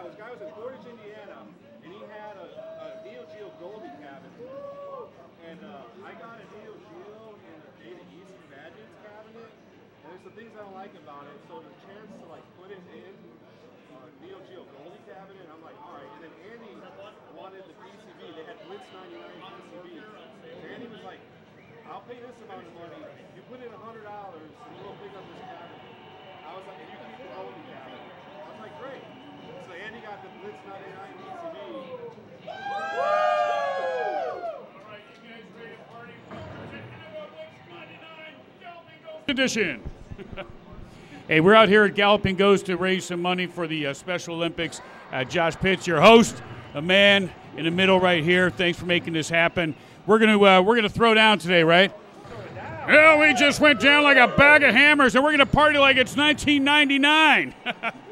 Yeah, this guy was in Portage, Indiana, and he had a, a Neo Geo Goldie cabinet. And uh, I got a Neo Geo and a Data East Imagines cabinet. And there's some things I don't like about it. So the chance to like put it in uh, Neo Geo Goldie cabinet, I'm like, all right. And then Andy wanted the PCB. They had Blitz 99 PCB. And Andy was like, I'll pay this amount of money. You put in $100 and we'll pick up this cabinet. I was like, and you keep the Goldie cabinet. I was like, great. Andy got the Blitz 99 PCB. edition. hey, we're out here at Galloping Ghost to raise some money for the uh, Special Olympics. Uh, Josh Pitts, your host, a man in the middle right here. Thanks for making this happen. We're gonna uh, we're gonna throw down today, right? Yeah, we just went down like a bag of hammers, and we're gonna party like it's 1999.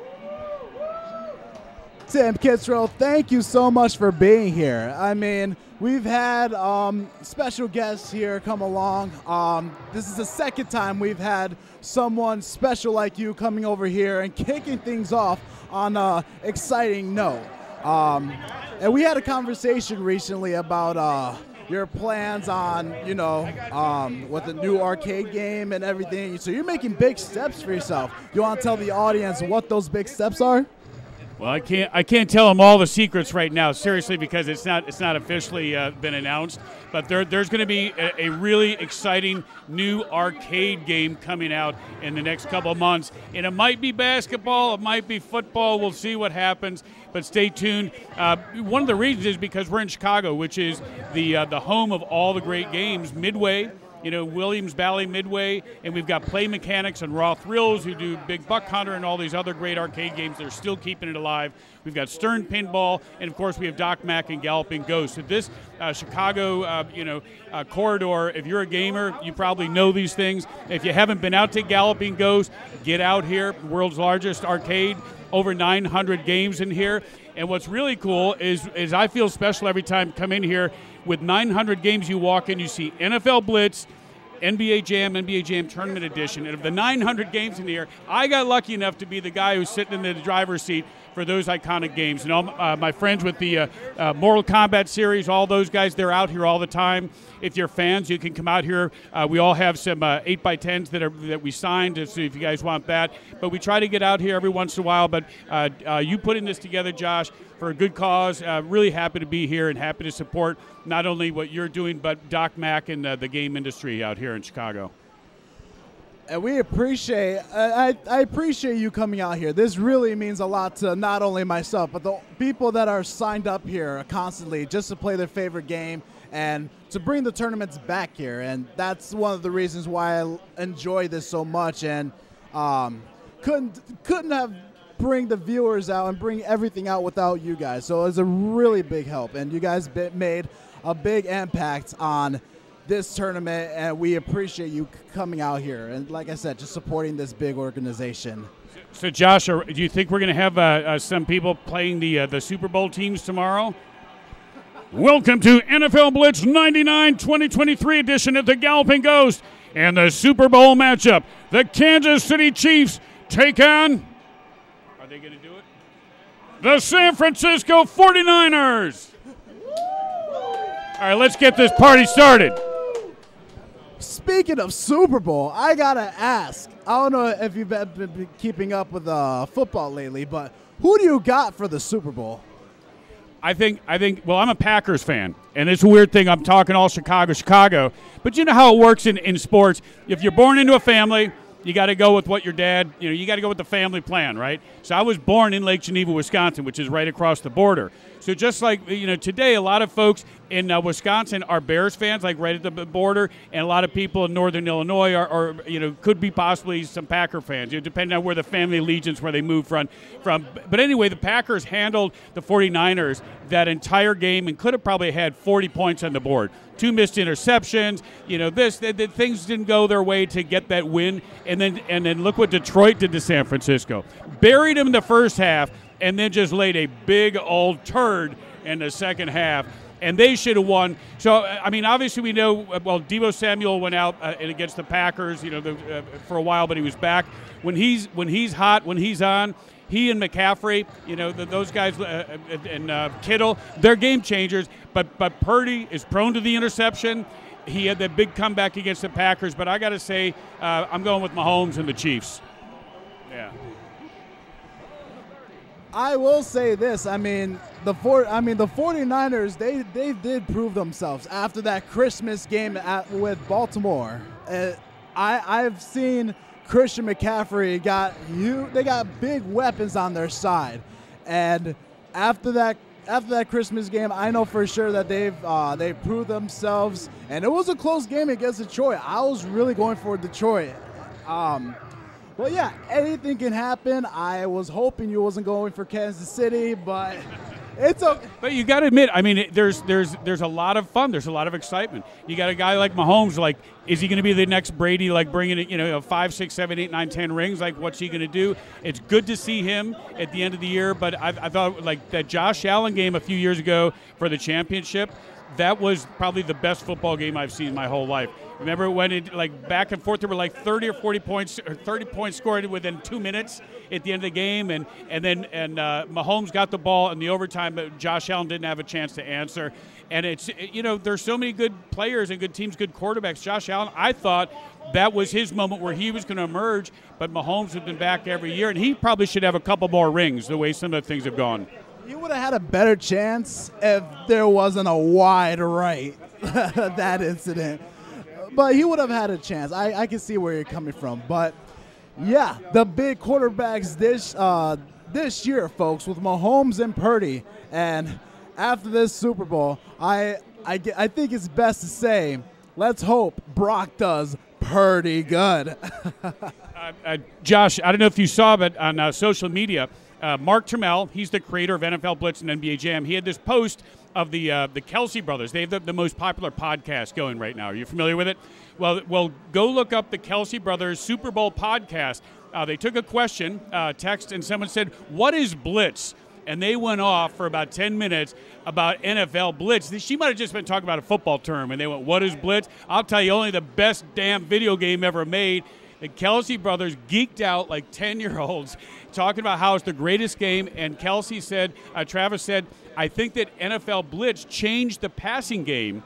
Tim Kitzrow, thank you so much for being here. I mean, we've had um, special guests here come along. Um, this is the second time we've had someone special like you coming over here and kicking things off on a exciting note. Um, and we had a conversation recently about uh, your plans on, you know, um, with the new arcade game and everything. So you're making big steps for yourself. You want to tell the audience what those big steps are? Well, I can't I can't tell them all the secrets right now, seriously, because it's not it's not officially uh, been announced. But there, there's going to be a, a, really exciting new arcade game coming out in the next couple months, and it might be basketball, it might be football. We'll see what happens. But stay tuned. Uh, one of the reasons is because we're in Chicago, which is the uh, the home of all the great games. Midway you know, Williams Bally Midway, and we've got Play Mechanix and Raw Thrills who do Big Buck Hunter and all these other great arcade games. They're still keeping it alive. We've got Stern Pinball, and of course we have Doc Mack and Galloping Ghost. So this uh, Chicago, uh, you know, uh, corridor. If you're a gamer, you probably know these things. If you haven't been out to Galloping Ghost, get out here. World's largest arcade, over 900 games in here. And what's really cool is, is I feel special every time I come in here with 900 games you walk in, you see NFL Blitz, NBA Jam, NBA Jam Tournament Edition. And of the 900 games in the year, I got lucky enough to be the guy who's sitting in the driver's seat for those iconic games. And all uh, my friends with the uh, uh, Mortal Kombat series, all those guys, they're out here all the time. If you're fans, you can come out here. Uh, we all have some 8x10s uh, that are that we signed to see if you guys want that. But we try to get out here every once in a while. But uh, you putting this together, Josh, for a good cause. really happy to be here and happy to support not only what you're doing, but Doc Mack and the game industry out here in Chicago and we appreciate I, I appreciate you coming out here. This really means a lot to not only myself, but the people that are signed up here constantly just to play their favorite game and to bring the tournaments back here. And that's one of the reasons why I enjoy this so much. And um, couldn't couldn't have bring the viewers out and bring everything out without you guys. So it's a really big help, and you guys made a big impact on this tournament, and we appreciate you coming out here. And like I said, just supporting this big organization. So, Josh, do you think we're going to have uh, uh, some people playing the uh, the Super Bowl teams tomorrow? Welcome to NFL Blitz 99 2023 edition of the Galloping Ghost and the Super Bowl matchup. The Kansas City Chiefs take on. Are they going to do it? The San Francisco 49ers. All right, let's get this party started. Speaking of Super Bowl, I gotta ask. I don't know if you've been keeping up with uh, football lately, but who do you got for the Super Bowl? I think I think well, I'm a Packers fan, and it's a weird thing. I'm talking all Chicago, Chicago, but you know how it works in, in sports. If you're born into a family, you got to go with what your dad, you know, you got to go with the family plan, right? So I was born in Lake Geneva, Wisconsin, which is right across the border. So just like you know, today a lot of folks in uh, Wisconsin are Bears fans, like right at the border, and a lot of people in Northern Illinois are, are you know, could be possibly some Packer fans, you know, depending on where the family allegiance where they move from. From, but anyway, the Packers handled the 49ers that entire game and could have probably had 40 points on the board. Two missed interceptions, you know, this the, the things didn't go their way to get that win, and then and then look what Detroit did to San Francisco, buried them in the first half and then just laid a big old turd in the second half. And they should have won. So, I mean, obviously, we know, well, Deebo Samuel went out uh, against the Packers, you know, the, uh, for a while, but he was back. When he's, when he's hot, when he's on, he and McCaffrey, you know, the, those guys uh, and uh, Kittle, they're game changers. But but Purdy is prone to the interception. He had that big comeback against the Packers, but I got to say, uh, I'm going with Mahomes and the Chiefs. Yeah. I will say this. I mean, the four, I mean, the 49ers, they they did prove themselves after that Christmas game at, with Baltimore. Uh, I I've seen Christian McCaffrey got you. They got big weapons on their side, and after that after that Christmas game, I know for sure that they've uh, they proved themselves, and it was a close game against Detroit. I was really going for Detroit. Um, well, yeah, anything can happen. I was hoping you wasn't going for Kansas City, but it's okay. But you got to admit, I mean, there's there's there's a lot of fun. There's a lot of excitement. You got a guy like Mahomes. Like, is he going to be the next Brady? Like bringing it, you know, five, six, seven, eight, nine, ten rings. Like, what's he going to do? It's good to see him at the end of the year. But I, I thought like that Josh Allen game a few years ago for the championship. That was probably the best football game I've seen in my whole life. Remember when it like back and forth? There were like 30 or 40 points, or 30 points scored within two minutes at the end of the game, and and then and uh, Mahomes got the ball in the overtime, but Josh Allen didn't have a chance to answer. And it's you know there's so many good players and good teams, good quarterbacks. Josh Allen, I thought that was his moment where he was going to emerge, but Mahomes has been back every year, and he probably should have a couple more rings the way some of the things have gone. He would have had a better chance if there wasn't a wide right that incident but he would have had a chance. I, I can see where you're coming from. But yeah, the big quarterbacks this uh, this year, folks, with Mahomes and Purdy. And after this Super Bowl, I I, I think it's best to say, let's hope Brock does pretty good. uh, uh, Josh, I don't know if you saw, but on uh, social media, uh, Mark Turmell, he's the creator of NFL Blitz and NBA Jam. He had this post of the uh, the Kelce brothers. They have the, the, most popular podcast going right now. Are you familiar with it? Well, well, go look up the Kelce brothers Super Bowl podcast. Uh, they took a question, uh, text, and someone said, "What is blitz?" And they went off for about 10 minutes about NFL blitz. She might have just been talking about a football term, and they went, "What is blitz?" I'll tell you, only the best damn video game ever made. The Kelce brothers geeked out like 10 year olds, talking about how it's the greatest game. And Kelce said, uh, Travis said, I think that NFL Blitz changed the passing game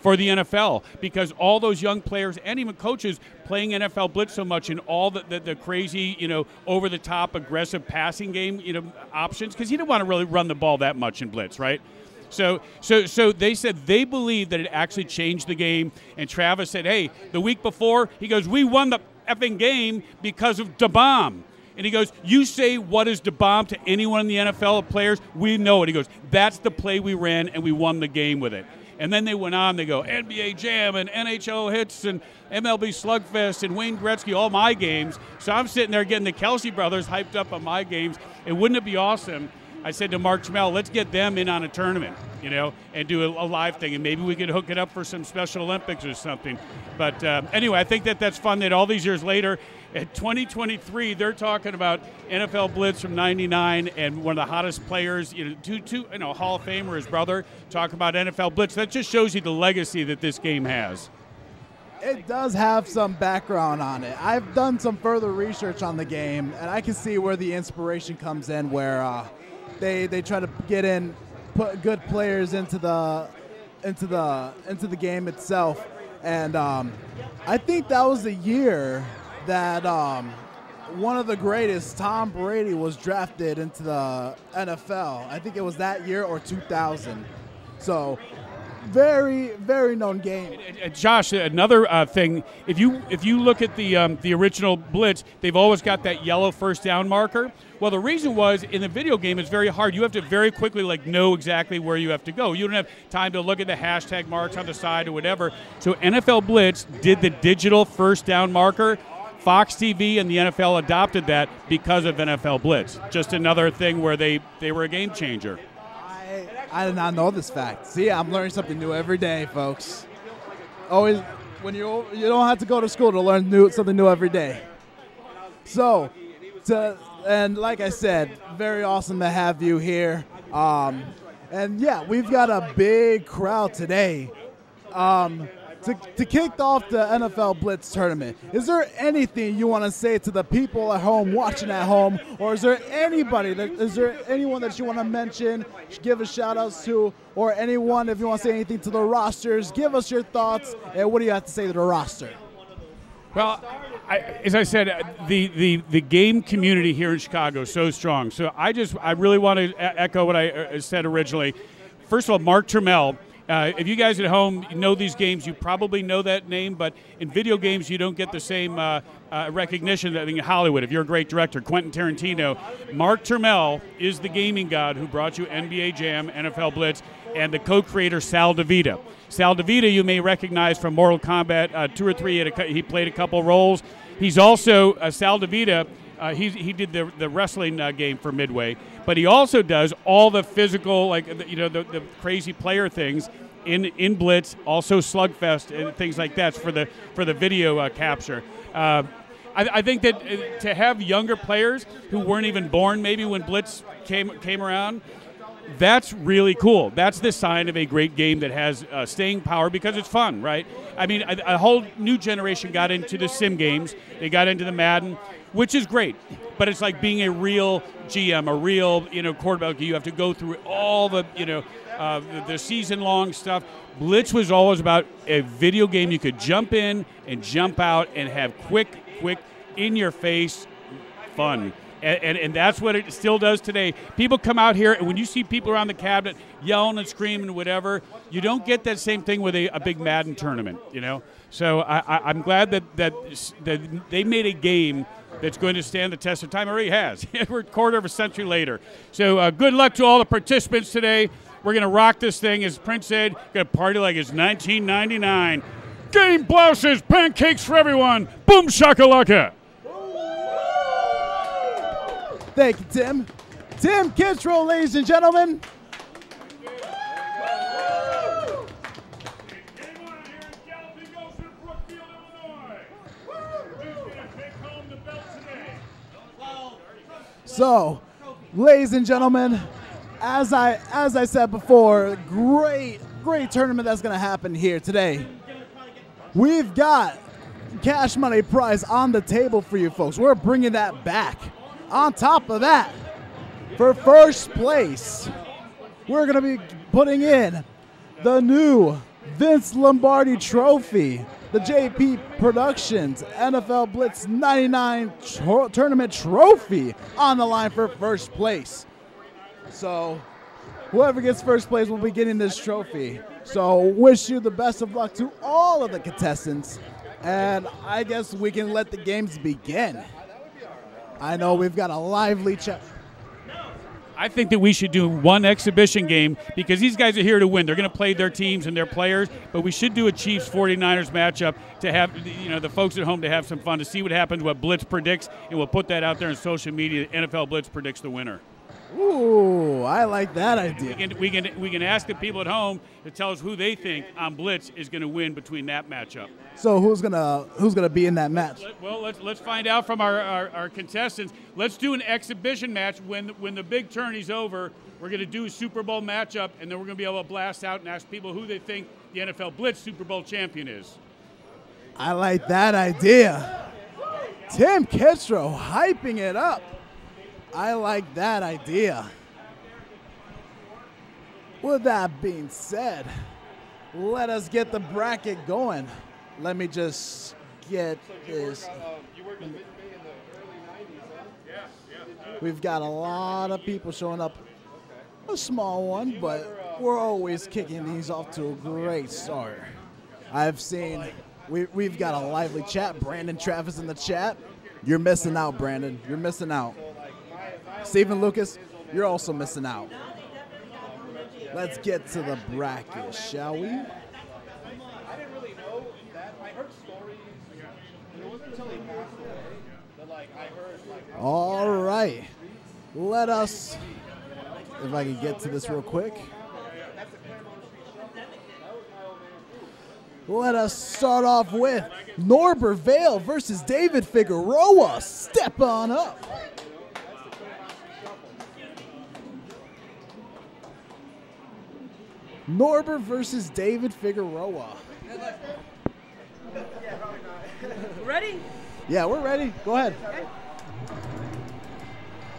for the NFL because all those young players and even coaches playing NFL blitz so much and all the, the, the crazy, you know, over the top aggressive passing game, you know, options because you don't want to really run the ball that much in blitz, right? So, so, so they said they believe that it actually changed the game. And Travis said, "Hey, the week before, he goes, we won the effing game because of the bomb." And he goes, You say what is the bomb to anyone in the NFL players? We know it. He goes, That's the play we ran, and we won the game with it. And then they went on, they go, NBA Jam and NHL Hitz and MLB Slugfest and Wayne Gretzky, all my games. So I'm sitting there getting the Kelce brothers hyped up on my games. And wouldn't it be awesome? I said to Mark Turmell, let's get them in on a tournament, you know, and do a, a live thing. And maybe we could hook it up for some Special Olympics or something. But uh, anyway, I think that that's fun that all these years later, at 2023, they're talking about NFL Blitz from '99 and one of the hottest players, you know, two, two, you know, Hall of Famer, his brother, talk about NFL Blitz. That just shows you the legacy that this game has. It does have some background on it. I've done some further research on the game, and I can see where the inspiration comes in, where uh, they they try to get in, put good players into the into the into the game itself, and um, I think that was the year that um, one of the greatest, Tom Brady, was drafted into the NFL. I think it was that year or 2000. So very very known game. Josh, another uh, thing, if you if you look at the um, the original Blitz, they've always got that yellow first down marker. Well, the reason was in the video game it's very hard. You have to very quickly like know exactly where you have to go. You don't have time to look at the hashtag marks on the side or whatever. So NFL Blitz did the digital first down marker Fox TV and the NFL adopted that because of NFL Blitz. Just another thing where they, they were a game changer. I, did not know this fact. See, I'm learning something new every day, folks. Always, when you you don't have to go to school to learn new something new every day. So, to, and like I said, very awesome to have you here. Um, and yeah, we've got a big crowd today. Um, to, to kick off the NFL Blitz tournament, is there anything you want to say to the people at home watching at home, or is there anybody that is there anyone that you want to mention, give a shout outs to, or anyone if you want to say anything to the rosters, give us your thoughts and what do you have to say to the roster? Well, I, as I said, the, the, the game community here in Chicago is so strong. So I just I really want to echo what I uh, said originally. First of all, Mark Turmell. Uh, if you guys at home know these games, you probably know that name, but in video games, you don't get the same uh, uh, recognition that in Hollywood. If you're a great director, Quentin Tarantino, Mark Turmell is the gaming god who brought you NBA Jam, NFL Blitz, and the co-creator Sal DiVita. Sal DiVita, you may recognize from Mortal Kombat uh, two or three. He, played a couple roles. He's also uh, Sal DiVita. Uh, he, he did the, the wrestling uh, game for Midway, but he also does all the physical, like you know, the, the crazy player things in in Blitz, also Slugfest and things like that for the for the video uh, capture. Uh, I, I, think that uh, to have younger players who weren't even born maybe when Blitz came came around, that's really cool. That's the sign of a great game that has uh, staying power because it's fun, right? I mean, a, a, whole new generation got into the sim games. They got into the Madden, which is great. But it's like being a real GM, a real you know quarterback. You have to go through all the you know uh, the, the season-long stuff. Blitz was always about a video game you could jump in and jump out and have quick, quick, in-your-face fun and, and, and, that's what it still does today. People come out here, and when you see people around the cabinet yelling and screaming, whatever, you don't get that same thing with a, a big Madden tournament, you know. So I, am glad that, that that they made a game that's going to stand the test of time. It already has. We're a quarter of a century later. So uh, good luck to all the participants today. We're going to rock this thing, as Prince said. Going to party like it's 1999. Game blouses, pancakes for everyone. Boom shakalaka. Thank you, Tim. Tim Kitzrow, ladies and gentlemen. So, ladies and gentlemen, as I as I said before, great great tournament that's going to happen here today. We've got cash money prize on the table for you folks. We're bringing that back. On top of that, for first place, we're going to be putting in the new Vince Lombardi Trophy, the JP Productions NFL Blitz 99 tro- Tournament Trophy on the line for first place. So, whoever gets first place will be getting this trophy. So, wish you the best of luck to all of the contestants. And I guess we can let the games begin. I know we've got a lively chat. I think that we should do one exhibition game because these guys are here to win. They're going to play their teams and their players, but we should do a Chiefs 49ers matchup to have you know the folks at home to have some fun to see what happens, what Blitz predicts, and we'll put that out there on social media. NFL Blitz predicts the winner. Ooh, I like that idea. We can, we can, we can ask the people at home to tell us who they think on Blitz is going to win between that matchup. So who's gonna who's gonna be in that match? Well, let's let's find out from our, our, our contestants. Let's do an exhibition match when when the big tourney's over. We're going to do a Super Bowl matchup, and then we're going to be able to blast out and ask people who they think the NFL Blitz Super Bowl champion is. I like that idea. Tim Kitzrow hyping it up. I like that idea. With that being said, let us get the bracket going. Let me just get this. We've got a lot of people showing up. A small one, but we're always kicking these off to a great start. I've seen we, we've got a lively chat. Brandon Travis in the chat. You're missing out, Brandon. You're missing out. Stephen Lucas, you're also missing out. Let's get to the bracket, shall we? All right. Let us, if I can get to this real quick. Let us start off with Norbert Vale versus David Figueroa. Step on up. Norbert versus David Figueroa. Ready? Yeah, we're ready. Go ahead. Okay.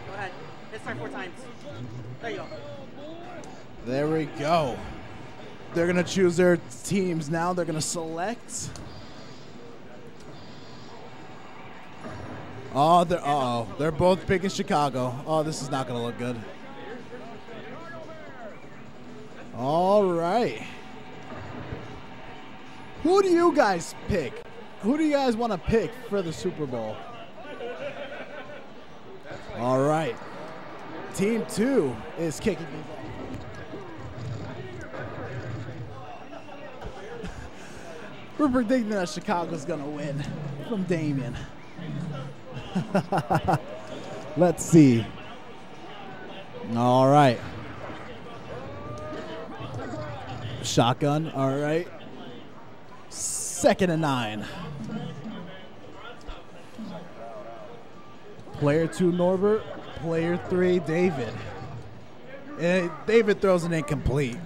Go ahead. Let's start four times. There you go. There we go. They're gonna choose their teams now. They're gonna select. Oh, they're uh oh. They're both picking Chicago. Oh, this is not gonna look good. All right. Who do you guys pick? Who do you guys want to pick for the Super Bowl? All right. Team two is kicking. We're predicting that Chicago's going to win from Damien. Let's see. All right. Shotgun. All right. Second and nine. Player two, Norbert. Player three, David. And David throws an incomplete.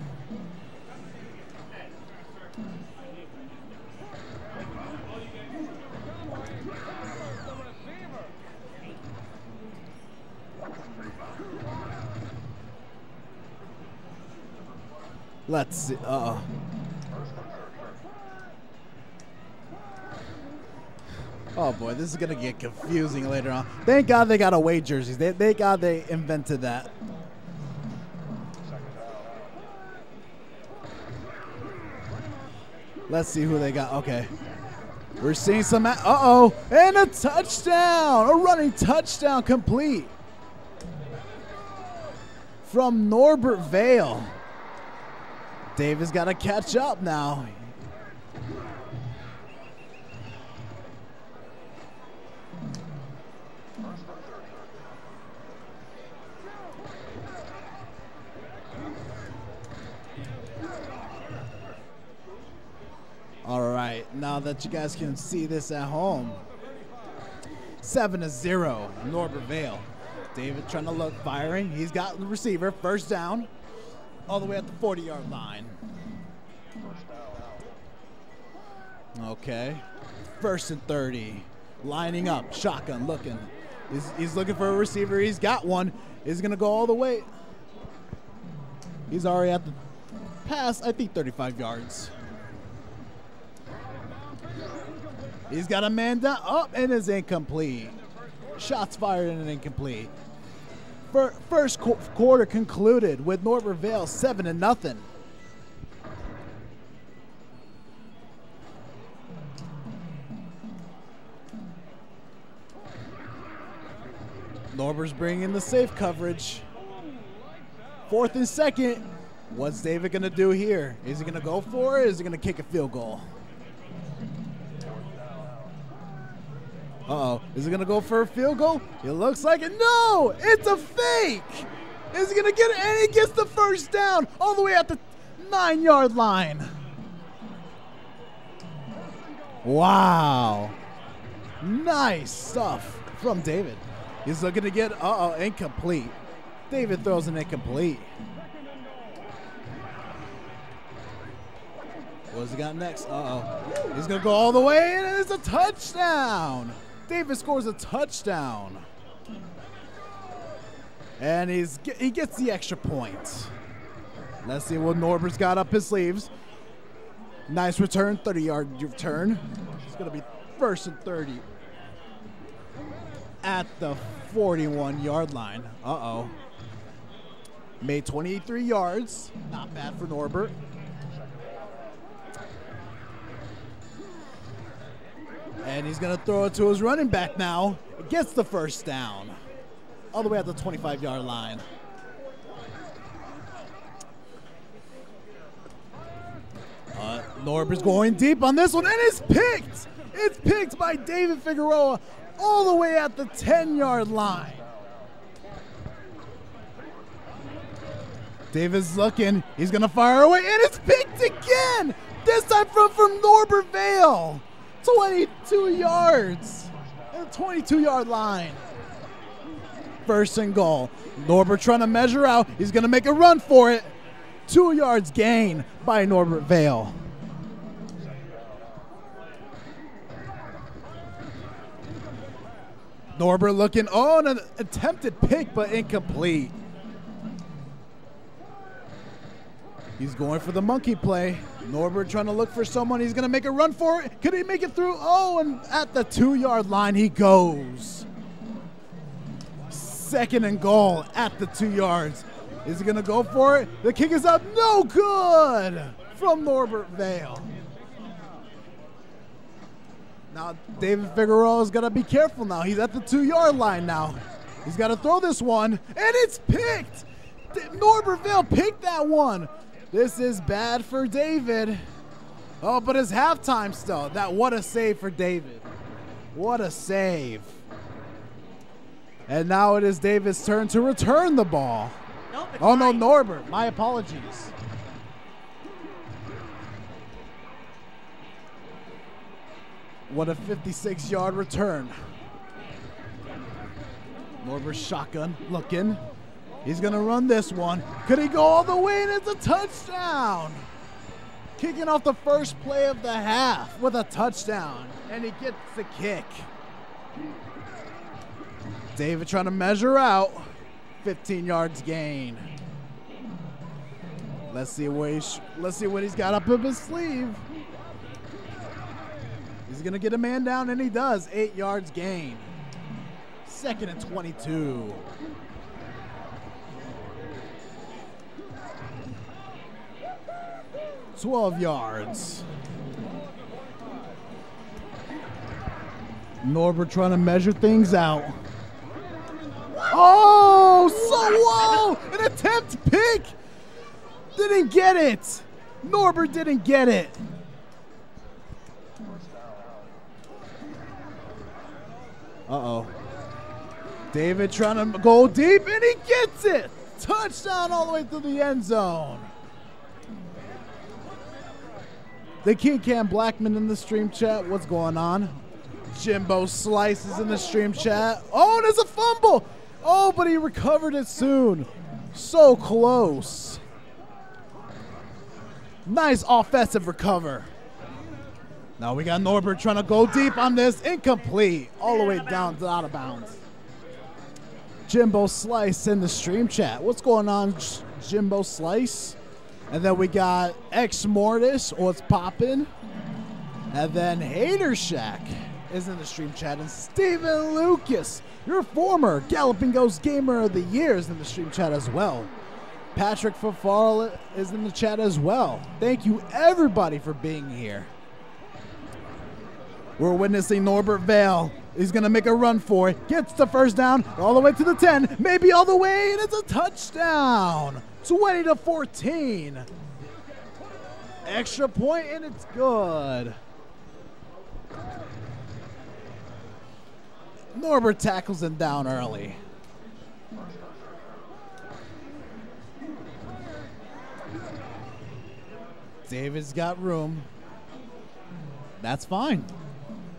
Let's see. Uh oh. Oh boy, this is gonna get confusing later on. Thank God they got away jerseys. They, thank God they invented that. Let's see who they got. Okay. We're seeing some. Uh oh. And a touchdown. A running touchdown complete. From Norbert Vale. Davis got to catch up now. All right, now that you guys can see this at home, seven to zero, Norbert Vale. David trying to look firing. He's got the receiver, first down, all the way at the 40 yard line. Okay, first and 30, lining up, shotgun looking. He's, he's looking for a receiver. He's got one. He's gonna go all the way. He's already at the pass, I think 35 yards. He's got a man down. Up oh, and is incomplete. Shots fired and incomplete. First qu quarter concluded with Norbert Vale seven and nothing. Norbert's bringing the safe coverage. Fourth and second. What's David going to do here? Is he going to go for it? Is he going to kick a field goal? Uh-oh. Is he going to go for a field goal? It looks like it. No! It's a fake! Is he going to get it? And he gets the first down all the way at the nine-yard line. Wow. Nice stuff from David. He's looking to get, uh-oh, incomplete. David throws an incomplete. What's he got next? Uh-oh. He's going to go all the way, and it's a touchdown. Davis scores a touchdown. And he's he gets the extra point. Let's see what Norbert's got up his sleeves. Nice return, 30 yard return. It's going to be first and 30 at the 41 yard line. Uh oh. Made 23 yards. Not bad for Norbert. And he's going to throw it to his running back now. Gets the first down. All the way at the 25 yard line. Uh, Norbert's going deep on this one, and it's picked. It's picked by David Figueroa all the way at the 10 yard line. David's looking. He's going to fire away, and it's picked again. This time from, from Norbert Vale. 22 yards. A 22 yard line. First and goal. Norbert trying to measure out. He's going to make a run for it. Two yards gain by Norbert Vale. Norbert looking on oh, an attempted pick, but incomplete. He's going for the monkey play. Norbert trying to look for someone. He's going to make a run for it. Could he make it through? Oh, and at the two yard line, he goes. Second and goal at the two yards. Is he going to go for it? The kick is up. No good from Norbert Vale. Now, David Figueroa's got to be careful now. He's at the two yard line now. He's got to throw this one, and it's picked. Norbert Vale picked that one. This is bad for David. Oh, but it's halftime still. That what a save for David. What a save. And now it is David's turn to return the ball. Nope, Oh no. Norbert. My apologies. What a 56 yard return. Norbert shotgun looking. He's going to run this one. Could he go all the way? And it's a touchdown. Kicking off the first play of the half with a touchdown. And he gets the kick. David trying to measure out. 15 yards gain. Let's see what he's, let's see what he's got up up his sleeve. He's gonna get a man down, and he does. Eight yards gain. Second and 22. Twelve yards. Norbert trying to measure things out. Oh, so whoa! An attempt pick! Didn't get it! Norbert didn't get it. Uh oh. David trying to go deep and he gets it! Touchdown all the way through the end zone. The King Cam Blackman in the stream chat. What's going on? Jimbo Slices in the stream chat. Oh, and it's a fumble. Oh, but he recovered it soon. So close. Nice offensive recover. Now we got Norbert trying to go deep on this. Incomplete. All the way down to out of bounds. Jimbo Slice in the stream chat. What's going on, Jimbo Slice? And then we got Ex Mortis. What's poppin'? And then Hater Shack is in the stream chat. And Steven Lucas, your former Galloping Ghost Gamer of the Year, is in the stream chat as well. Patrick Fafal is in the chat as well. Thank you, everybody, for being here. We're witnessing Norbert Vale. He's going to make a run for it. Gets the first down all the way to the 10, maybe all the way, and it's a touchdown. 20 to 14. Extra point, and it's good. Norbert tackles him down early. David's got room. That's fine.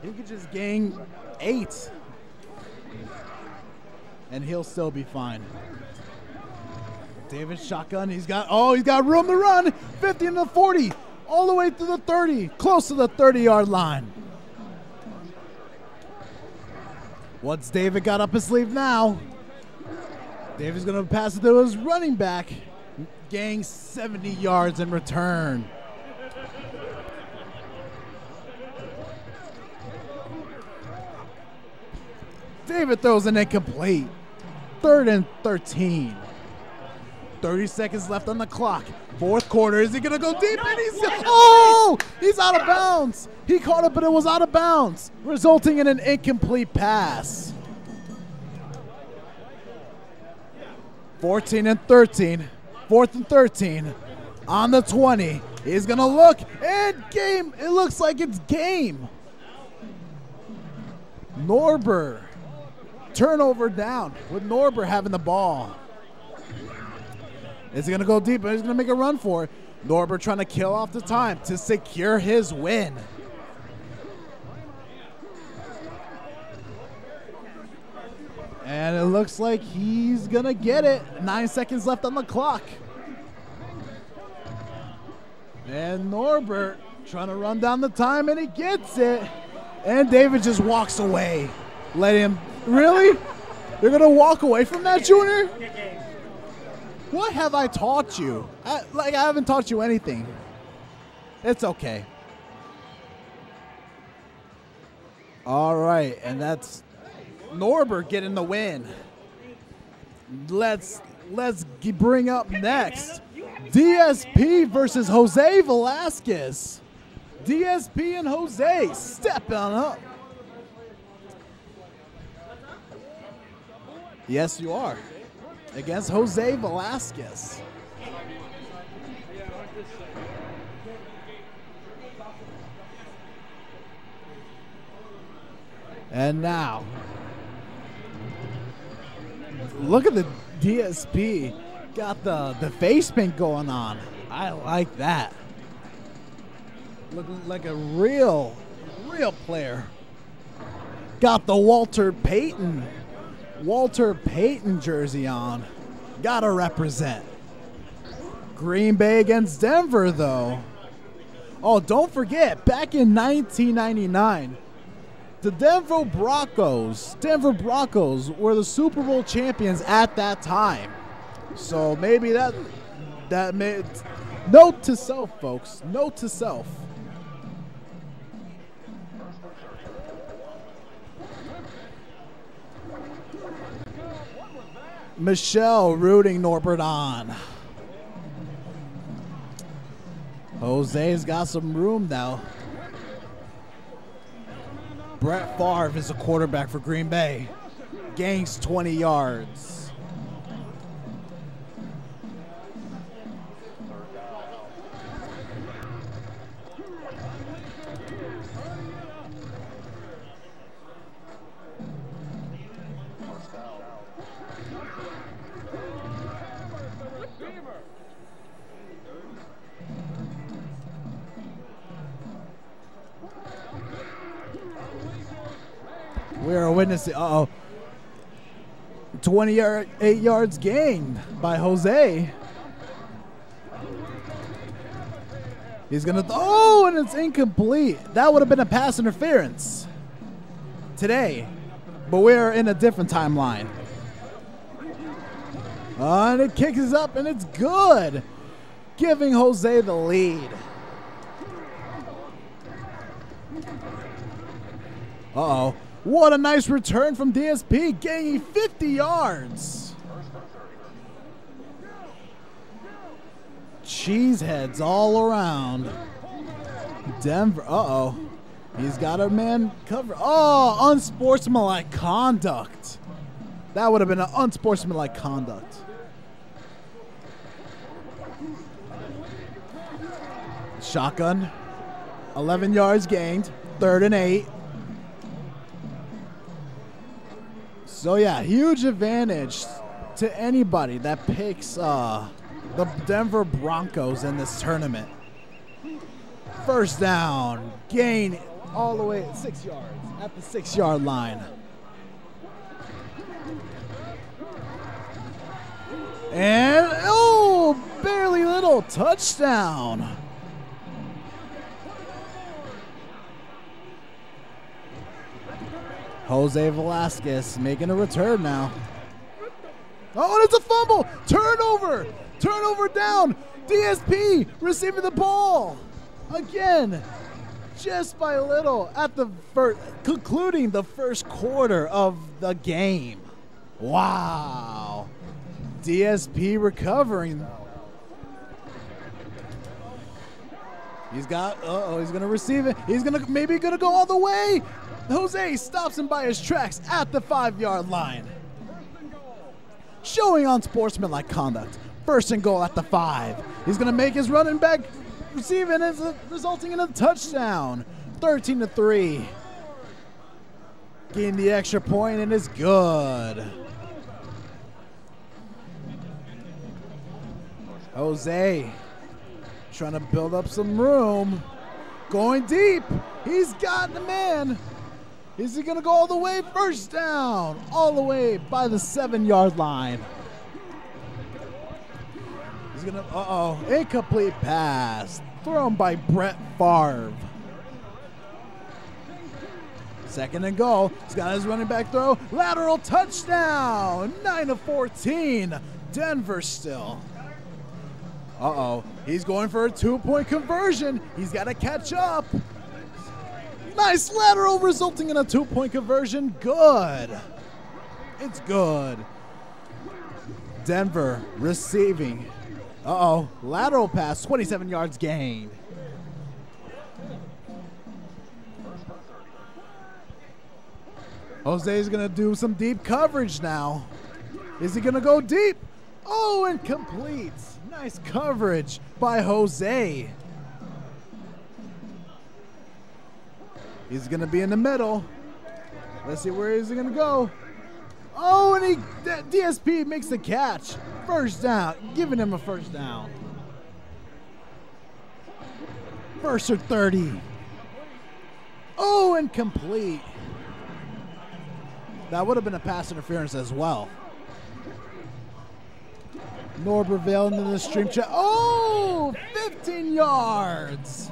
He could just gain eight. And he'll still be fine. David shotgun. He's got oh, he's got room to run. 50 and the 40. All the way to the 30. Close to the 30 yard line. What's David got up his sleeve now? David's gonna pass it to his running back. Gang 70 yards in return. David throws an incomplete. Third and 13. 30 seconds left on the clock. Fourth quarter. Is he going to go deep? and he's Oh! He's out of bounds. He caught it, but it was out of bounds, resulting in an incomplete pass. 14 and 13. Fourth and 13. On the 20. He's going to look. And game. It looks like it's game. Norber. Turnover down with Norber having the ball. Is he going to go deep? He's going to make a run for it. Norbert trying to kill off the time to secure his win. And it looks like he's going to get it. Nine seconds left on the clock. And Norbert trying to run down the time, and he gets it. And David just walks away, let him Really? You're gonna walk away from that, Junior? What have I taught you? I, like I haven't taught you anything. It's okay. All right, and that's Norbert getting the win. Let's let's bring up next DSP versus Jose Velazquez. DSP and Jose step on up. Yes, you are. Against Jose Velazquez. And now, look at the DSP. Got the, the face paint going on. I like that. Looking like a real, real player. Got the Walter Payton, Walter Payton jersey on. Gotta represent. Green Bay against Denver, though. Oh, don't forget, back in 1999, the Denver Broncos, Denver Broncos were the Super Bowl champions at that time. So maybe that that made note to self, folks. Note to self. Michelle rooting Norbert on. Jose's got some room now. Brett Favre is a quarterback for Green Bay. Gains 20 yards. We are witnessing. Uh oh. 28 yards gained by Jose. He's gonna. Oh, and it's incomplete. That would have been a pass interference today, but we're in a different timeline. Uh, and it kicks it up, and it's good, giving Jose the lead. Uh oh. What a nice return from DSP, gaining 50 yards. Cheeseheads all around. Denver. Uh oh. He's got a man covered. Oh, unsportsmanlike conduct. That would have been an unsportsmanlike conduct. Shotgun. 11 yards gained. Third and eight. So yeah, huge advantage to anybody that picks uh, the Denver Broncos in this tournament. First down, gain all the way at six yards at the six yard line. And oh, barely little touchdown. Jose Velazquez making a return now. Oh, and it's a fumble. Turnover. Turnover down. DSP receiving the ball. Again, just by a little at the first, concluding the first quarter of the game. Wow. DSP recovering. He's got, uh oh, he's going to receive it. He's going to, maybe going to go all the way. Jose stops him by his tracks at the five yard line. Showing unsportsmanlike conduct. First and goal at the five. He's going to make his running back it's uh, resulting in a touchdown. 13 to 3. Getting the extra point and it's good. Jose trying to build up some room. Going deep. He's got the man. Is he going to go all the way? First down. All the way by the seven yard line. He's going to, uh oh, incomplete pass. Thrown by Brett Favre. Second and goal. He's got his running back throw. Lateral touchdown. 9 of 14. Denver still. Uh oh. He's going for a two point conversion. He's got to catch up. Nice lateral resulting in a two point conversion. Good. It's good. Denver receiving. Uh oh. Lateral pass, 27 yards gained. Jose's going to do some deep coverage now. Is he going to go deep? Oh, incomplete. Nice coverage by Jose. He's going to be in the middle. Let's see where is he going to go. Oh, and he DSP makes the catch. First down, giving him a first down. First or 30. Oh, incomplete. That would have been a pass interference as well. Norbert Vale into the stream chat. Oh, 15 yards.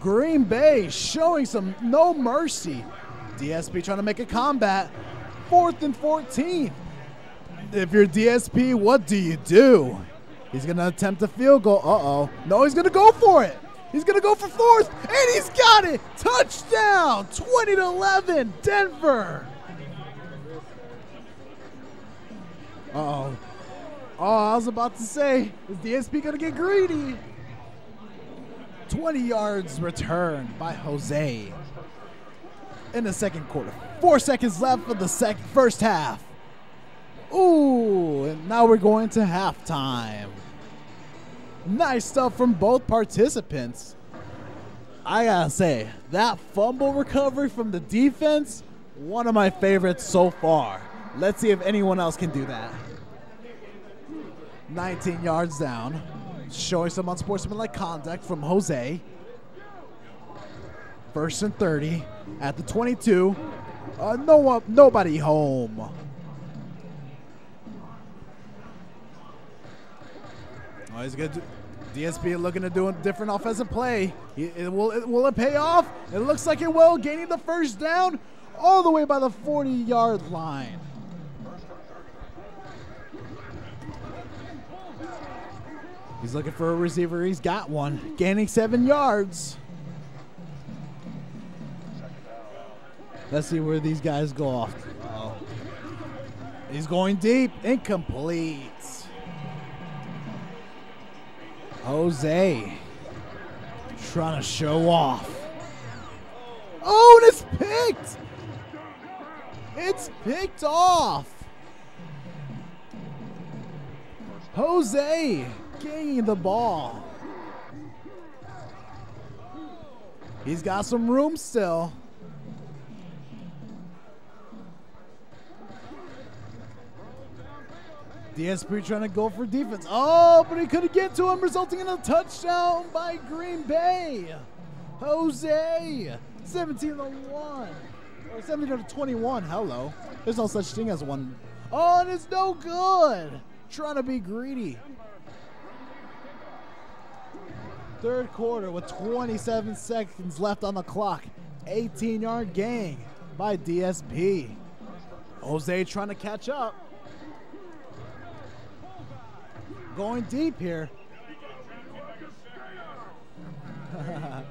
Green Bay showing some no mercy. DSP trying to make a combat. Fourth and 14. If you're DSP, what do you do? He's going to attempt a field goal. Uh oh. No, he's going to go for it. He's going to go for fourth, and he's got it. Touchdown. 20 to 11. Denver. Uh oh. Oh, I was about to say, is DSP going to get greedy? 20 yards return by Jose in the second quarter. Four seconds left for the sec- first half. Ooh, and now we're going to halftime. Nice stuff from both participants. I gotta say, that fumble recovery from the defense, one of my favorites so far. Let's see if anyone else can do that. 19 yards down, showing some unsportsmanlike conduct from Jose. First and 30 at the 22. Uh, no one, nobody home. Oh, he's good. DSP looking to do a different offensive play. It, will, it, will it pay off? It looks like it will, gaining the first down all the way by the 40 yard line. He's looking for a receiver. He's got one, gaining seven yards. Let's see where these guys go off. Oh. He's going deep. Incomplete. Jose trying to show off. Oh, and it's picked. It's picked off. Jose gaining the ball. He's got some room still. DSP trying to go for defense. Oh, but he couldn't get to him, resulting in a touchdown by Green Bay. Jose, 17 to 1. Or 17 to 21. Hello. There's no such thing as one. Oh, and it's no good. Trying to be greedy. Third quarter with 27 seconds left on the clock. 18 yard gain by DSP. Jose trying to catch up going deep here.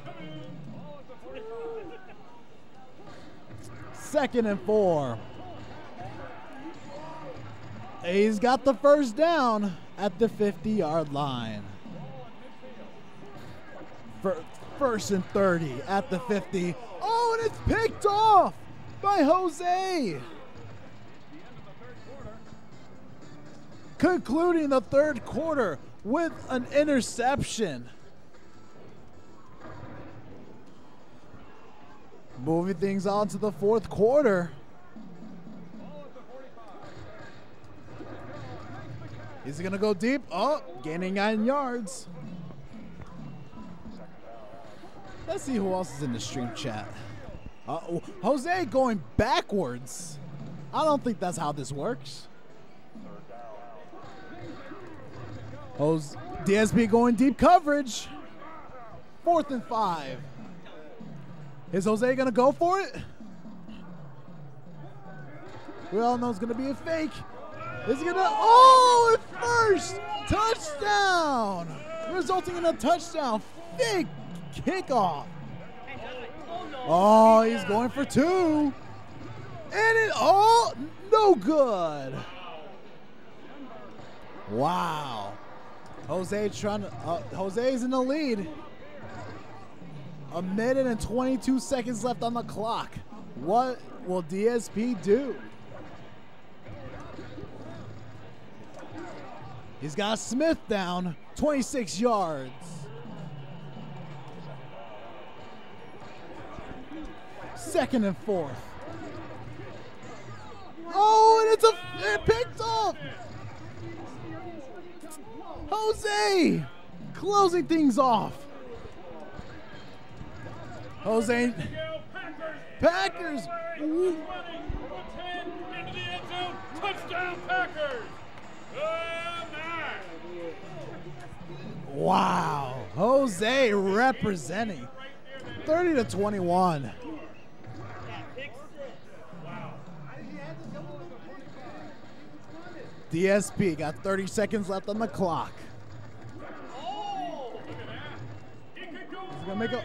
Second and four. He's got the first down at the 50 yard line. First and 30 at the 50. Oh, and it's picked off by Jose. concluding the third quarter with an interception. Moving things on to the fourth quarter. Is he going to go deep? Oh, gaining nine yards. Let's see who else is in the stream chat. Uh, Jose going backwards. I don't think that's how this works. Hose DSP going deep coverage. Fourth and five. Is Jose gonna go for it? We all know it's gonna be a fake. Is gonna? Oh, first touchdown, resulting in a touchdown. Fake kickoff. Oh, he's going for two, and it oh no good. Wow. Jose trying to, uh, Jose's in the lead. A minute and 22 seconds left on the clock. What will DSP do? He's got Smith down, 26 yards. Second and fourth. Oh, and it's a it picked off. Jose closing things off. Jose Packers. Touchdown, Packers. Wow. Jose representing 30 to 21. DSP got 30 seconds left on the clock. He's gonna make a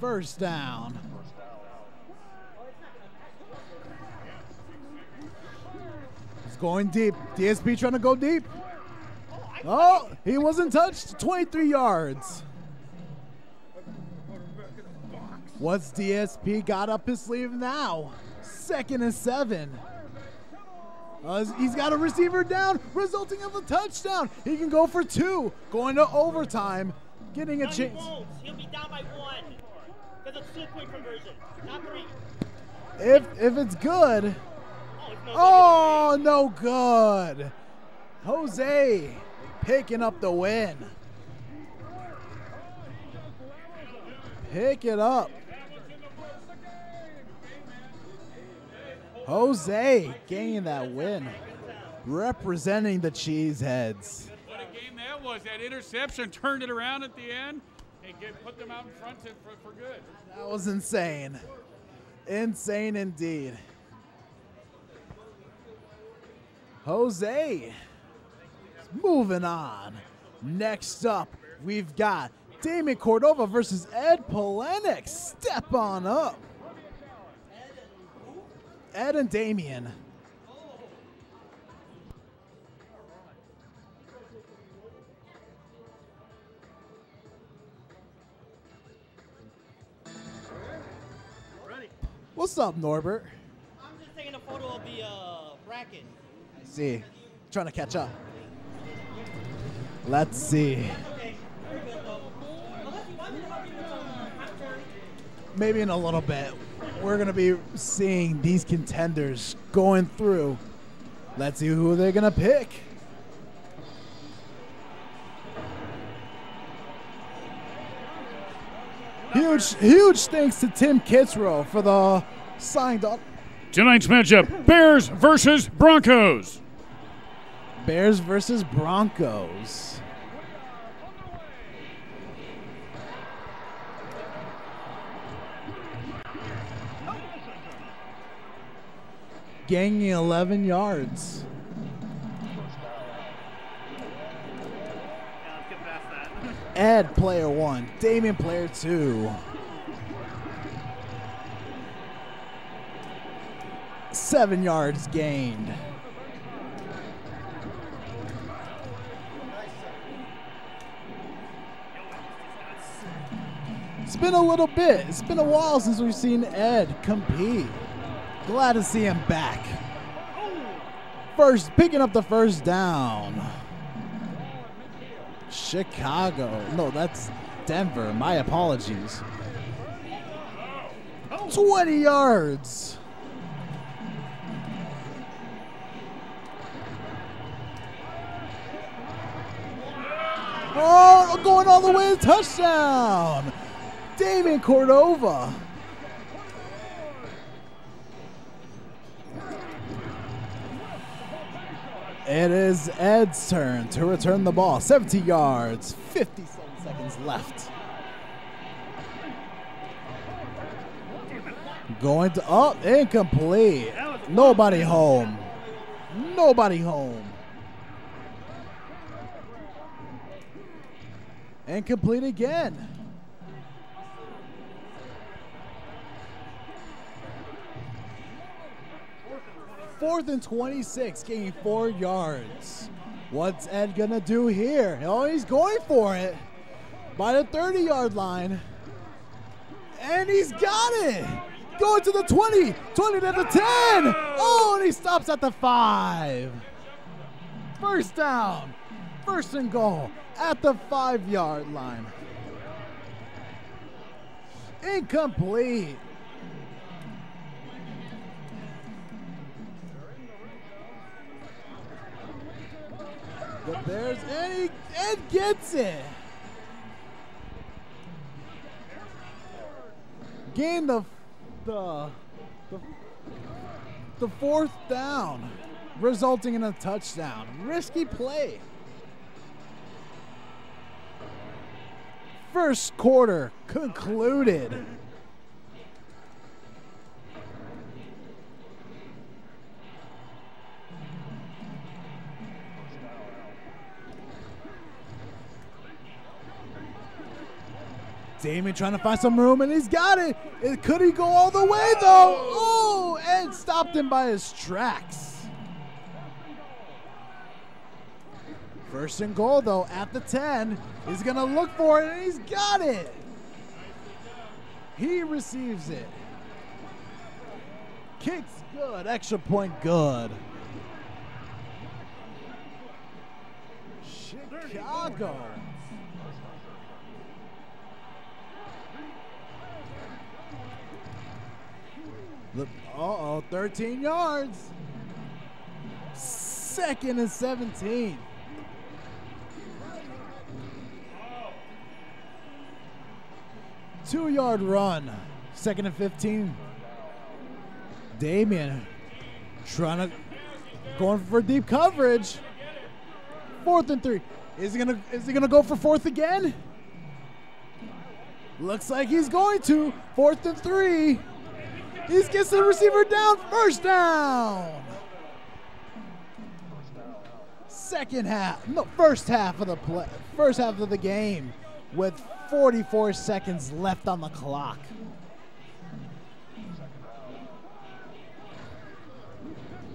first down. He's going deep. DSP trying to go deep. Oh, he wasn't touched. 23 yards. What's DSP got up his sleeve now? Second and seven. Uh, he's got a receiver down, resulting in a touchdown. He can go for two, going to overtime, getting a chance. He'll be down by one. Because it's two point conversion, not three. If if it's good, Oh, it's no oh no good. Jose picking up the win. Pick it up. Jose gaining that win, representing the Cheeseheads. What a game that was. That interception turned it around at the end and get, put them out in front for, for good. That was insane. Insane indeed. Jose. Moving on. Next up, we've got Damian Cordova versus Ed Palenik. Step on up. Ed and Damian. What's up, Norbert? I'm just taking a photo of the uh, bracket. I see. Trying to catch up. Let's see. Okay, very good though. Unless you want me to help you with some after. Maybe in a little bit, we're going to be seeing these contenders going through. Let's see who they're going to pick. Huge, huge thanks to Tim Kitzrow for the signed up Tonight's matchup Bears versus Broncos. Bears versus Broncos. Gaining 11 yards. Ed, player one. Damian, player two. Seven yards gained. It's been a little bit. It's been a while since we've seen Ed compete. Glad to see him back. First, picking up the first down. Chicago. No, that's Denver. My apologies. 20 yards. Oh, going all the way to touchdown. Damian Cordova. It is Ed's turn to return the ball. 70 yards, 57 seconds left. Going to up, oh, incomplete. Nobody home. Nobody home. Incomplete again. Fourth and 26, gaining four yards. What's Ed gonna do here? Oh, he's going for it by the 30 yard line. And he's got it. Going to the 20, 20 to the 10. Oh, and he stops at the five. First down, first and goal at the five yard line. Incomplete. The Bears, and he Ed gets it. Gain the the the, the fourth down, resulting in a touchdown. Risky play. First quarter concluded. Damian trying to find some room, and he's got it. it. Could he go all the way, though? Oh, and stopped him by his tracks. First and goal, though, at the 10. He's going to look for it, and he's got it. He receives it. Kicks good. Extra point good. Chicago. Uh oh, 13 yards. Second and 17. Two yard run. Second and 15. Damian trying to going for deep coverage. Fourth and three. Is he gonna is he gonna go for fourth again? Looks like he's going to. Fourth and three. He gets the receiver down. First down. Second half, no, first half of the play, first half of the game, with 44 seconds left on the clock.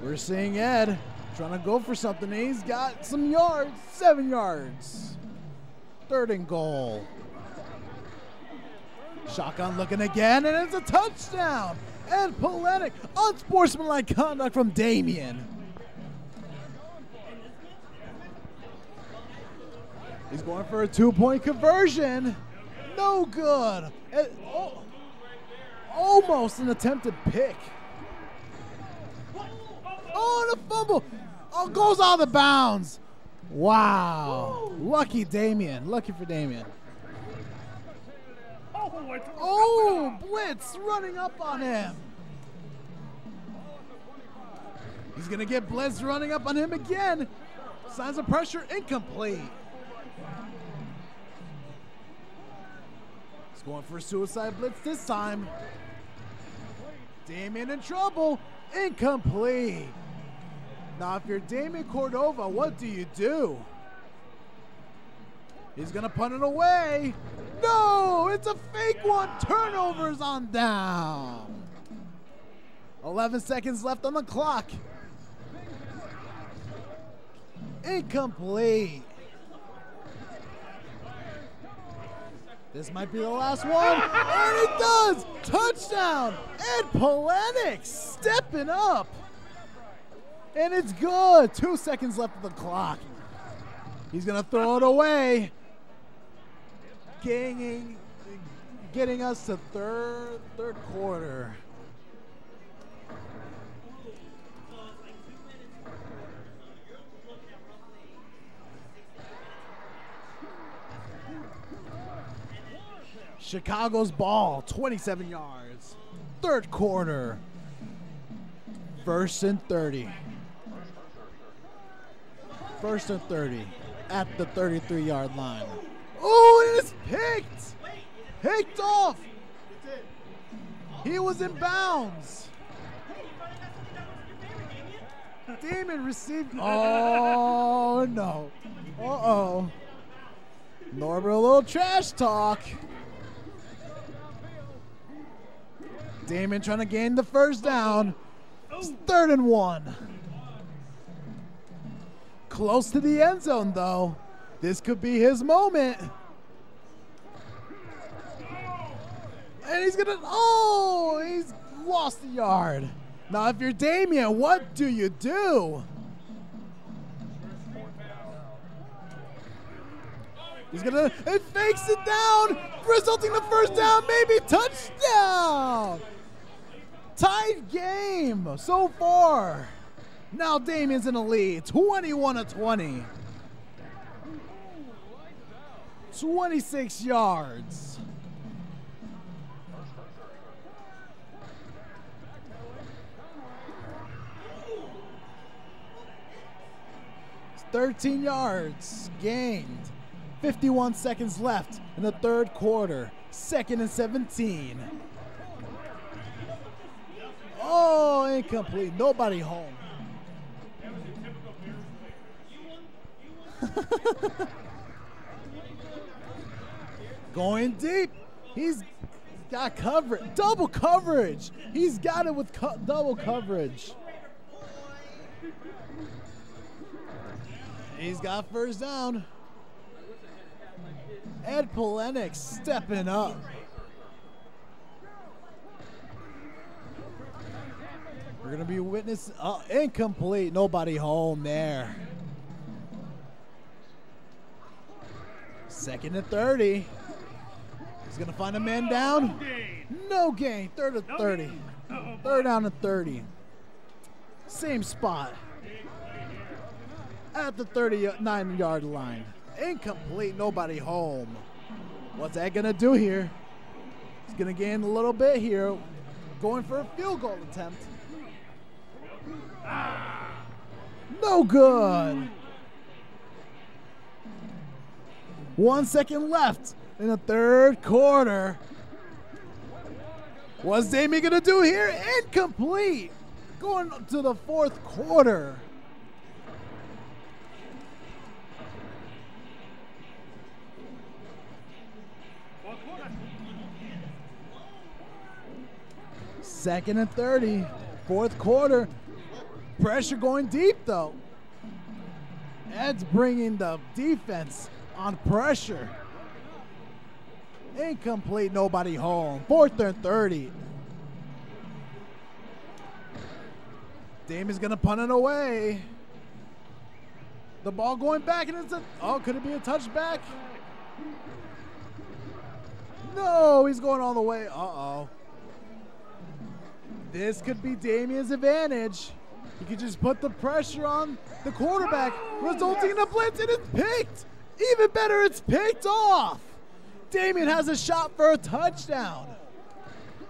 We're seeing Ed trying to go for something. He's got some yards, seven yards. Third and goal. Shotgun looking again, and it's a touchdown. And Palenik, unsportsmanlike conduct from Damian. He's going for a two-point conversion. No good. Oh, almost an attempted pick. Oh, a fumble. Oh, goes out of bounds. Wow. Lucky Damian. Lucky for Damian. Oh, Blitz running up on him. He's going to get Blitz running up on him again. Signs of pressure incomplete. He's going for a suicide blitz this time. Damian in trouble. Incomplete. Now, if you're Damian Cordova, what do you do? He's going to punt it away. No, it's a fake one. Turnovers on down. 11 seconds left on the clock. Incomplete. This might be the last one. And it does. Touchdown. Ed Palenik stepping up. And it's good. Two seconds left of the clock. He's to throw it away. Ganging, getting us to third, third quarter. Chicago's ball, 27 yards. Third quarter. First and 30. First and 30 at the 33 yard line. Oh, it is picked! Picked off! He was in bounds. Damian received. Oh no. Uh oh. Norbert, a little trash talk. Damian trying to gain the first down. It's third and one. Close to the end zone, though. This could be his moment. And he's gonna. Oh, he's lost the yard. Now, if you're Damian, what do you do? He's gonna. It fakes it down, resulting in the first down, maybe touchdown. Tied game so far. Now Damian's in the lead, 21 to 20. 26 yards. It's 13 yards gained. 51 seconds left in the third quarter. Second and 17. Oh, incomplete. Nobody home. Going deep. He's got coverage. Double coverage. He's got it with co- double coverage. He's got first down. Ed Palenik stepping up. We're going to be witness uh, incomplete. Nobody home there. Second and 30. He's going to find a man down. No gain. Third and 30. Third down and 30. Same spot. At the 39 yard line. Incomplete. Nobody home. What's that going to do here? He's going to gain a little bit here. Going for a field goal attempt. No good. One second left in the third quarter. What's Damian going to do here? Incomplete. Going to the fourth quarter. Second and 30. Fourth quarter. Pressure going deep, though. Ed's bringing the defense on pressure. Incomplete, nobody home. Fourth and 30. Damian's going to punt it away. The ball going back, and it's a. Oh, could it be a touchback? No, he's going all the way. Uh oh. This could be Damian's advantage. He could just put the pressure on the quarterback, resulting in a blitz, and it's picked. Even better, it's picked off. Damian has a shot for a touchdown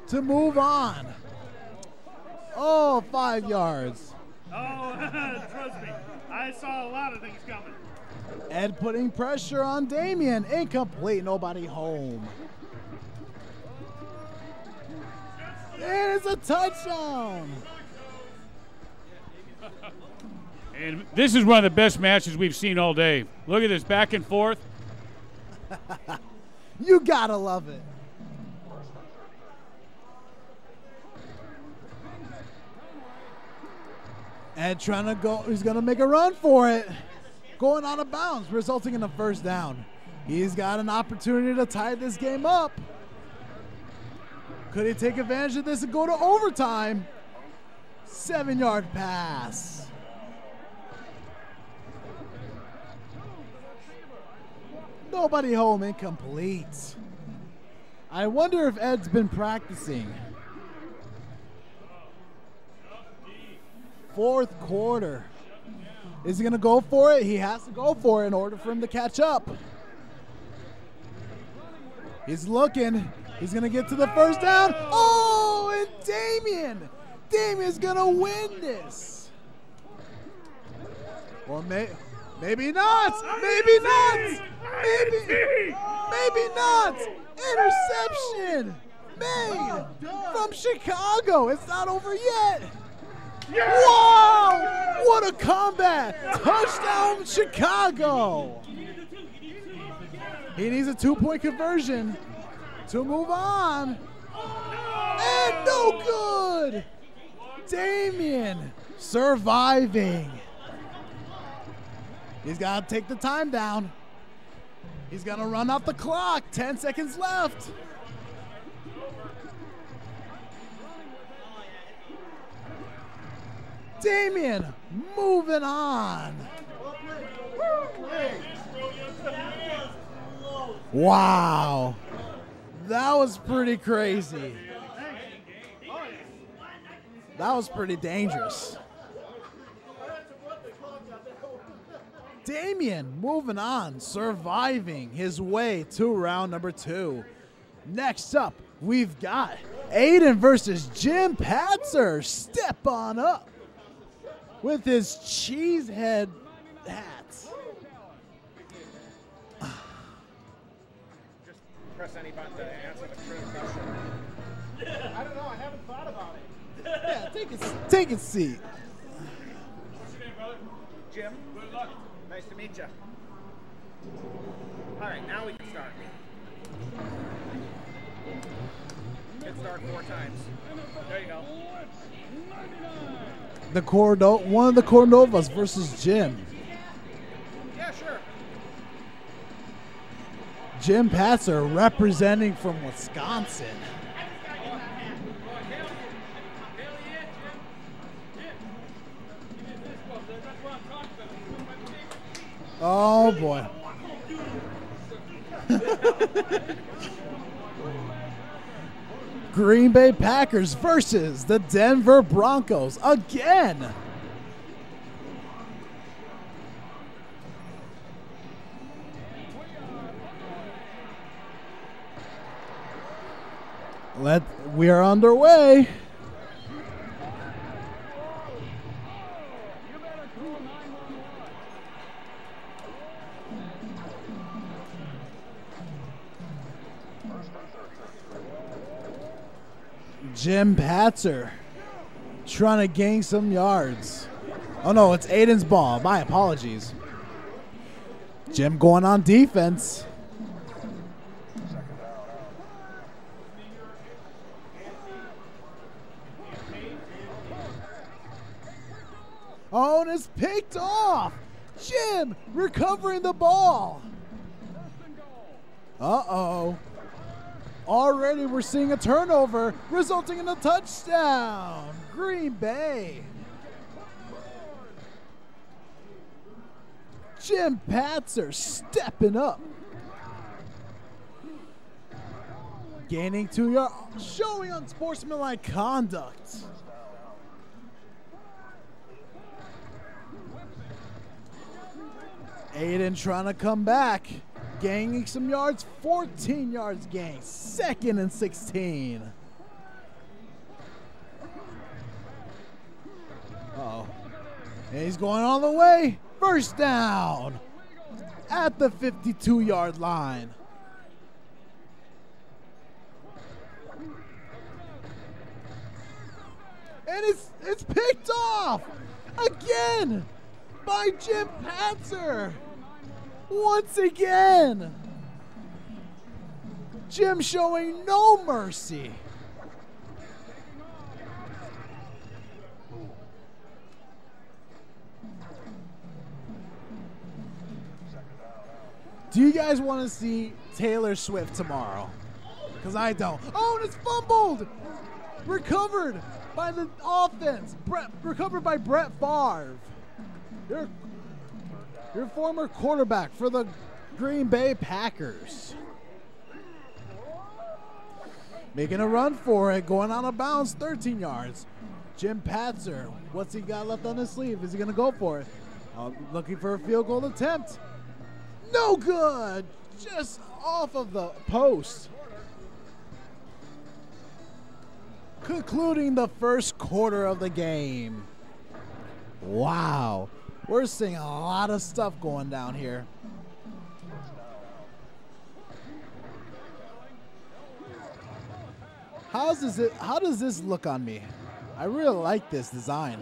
to move on. Oh, five yards. Oh, trust me, I saw a lot of things coming. Ed putting pressure on Damian. Incomplete, nobody home. And it's a touchdown. And this is one of the best matches we've seen all day. Look at this back and forth. You gotta love it. Ed trying to go, he's gonna make a run for it. Going out of bounds, resulting in a first down. He's got an opportunity to tie this game up. Could he take advantage of this and go to overtime? Seven yard pass. Nobody home incomplete. I wonder if Ed's been practicing. Fourth quarter. Is he going to go for it? He has to go for it in order for him to catch up. He's looking. He's going to get to the first down. Oh, and Damian. Damian's going to win this. Or may, maybe not. Maybe not. Maybe, maybe not. Interception. made from Chicago. It's not over yet. Wow! What a comeback! Touchdown, Chicago! He needs a two point conversion to move on. And no good! Damian surviving. He's got to take the time down. He's going to run out the clock. 10 seconds left. Damian moving on. Wow. That was pretty crazy. That was pretty dangerous. Damian moving on, surviving his way to round number two. Next up, we've got Aiden versus Jim Patzer. Step on up with his cheesehead hat. Just press any button to answer the true question. I don't know. I haven't thought about it. Yeah, take a, take a seat. Jim. Good luck. Nice to meet you. All right, now we can start. Hit start four times. There you go. The Cordo- one of the Cordovas versus Jim. Yeah, sure. Jim Patzer representing from Wisconsin. Oh boy. Green Bay Packers versus the Denver Broncos again. Let we are underway. Jim Patzer trying to gain some yards. Oh no, it's Aiden's ball. My apologies. Jim going on defense. Oh, and it's picked off. Jim recovering the ball. Uh oh. Already we're seeing a turnover, resulting in a touchdown. Green Bay. Jim Patzer stepping up. Gaining two yards, showing unsportsmanlike conduct. Aiden trying to come back, gaining some yards, 14 yards gain, second and 16. Uh-oh. And he's going all the way, first down at the 52 yard line. And it's it's picked off again by Jim Patzer. Once again. Jim showing no mercy. Do you guys want to see Taylor Swift tomorrow? Because I don't. Oh, and it's fumbled! Recovered by the offense. Brett, recovered by Brett Favre. Your, your former quarterback for the Green Bay Packers. Making a run for it, going out of bounds, 13 yards. Jim Patzer, what's he got left on his sleeve? Is he going to go for it? Uh, looking for a field goal attempt. No good! Just off of the post. Concluding the first quarter of the game. Wow. We're seeing a lot of stuff going down here. How does it? How does this look on me? I really like this design.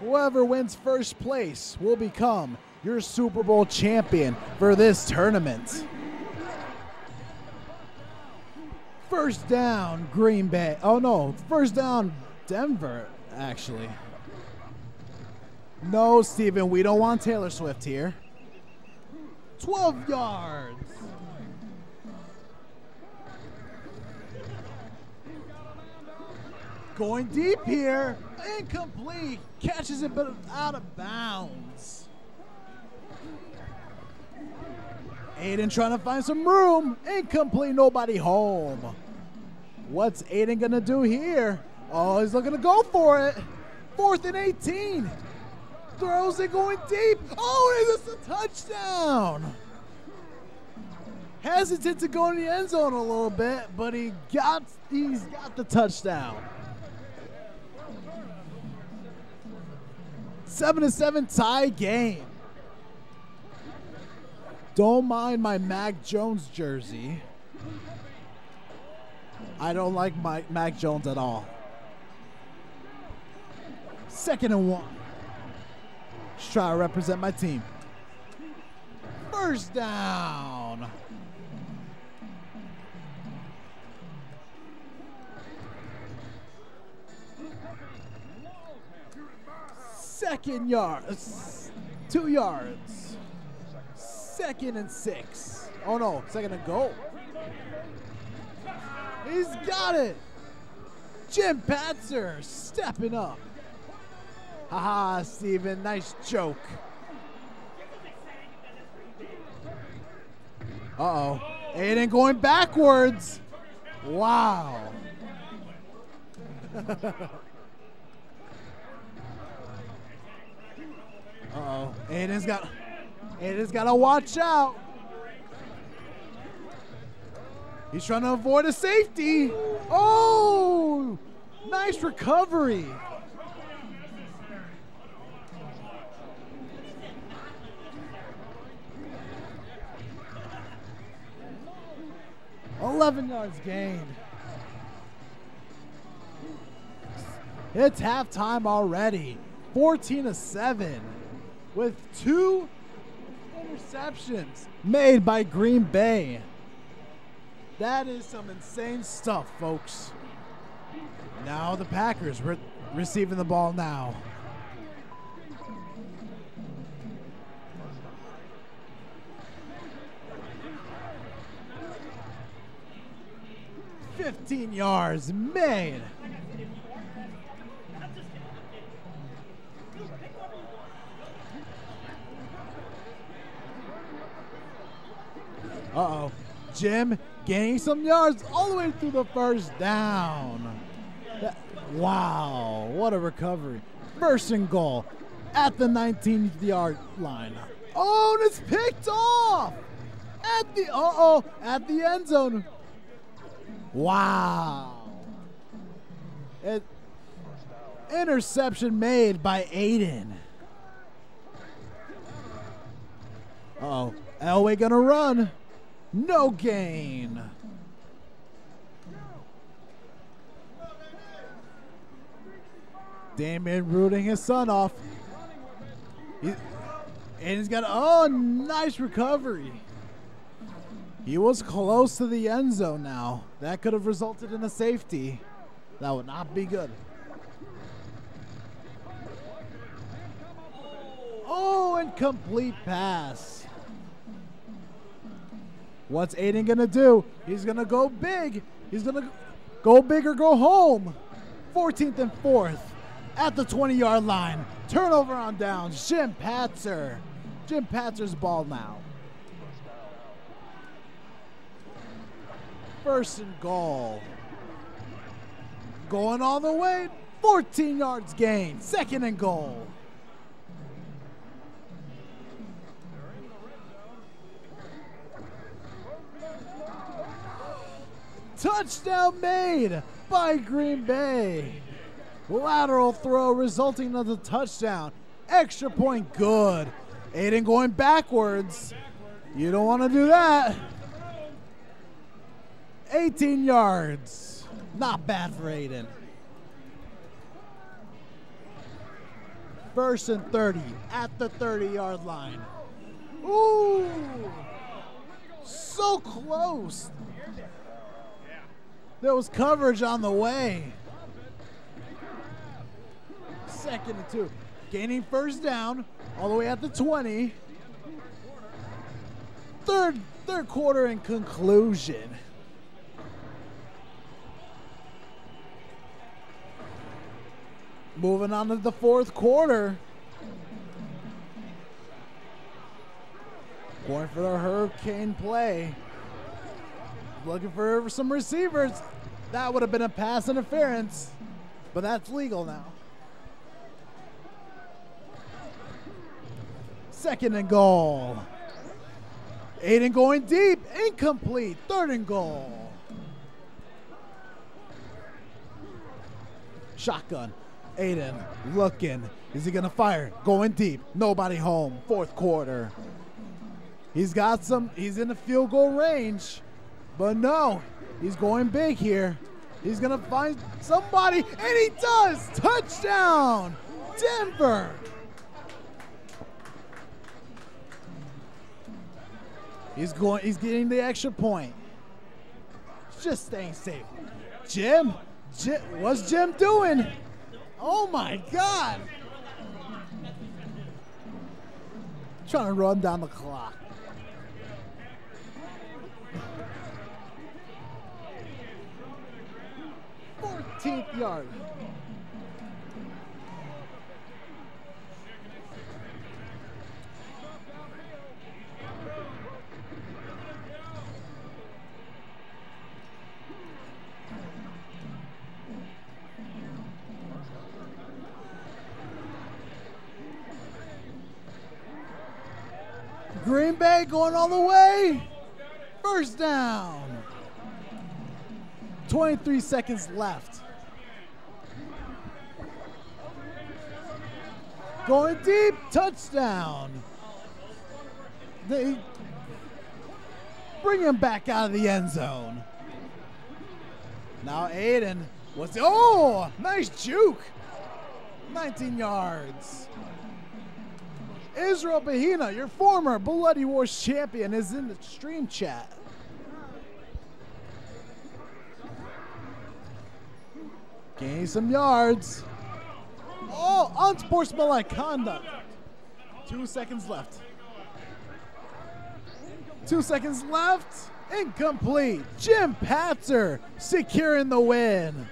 Whoever wins first place will become your Super Bowl champion for this tournament. First down, Green Bay. Oh no, first down, Denver, actually. No, Steven, we don't want Taylor Swift here. 12 yards. Going deep here. Incomplete. Catches it, but out of bounds. Aiden trying to find some room. Incomplete. Nobody home. What's Aiden going to do here? Oh, he's looking to go for it. Fourth and 18. Throws it going deep. Oh, it's a touchdown. Hesitant to go in the end zone a little bit, but he got he's got the touchdown. Seven to seven tie game. Don't mind my Mac Jones jersey. I don't like my Mac Jones at all. Second and one. Just try to represent my team. First down. Second yard. Two yards. Second and six. Oh no, second and goal. He's got it. Jim Patzer stepping up. Haha, Steven, nice joke. Uh oh. Aiden going backwards. Wow. Uh oh. Aiden's got Aiden's gotta watch out. He's trying to avoid a safety. Oh nice recovery. Eleven yards gained. It's halftime already. 14 to 7 with two interceptions made by Green Bay. That is some insane stuff, folks. Now the Packers re- receiving the ball now. Fifteen yards made. Uh oh. Jim gaining some yards all the way through the first down. That- wow, what a recovery. First and goal at the 19 yard line. Oh, and it's picked off at the uh oh at the end zone. Wow. It, interception made by Aiden. Uh oh. Elway gonna run. No gain. Damian rooting his son off. He, and he's got oh nice recovery. He was close to the end zone now. That could have resulted in a safety. That would not be good. Oh, incomplete pass. What's Aiden gonna do? He's gonna go big. He's gonna go big or go home. 14th and 4th at the 20 yard line. Turnover on downs. Jim Patzer. Jim Patzer's ball now. First and goal. Going all the way. 14 yards gain. Second and goal. Touchdown made by Green Bay. Lateral throw resulting in the touchdown. Extra point good. Aiden going backwards. You don't want to do that. 18 yards. Not bad for Aiden. First and 30 at the 30 yard line. Ooh! So close. There was coverage on the way. Second and two. Gaining first down all the way at the 20. Third third quarter in conclusion. Moving on to the fourth quarter. Going for the hurricane play. Looking for some receivers. That would have been a pass interference, but that's legal now. Second and goal. Aiden going deep, incomplete. Third and goal. Shotgun. Aiden looking. Is he gonna fire? Going deep. Nobody home. Fourth quarter. He's got some. He's in the field goal range, but no, he's going big here. He's gonna find somebody, and he does. Touchdown, Denver. He's going. He's getting the extra point. Just staying safe. Jim, Jim what's Jim doing? Oh my God! Trying to run down the clock. Fourteenth yard. Green Bay going all the way. First down. 23 seconds left. Going deep, touchdown. They bring him back out of the end zone. Now Aiden was oh nice juke. 19 yards. Israel Bahina, your former Bloody Wars champion, is in the stream chat. Gain some yards. Oh, unsportsmanlike conduct. Two seconds left. Two seconds left. Incomplete. Jim Patzer securing the win.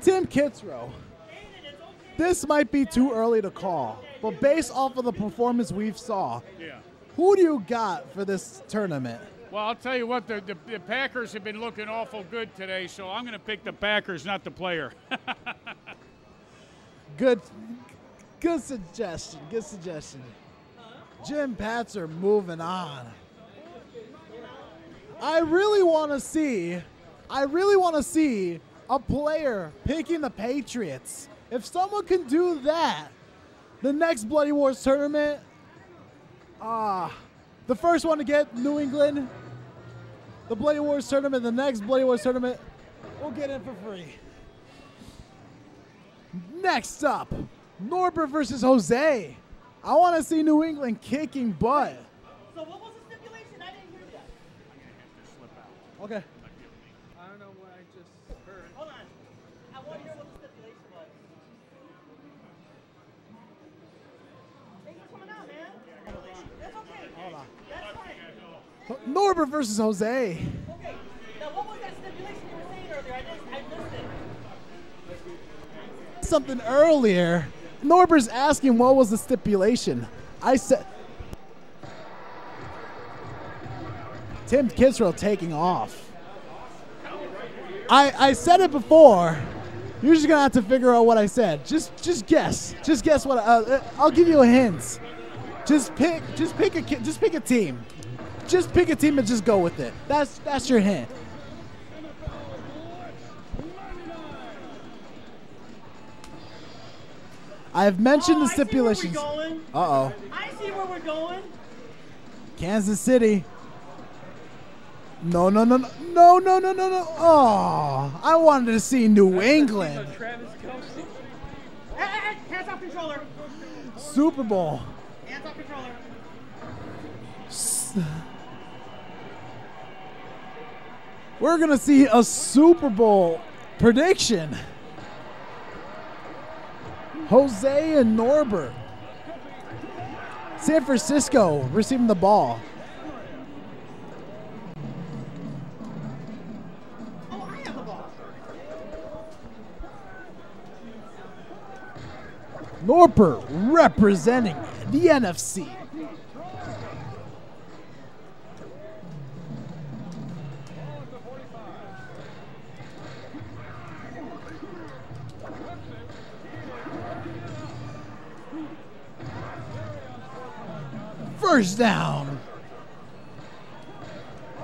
Tim Kitzrow. This might be too early to call, but based off of the performance we've saw, Yeah. who do you got for this tournament? Well, I'll tell you what, the, the, the Packers have been looking awful good today, so I'm going to pick the Packers, not the player. Good, good suggestion. Good suggestion. Jim Patzer moving on. I really want to see. I really want to see a player picking the Patriots. If someone can do that, the next Bloody Wars tournament, ah, the first one to get New England, the Bloody Wars tournament, the next Bloody Wars tournament, we'll get in for free. Next up, Norbert versus Jose. I want to see New England kicking butt. So what was the stipulation? I didn't hear that. Okay. Norbert versus Jose. Okay. Now, what was that stipulation you were saying earlier? I just I missed it. Something earlier. Norbert's asking what was the stipulation. I said. Tim Kitzrow taking off. I I said it before. You're just gonna have to figure out what I said. Just just guess. Just guess what. I, uh, I'll give you a hint. Just pick. Just pick a. Just pick a team. Just pick a team and just go with it. That's that's your hint. I have mentioned oh, the stipulations. I see where we're going. Uh oh. I see where we're going. Kansas City. No, no, no, no, no, no, no, no, no. Oh, I wanted to see New England Travis Hey, hey, hey, hands off controller. Super Bowl. Hands off controller. We're gonna see a Super Bowl prediction. Jose and Norbert. San Francisco receiving the ball. Norbert representing the NFC. First down.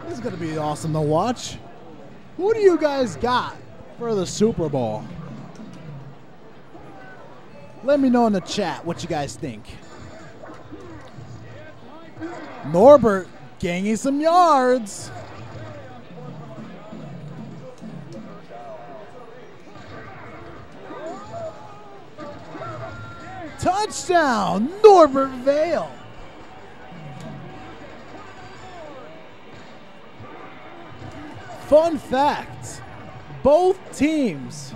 This is going to be awesome to watch. Who do you guys got for the Super Bowl? Let me know in the chat what you guys think. Norbert gaining some yards. Touchdown, Norbert Vale. Fun fact both teams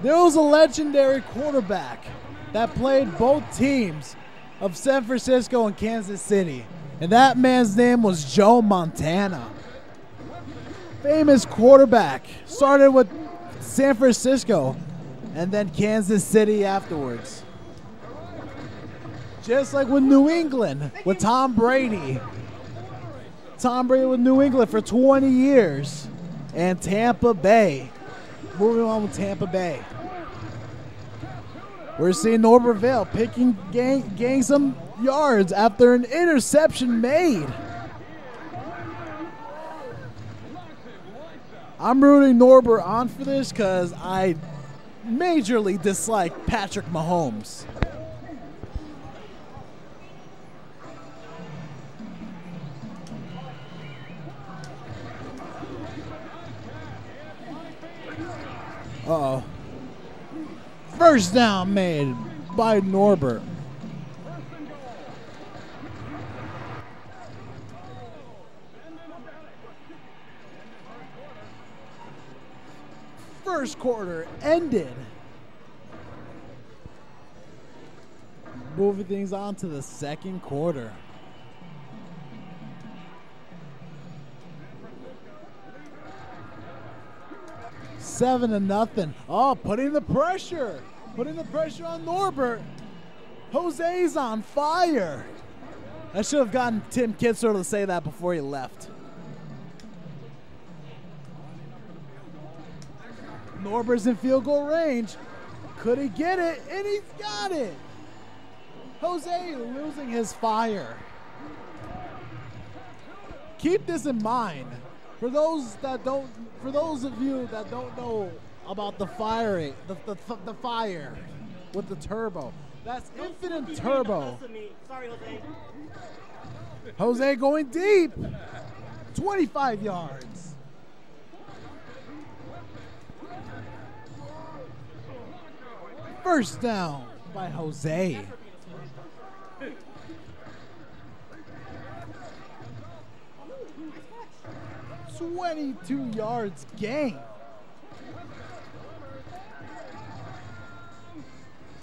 there was a legendary quarterback that played both teams of San Francisco and Kansas City. And that man's name was Joe Montana. Famous quarterback. Started with San Francisco and then Kansas City afterwards. Just like with New England, with Tom Brady. Tom Brady with New England for 20 years. And Tampa Bay moving on with Tampa Bay. We're seeing Norbert Vale picking, gain, gain some yards after an interception made. I'm rooting Norbert on for this because I majorly dislike Patrick Mahomes. Uh oh. First down made by Norbert. First quarter ended. Moving things on to the second quarter. Seven to nothing. Oh, putting the pressure. Putting the pressure on Norbert. Jose's on fire. I should have gotten Tim Kitzrow to say that before he left. Norbert's in field goal range. Could he get it? And he's got it. Jose losing his fire. Keep this in mind. For those that don't, for those of you that don't know about the firing, the, the, the fire with the turbo, that's infinite turbo. Sorry, Jose. Jose going deep, 25 yards. First down by Jose. Twenty-two yards gain.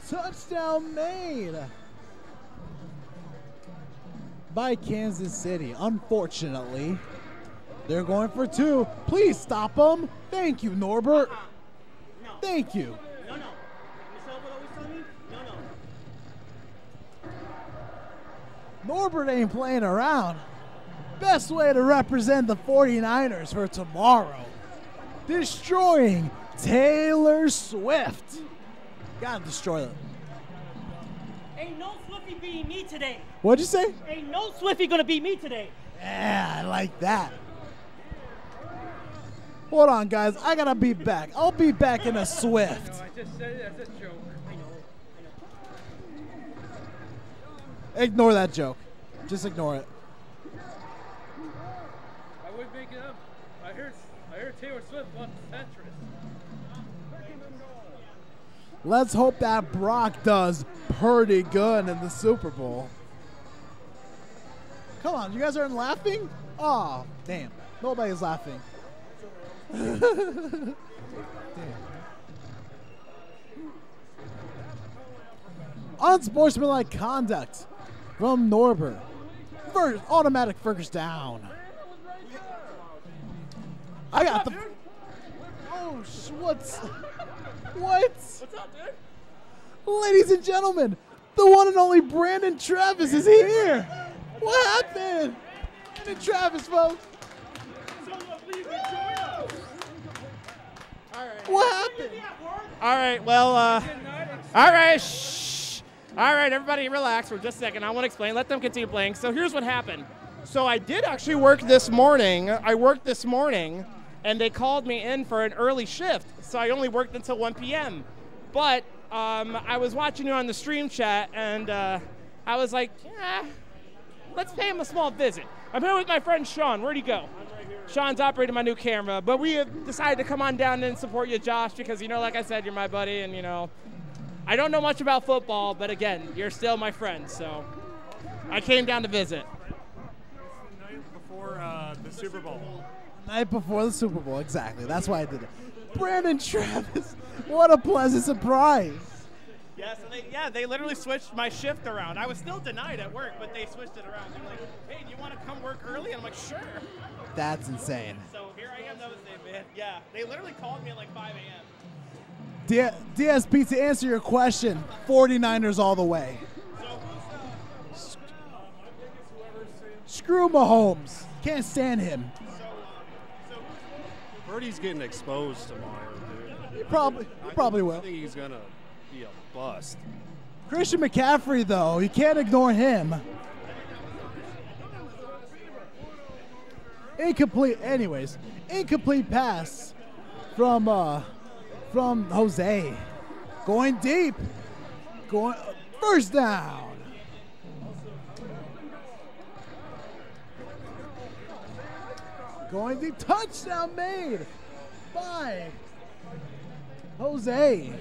Touchdown made by Kansas City. Unfortunately, they're going for two. Please stop them. Thank you, Norbert. Thank you. Norbert ain't playing around. Best way to represent the 49ers for tomorrow. Destroying Taylor Swift. Gotta destroy them. Ain't no Swifty beating me today. What'd you say? Ain't no Swifty gonna beat me today. Yeah, I like that. Hold on, guys. I gotta be back. I'll be back in a Swift. No, I just said it as a joke. I know, I know. Ignore that joke. Just ignore it. I would make heard, I heard Taylor Swift wants Tetris. Let's hope that Brock does pretty good in the Super Bowl. Come on, you guys aren't laughing? Oh, damn. Nobody's laughing. Damn. Unsportsmanlike conduct from Norbert. First, automatic first down. I got the. Oh, sh- what's. What? What's up, dude? Ladies and gentlemen, the one and only Brandon Travis is here. What happened? Brandon Travis, folks. So lovely you can join us. What happened? All right, well, uh, all right, shh. All right, everybody relax for just a second. I want to explain. Let them continue playing. So here's what happened. So I did actually work this morning. I worked this morning, and they called me in for an early shift. So I only worked until 1 p.m. But um, I was watching you on the stream chat, and uh, I was like, yeah, let's pay him a small visit. I'm here with my friend Sean. Where'd he go? Sean's operating my new camera, but we have decided to come on down and support you, Josh, because you know, like I said, you're my buddy, and you know, I don't know much about football, but again, you're still my friend, so I came down to visit. It's the Night before uh, the Super Bowl. Night before the Super Bowl, exactly. That's why I did it. Brandon Travis, what a pleasant surprise. Yeah, so they, yeah, they literally switched my shift around. I was still denied at work, but they switched it around. They're like, "Hey, do you want to come work early?" And I'm like, "Sure." That's insane. So here I am, Thursday, man. Yeah, they literally called me at like 5 a.m. D- DSP, to answer your question, 49ers all the way. Screw Mahomes. Can't stand him. Purdy's getting exposed tomorrow, dude. He probably, he probably I will. think he's gonna be a bust. Christian McCaffrey, though, you can't ignore him. Incomplete. Anyways, incomplete pass from uh, from Jose, going deep, going first down. Going deep, touchdown made by Jose.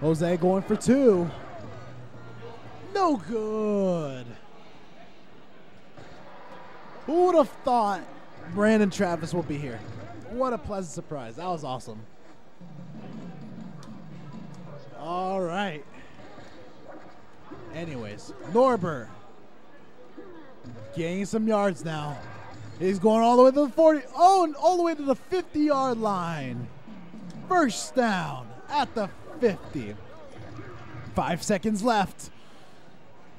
Jose going for two. No good. Who would have thought Brandon Travis will be here? What a pleasant surprise. That was awesome. All right. Anyways, Norbert gaining some yards now. He's going all the way to the 40. Oh, and all the way to the 50 yard line. First down at the 50. Five seconds left.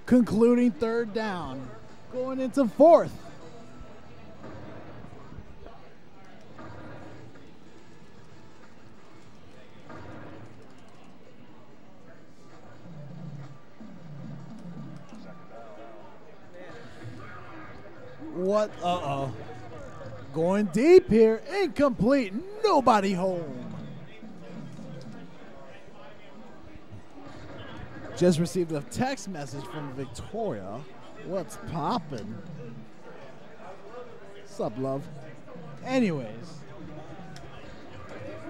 Concluding third down. Going into fourth. What? Uh oh. Going deep here. Incomplete. Nobody home. Just received a text message from Victoria. What's poppin'? Sup, love? Anyways.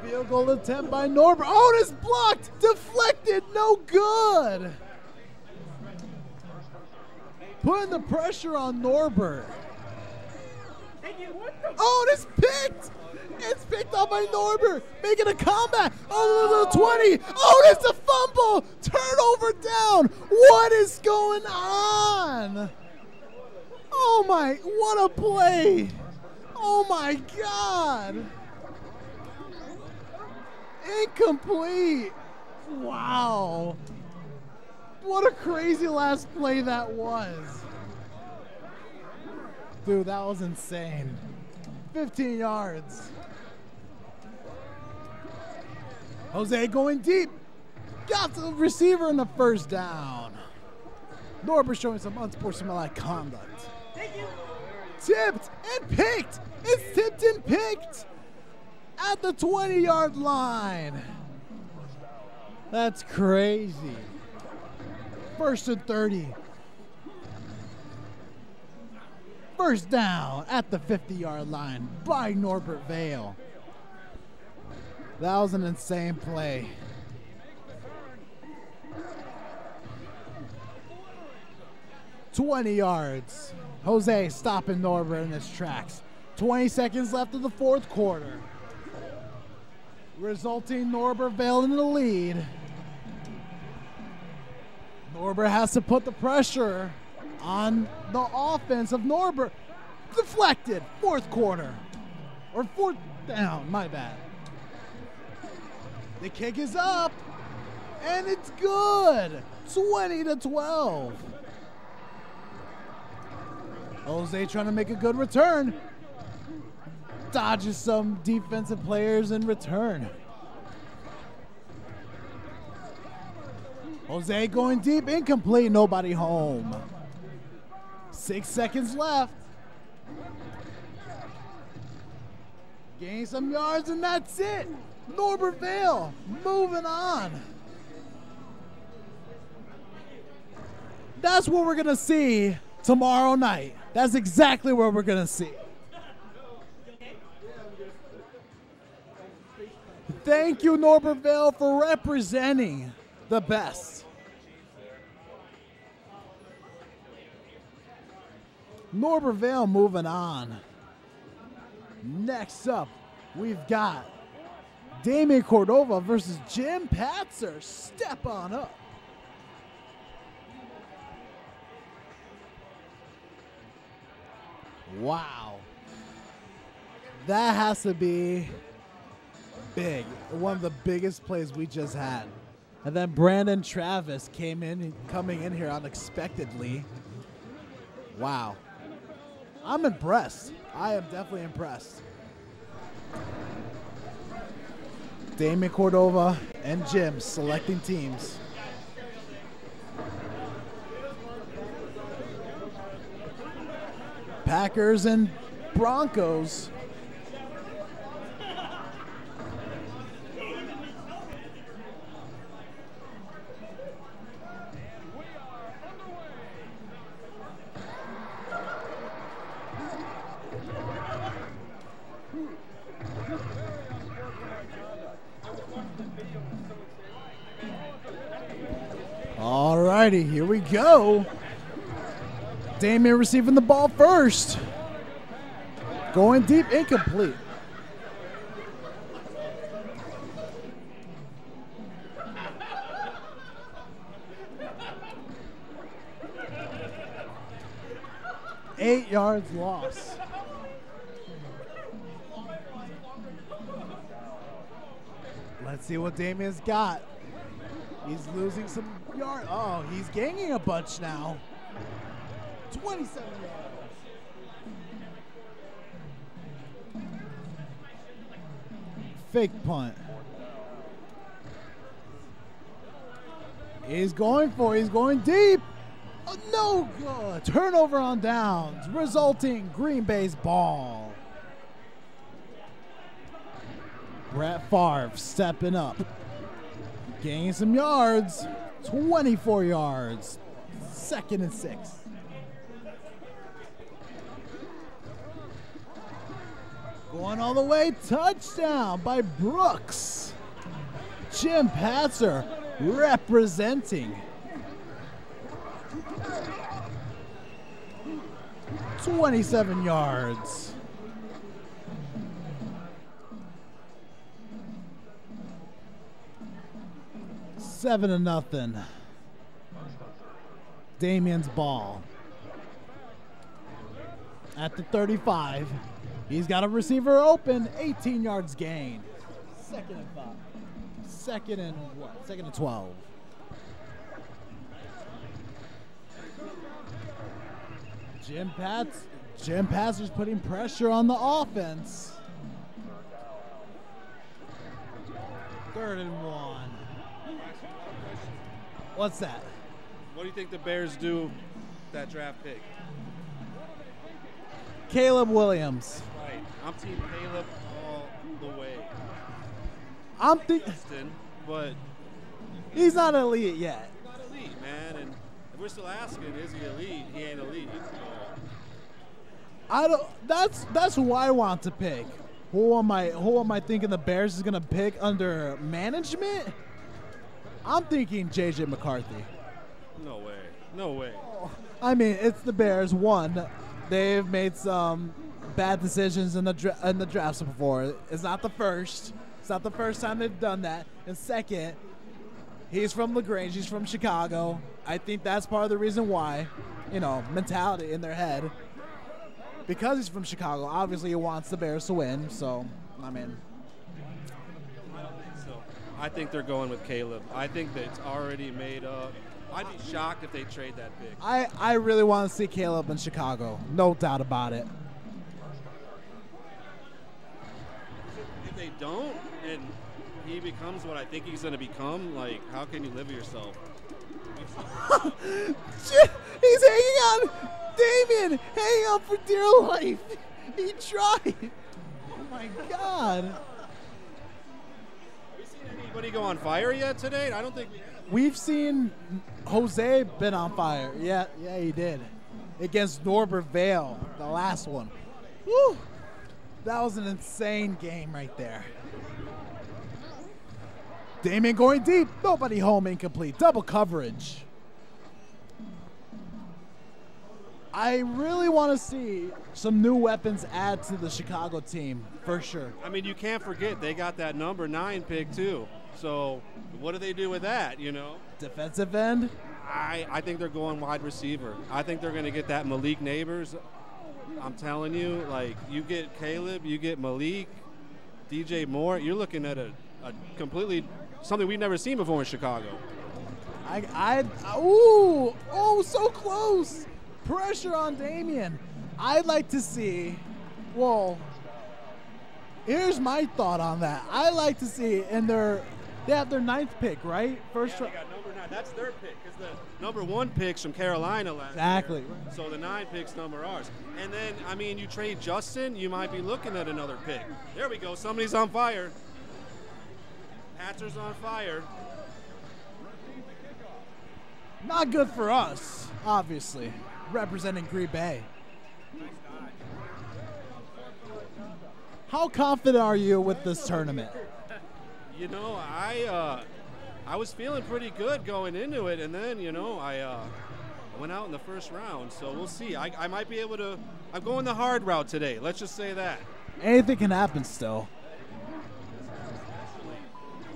Field goal attempt by Norbert. Oh, it's blocked! Deflected! No good! Putting the pressure on Norbert. Oh, and it's picked! It's picked up by Norbert, making a comeback. Oh, the 20. Oh, it's a fumble. Turnover down. What is going on? Oh my, what a play. Oh my God. Incomplete. Wow. What a crazy last play that was. Dude, that was insane. 15 yards. Jose going deep. Got the receiver in the first down. Norbert showing some unsportsmanlike conduct. Tipped and picked. It's tipped and picked at the 20 yard line. That's crazy. First and 30. First down at the 50 yard line by Norbert Vale. That was an insane play. Twenty yards. Jose stopping Norbert in his tracks. 20 seconds left of the fourth quarter. Resulting Norbert Vale in the lead. Norbert has to put the pressure on the offense of Norbert. Deflected. Fourth quarter. Or fourth down. My bad. The kick is up. And it's good. 20 to 12. Jose trying to make a good return. Dodges some defensive players in return. Jose going deep, incomplete, nobody home. Six seconds left. Gain some yards, and that's it. Norbert Vale moving on. That's what we're going to see tomorrow night. That's exactly what we're going to see. Thank you, Norbert Vale, for representing the best. Norbert Vale moving on. Next up, we've got Damian Cordova versus Jim Patzer. Step on up. Wow. That has to be big. One of the biggest plays we just had. And then Brandon Travis came in, coming in here unexpectedly. Wow. I'm impressed. I am definitely impressed. Damian Cordova and Jim selecting teams. Packers and Broncos. Alrighty, here we go. Damian receiving the ball first. Going deep, incomplete. Eight yards lost. Let's see what Damian's got. He's losing some yard. Oh, he's gaining a bunch now. 27 yards. Fake punt. He's going for. He's going deep. Oh, no good. Turnover on downs, resulting Green Bay's ball. Brett Favre stepping up. Gaining some yards. 24 yards. Second and six. Going all the way, touchdown by Brooks. Jim Patzer representing. Twenty-seven yards. Seven to nothing. Damian's ball. At the 35. He's got a receiver open. 18 yards gain. Second and five. Second and what? Second and 12. Jim Pats. Jim Patzer's putting pressure on the offense. Third and one. What's that? What do you think the Bears do that draft pick? Caleb Williams. Right. I'm team Caleb all the way. I'm thinking but he's not elite yet. He's not elite, man. And if we're still asking, is he elite? He ain't elite. I don't. That's that's who I want to pick. Who am I? Who am I thinking the Bears is gonna pick under management? I'm thinking JJ McCarthy. No way. No way. Oh, I mean, it's the Bears. One, they've made some bad decisions in the dra- in the drafts before. It's not the first. It's not the first time they've done that. And second, he's from Lagrange. He's from Chicago. I think that's part of the reason why, you know, mentality in their head. Because he's from Chicago, obviously he wants the Bears to win. So, I mean, I think they're going with Caleb. I think that it's already made up. I'd be shocked if they trade that pick. I I really want to see Caleb in Chicago. No doubt about it. If they don't, and he becomes what I think he's going to become, like, how can you live with yourself? He's hanging on. Damian, hanging on for dear life. He tried. Oh my God. Anybody go on fire yet today? I don't think we have. We've seen Jose been on fire. Yeah, yeah, he did. Against Norbert Vale, the last one. Woo! That was an insane game right there. Damian going deep. Nobody home incomplete. Double coverage. I really want to see some new weapons add to the Chicago team for sure. I mean, you can't forget they got that number nine pick, too. So what do they do with that, you know? Defensive end. I, I think they're going wide receiver. I think they're going to get that Malik Nabers. I'm telling you, like, you get Caleb, you get Malik, DJ Moore, you're looking at a, a completely something we've never seen before in Chicago. I, I, ooh, oh, so close. Pressure on Damian. I'd like to see, well, here's my thought on that. I like to see in their, they have their ninth pick, right? First Yeah, got number nine. That's their pick because the number one pick's from Carolina last Exactly. year. So the nine picks number ours. And then, I mean, you trade Justin, you might be looking at another pick. There we go. Somebody's on fire. Patzer's on fire. Not good for us, obviously, representing Green Bay. How confident are you with this tournament? You know, I uh, I was feeling pretty good going into it, and then you know I uh, went out in the first round. So we'll see. I, I might be able to. I'm going the hard route today. Let's just say that. Anything can happen still.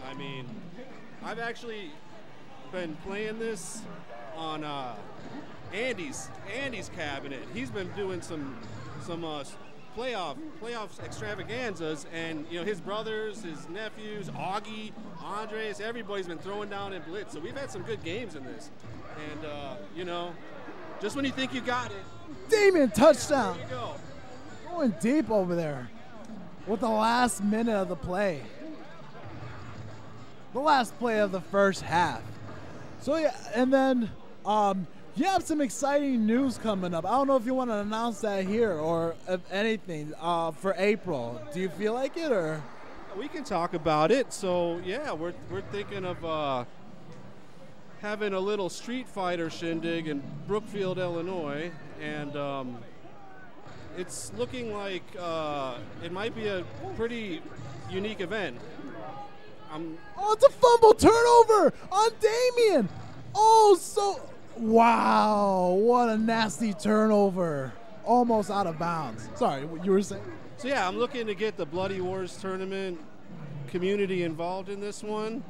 I mean, I've actually been playing this on uh, Andy's Andy's cabinet. He's been doing some some uh, playoff playoffs extravaganzas, and you know his brothers, his nephews, Augie, Andres, everybody's been throwing down in blitz. So we've had some good games in this, and uh, you know, just when you think you got it, Damian, touchdown. there you go. Going deep over there with the last minute of the play. The last play of the first half. So yeah, and then um, you have some exciting news coming up. I don't know if you want to announce that here or if anything uh, for April. Do you feel like it or? We can talk about it. So yeah, we're we're thinking of uh, having a little Street Fighter shindig in Brookfield, Illinois, and um, it's looking like uh, it might be a pretty unique event. I'm Oh, it's a fumble turnover on Damian. Oh, so wow! What a nasty turnover. Almost out of bounds. Sorry, what you were saying. So yeah, I'm looking to get the Bloody Wars tournament community involved in this one,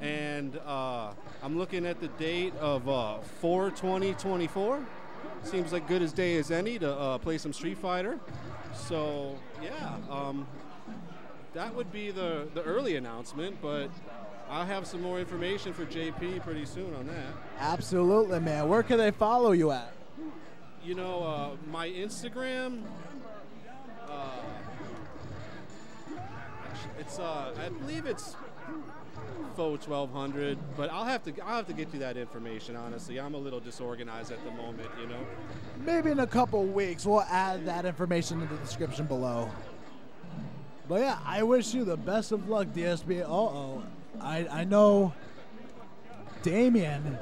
and uh, I'm looking at the date of uh, 4/20/24. Seems like good as day as any to uh, play some Street Fighter. So yeah, um, that would be the the early announcement, but I'll have some more information for JP pretty soon on that. Absolutely, man. Where can they follow you at? You know, uh, my Instagram. Uh, it's uh, I believe it's faux 1200, but I'll have to I'll have to get you that information. Honestly, I'm a little disorganized at the moment. You know. Maybe in a couple weeks, we'll add that information in the description below. But yeah, I wish you the best of luck, DSP. Uh oh. I, I know Damian.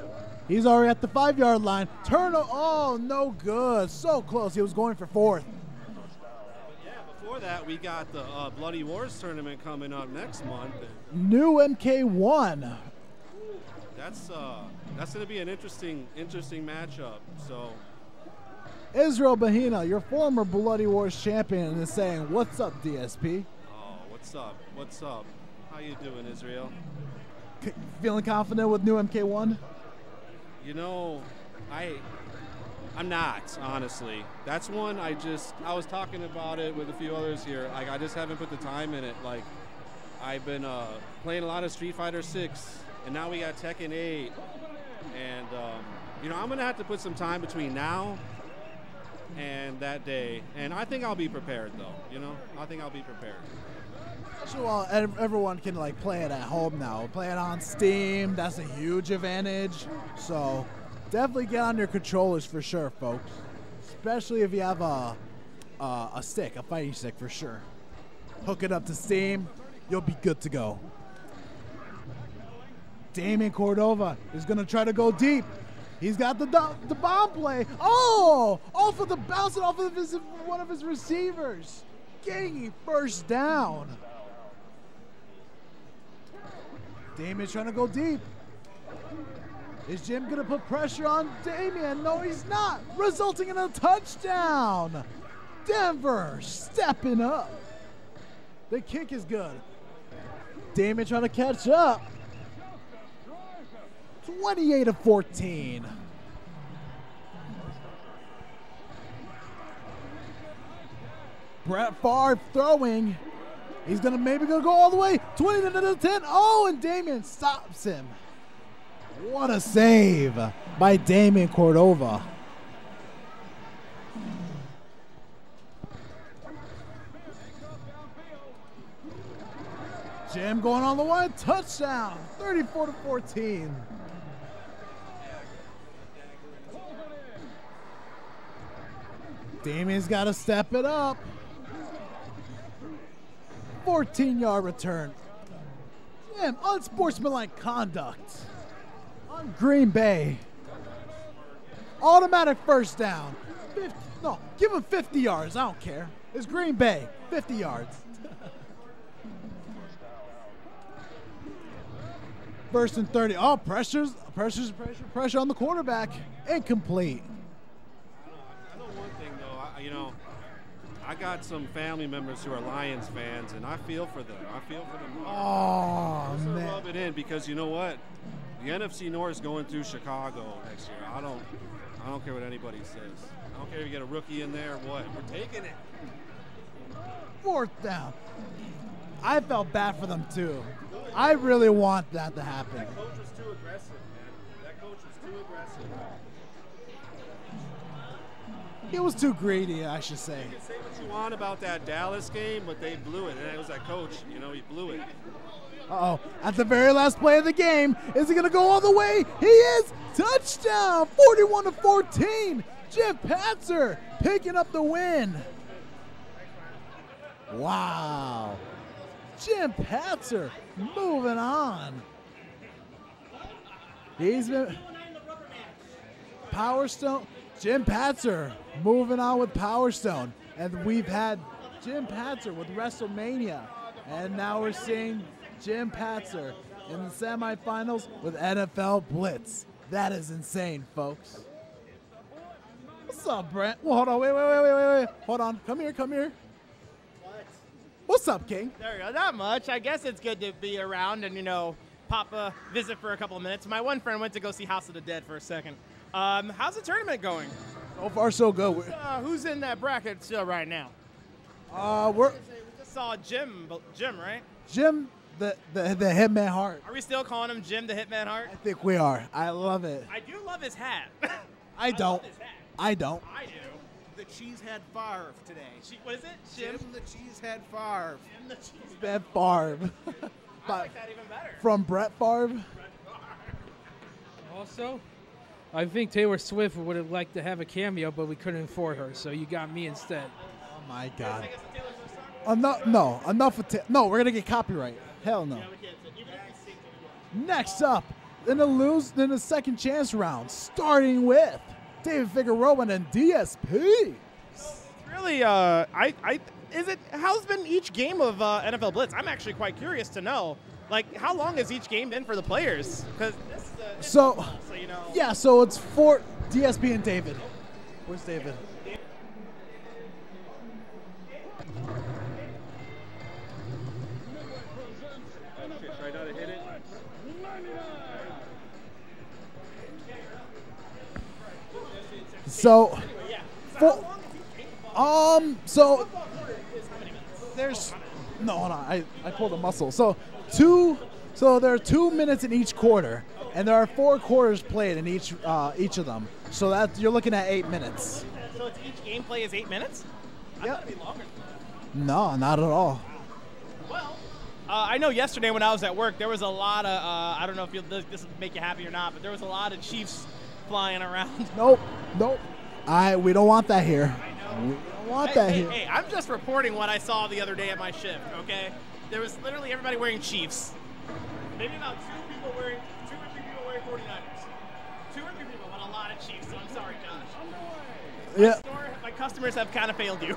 He's already at the five yard line. Turn. Oh, no good. So close. He was going for fourth. Yeah, before that, we got the uh, Bloody Wars tournament coming up next month. New MK1. That's uh, that's going to be an interesting interesting matchup. So Israel Bahina, your former Bloody Wars champion, is saying, "What's up, DSP? Oh, what's up? What's up? How you doing, Israel? C- feeling confident with new MK1?" You know, I I'm not honestly. That's one I just I was talking about it with a few others here. Like I just haven't put the time in it. Like I've been uh, playing a lot of Street Fighter 6, and now we got Tekken 8, and um, you know I'm gonna have to put some time between now and that day. And I think I'll be prepared though. You know, I think I'll be prepared. So, everyone can like play it at home now. Play it on Steam. That's a huge advantage. So, definitely get on your controllers for sure, folks. Especially if you have a a, a stick, a fighting stick for sure. Hook it up to Steam. You'll be good to go. Damian Cordova is gonna try to go deep. He's got the the bomb play. Oh, off of the bouncing off of his one of his receivers, getting first down. Damian's trying to go deep. Is Jim gonna put pressure on Damian? No, he's not, resulting in a touchdown. Denver stepping up. The kick is good. Damian trying to catch up. 28 to 14. Brett Favre throwing. He's gonna maybe gonna go all the way. 20 to 10. Oh, and Damian stops him. What a save by Damian Cordova. Jam going on the one touchdown, 34 to 14. Damian's got to step it up. 14 yard return. Damn, unsportsmanlike conduct on Green Bay. Automatic first down. 50, no, give him 50 yards. I don't care. It's Green Bay. 50 yards. First and 30. Oh, pressures, pressures, pressure, pressure on the quarterback. Incomplete. I know one thing though. I, you know, I got some family members who are Lions fans, and I feel for them. I feel for them. Oh, Just man. rub it in because you know what? The NFC North is going through Chicago next year. I don't, I don't care what anybody says. I don't care if you get a rookie in there. What? We're taking it. Fourth down. I felt bad for them too. I really want that to happen. That coach was too aggressive, man. That coach was too aggressive. He was too greedy, I should say. Want about that Dallas game, but they blew it, and it was that coach. You know, he blew it. Uh oh. At the very last play of the game, is he going to go all the way? He is! Touchdown! 41 to 14. Jim Patzer picking up the win. Wow. Jim Patzer moving on. He's been. Power Stone. Jim Patzer moving on with Power Stone. And we've had Jim Patzer with WrestleMania. And now we're seeing Jim Patzer in the semifinals with NFL Blitz. That is insane, folks. What's up, Brent? Well, hold on. Wait, wait, wait, wait, wait, wait. Hold on. Come here, come here. What? What's up, King? There we go. Not much. I guess it's good to be around and, you know, pop a visit for a couple of minutes. My one friend went to go see House of the Dead for a second. Um, how's the tournament going? So far, so good. We're- Uh, who's in that bracket still right now? Uh, we're We just saw Jim, Jim, right? Jim, the the the Hitman Hart. Are we still calling him Jim the Hitman Hart? I think we are. I love it. I do love his hat. I don't. love his hat. I don't. I do. The cheesehead Favre today. She, what is it? Jim Jim? the cheesehead Favre. Jim the cheese. Ben Favre. I like that even better. from Brett Favre. Also, I think Taylor Swift would have liked to have a cameo, but we couldn't afford her, so you got me instead. Oh my God. I guess the Taylor Swift song? Enough. No. Enough of. Ta- no, we're gonna get copyright. Hell no. Yeah, we can't sing. Even if we sing to the Next up, in the lose in the second chance round, starting with David Figueroa and DSP. Really really, uh, I, I, is it? How's been each game of uh, NFL Blitz? I'm actually quite curious to know. Like, how long has each game been for the players? Because this is the So, so you know. yeah, so it's for DSP and David. Where's David? I not have hit it? So, for, um, so there's no, hold on, I, I pulled a muscle. So two, so there are two minutes in each quarter, and there are four quarters played in each uh, each of them. So that you're looking at eight minutes. So it's each gameplay is eight minutes. I thought it'd be longer. No, not at all. Well, uh, I know yesterday when I was at work, there was a lot of, uh, I don't know if you'll, this this will make you happy or not, but there was a lot of Chiefs flying around. Nope, nope. I we don't want that here. We don't want hey, that hey, here. hey, I'm just reporting what I saw the other day at my shift, okay? There was literally everybody wearing Chiefs. Maybe about two people wearing, two or three people wearing 49ers. Two or three people, but a lot of Chiefs, so I'm sorry, Josh. Yeah, Store, my customers have kind of failed you.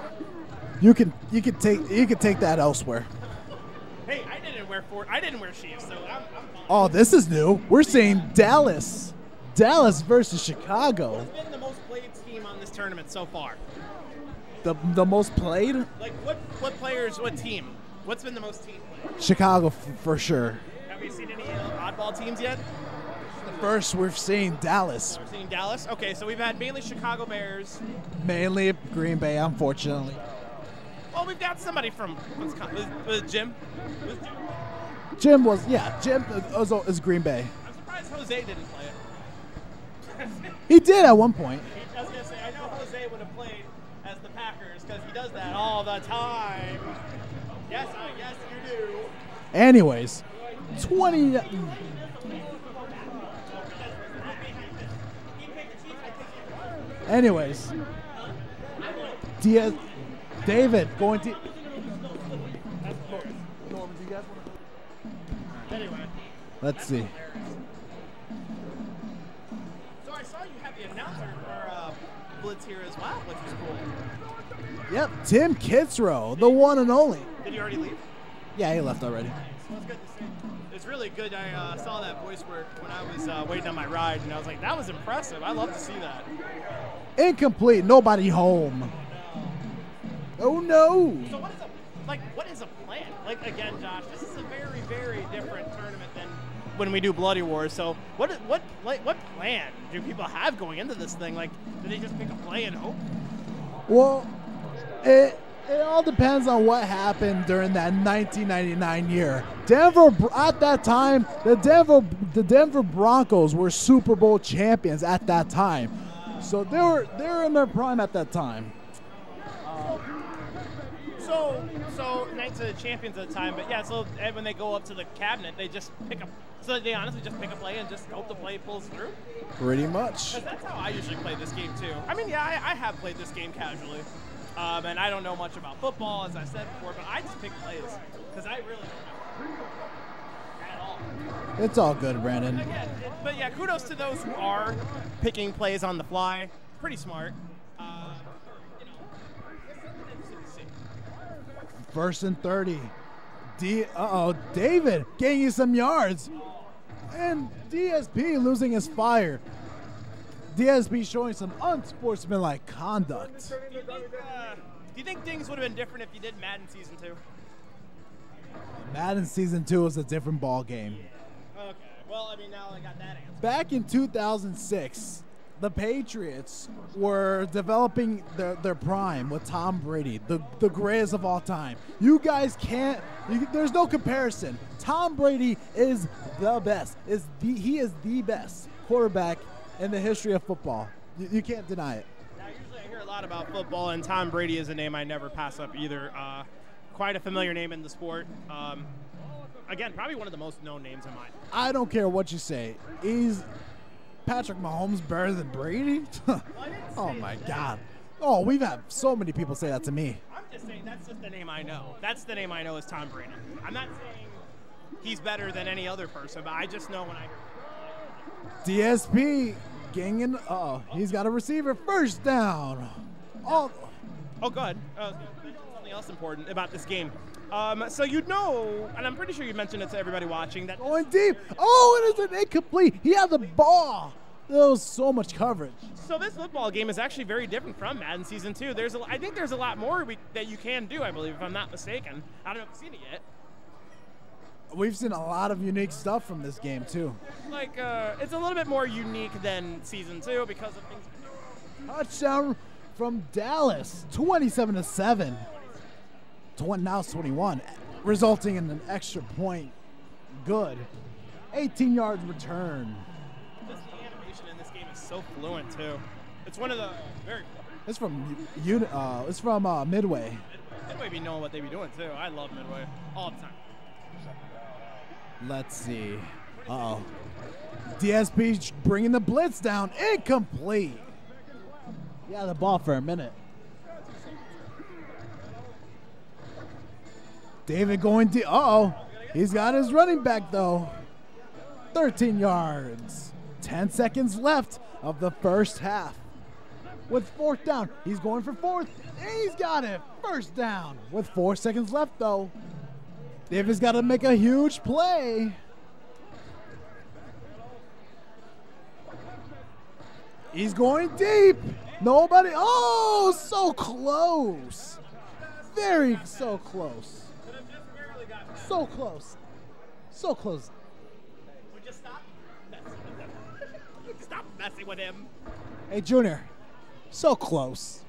you can you can take you can take that elsewhere. Hey, I didn't wear four, I didn't wear Chiefs, so I'm, I'm. Oh, this is new. We're seeing Dallas, Dallas versus Chicago. Who's been the most played team on this tournament so far? The the most played Like, what, what players, what team? What's been the most team played? Chicago f- for sure. Have you seen any uh, oddball teams yet? First, we're seeing Dallas, We've seen Dallas. Okay, so we've had mainly Chicago Bears. mainly Green Bay, unfortunately. Well, we've got somebody from Wisconsin. Was, was Jim? Was Jim? Jim was yeah, Jim is, is Green Bay. I'm surprised Jose didn't play it. He did at one point. I was gonna say I know Jose would have played as the Packers because he does that all the time. Yes, I guess you do. Anyways, 20. Anyways, Diaz, David going to. Anyway, Let's see. so I saw you have the announcer for uh, Blitz here as well, which is cool. Yep, Tim Kitzrow, the one and only. Did you already leave? Yeah, he left already. Well, it's good to see. It's really good. I uh, saw that voice work when I was uh, waiting on my ride, and I was like, that was impressive. I love to see that. Incomplete, nobody home. Oh no! So what is a like? What is a plan? Like again, Josh, this is a very, very different tournament than when we do Bloody Wars. So what? What? Like, what plan do people have going into this thing? Like, do they just pick a play and hope? Well, it it all depends on what happened during that 1999 year. Denver at that time, the Denver the Denver Broncos were Super Bowl champions at that time. So they were they were in their prime at that time. So, so Knights are the champions at the time, but yeah. So eh, when they go up to the cabinet, they just pick up. So they honestly just pick a play and just hope the play pulls through. Pretty much. that's how I usually play this game too. I mean, yeah, I, I have played this game casually, um, and I don't know much about football, as I said before, but I just pick plays because I really don't know at all. It's all good, Brandon. Again, it- but yeah, kudos to those who are picking plays on the fly. Pretty smart. Uh, you know, it's something interesting to see. First and 30. D uh oh, David gaining some yards. And DSP losing his fire. DSP showing some unsportsmanlike conduct. Do you think, uh, do you think things would have been different if you did Madden season two? Madden season two is a different ball game. Okay. Well, I mean, now I got that answer. Back in 2006, the Patriots were developing their, their prime with Tom Brady, the, the greatest of all time. You guys can't, you, there's no comparison. Tom Brady is the best. Is the, he is the best quarterback in the history of football. You, you can't deny it. Now, usually I hear a lot about football, and Tom Brady is a name I never pass up either. Uh, quite a familiar name in the sport. Um, again, probably one of the most known names in mine. I don't care what you say. Is Patrick Mahomes better than Brady? oh my God. Oh, we've had so many people say that to me. I'm just saying that's just the name I know. That's the name I know is Tom Brady. I'm not saying he's better than any other person, but I just know when I DSP ganging. Oh, he's got a receiver. First down. Oh, Oh, good. Uh, something else important about this game. Um, so you know, and I'm pretty sure you mentioned it to everybody watching that. Going deep. Oh, it is an incomplete. He had the ball. There was so much coverage. So this football game is actually very different from Madden Season 2. There's, a, I think there's a lot more we, that you can do. I believe, if I'm not mistaken. I don't know if you've seen it yet. We've seen a lot of unique stuff from this game too. Like, uh, it's a little bit more unique than Season 2 because of things. Touchdown from Dallas, 27 to seven. Now it's 21, resulting in an extra point. Good. 18 yards return. Just the animation in this game is so fluent too. It's one of the very. It's from uh, it's from uh, Midway. Midway be knowing what they be doing too. I love Midway all the time. Let's see. Uh oh. DSP bringing the blitz down. Incomplete. Yeah, the ball for a minute. David going deep. Uh oh. He's got his running back though. 13 yards. 10 seconds left of the first half. With fourth down. He's going for fourth. He's got it. First down. With four seconds left though. David's got to make a huge play. He's going deep. Nobody. Oh, so close. Very so close. So close. So close. Would you stop? Stop messing with him. Hey, Junior. So close.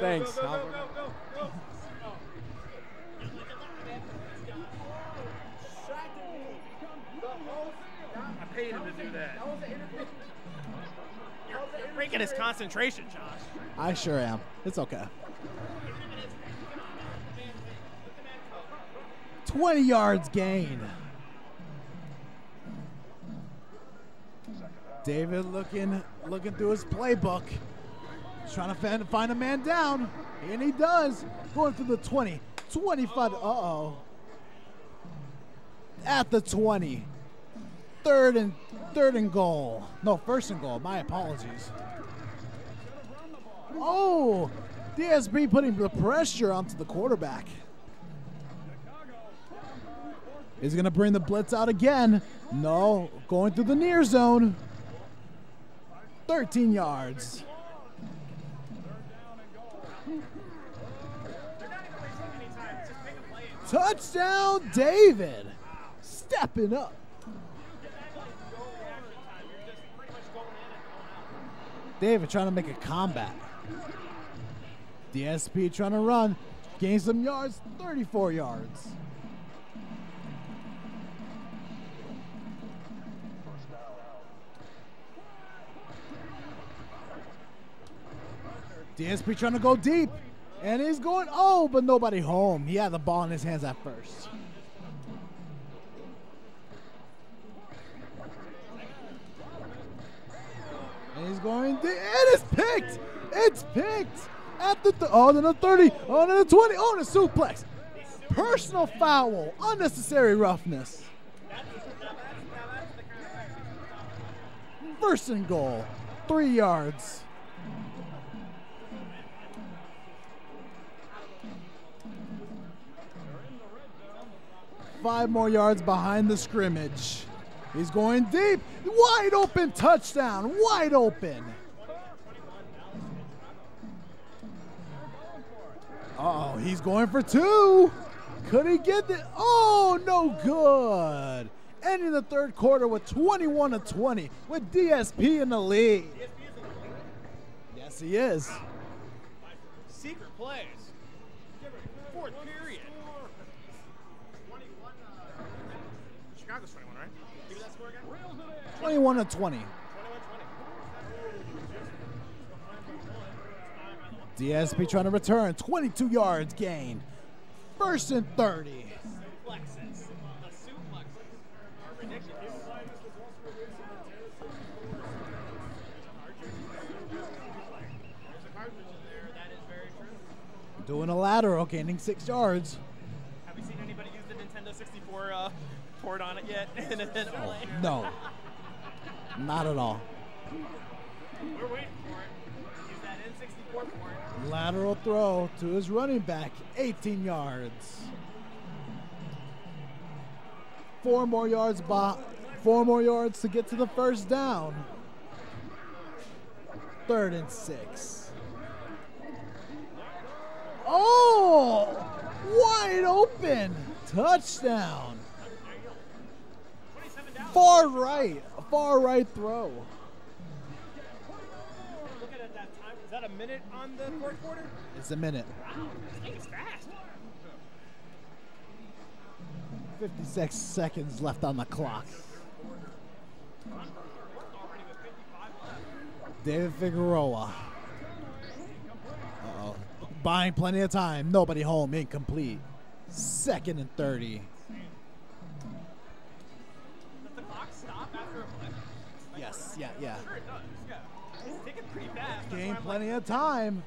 Thanks. Albert. I paid him to do that. You're breaking his concentration, Josh. I sure am. It's okay. 20 yards gain. David looking looking through his playbook. Trying to find, find a man down. And he does. Going through the 20. 25. Uh oh. At the 20. Third and third and goal. No, first and goal. My apologies. Oh, DSP putting the pressure onto the quarterback. Is going to bring the blitz out again. No, going through the near zone. 13 yards. Touchdown, David. Stepping up. David trying to make a combat. DSP trying to run. Gain some yards, 34 yards. DSP trying to go deep. And he's going, oh, but nobody home. He had the ball in his hands at first. And he's going, deep. and it's picked. It's picked. At the, th- oh, then the 30, oh, then the 20, oh, the suplex. Personal foul, unnecessary roughness. First and goal, three yards. Five more yards behind the scrimmage. He's going deep. Wide open touchdown. Wide open. Oh, he's going for two. Could he get it? Oh, no good. Ending the third quarter with 21 to 20 with DSP in the lead. Yes, he is. Secret plays. 21 to 20. DSP trying to return. 22 yards gained. First and 30. Suplexes. The suplexes are ridiculous. There's a cartridge in there. That is very true. Doing a lateral, gaining six yards. Have you seen anybody use the Nintendo 64 uh, port on it yet? in a in a play? No. Not at all. We're waiting for it. Use that N64 Lateral throw to his running back, 18 yards. Four more yards, bo- four more yards to get to the first down. Third and six. Oh, wide open touchdown. Far right, far right throw. Looking at that time, is that a minute on the fourth quarter? It's a minute. Wow, this fast. 56 seconds left on the clock. David Figueroa. Uh-oh. Buying plenty of time. Nobody home. Incomplete. Second and 30. Does the clock stop after a play? Yes, yeah, yeah. Sure it does. Yeah. It's pretty fast. That's why Gain like, plenty of time.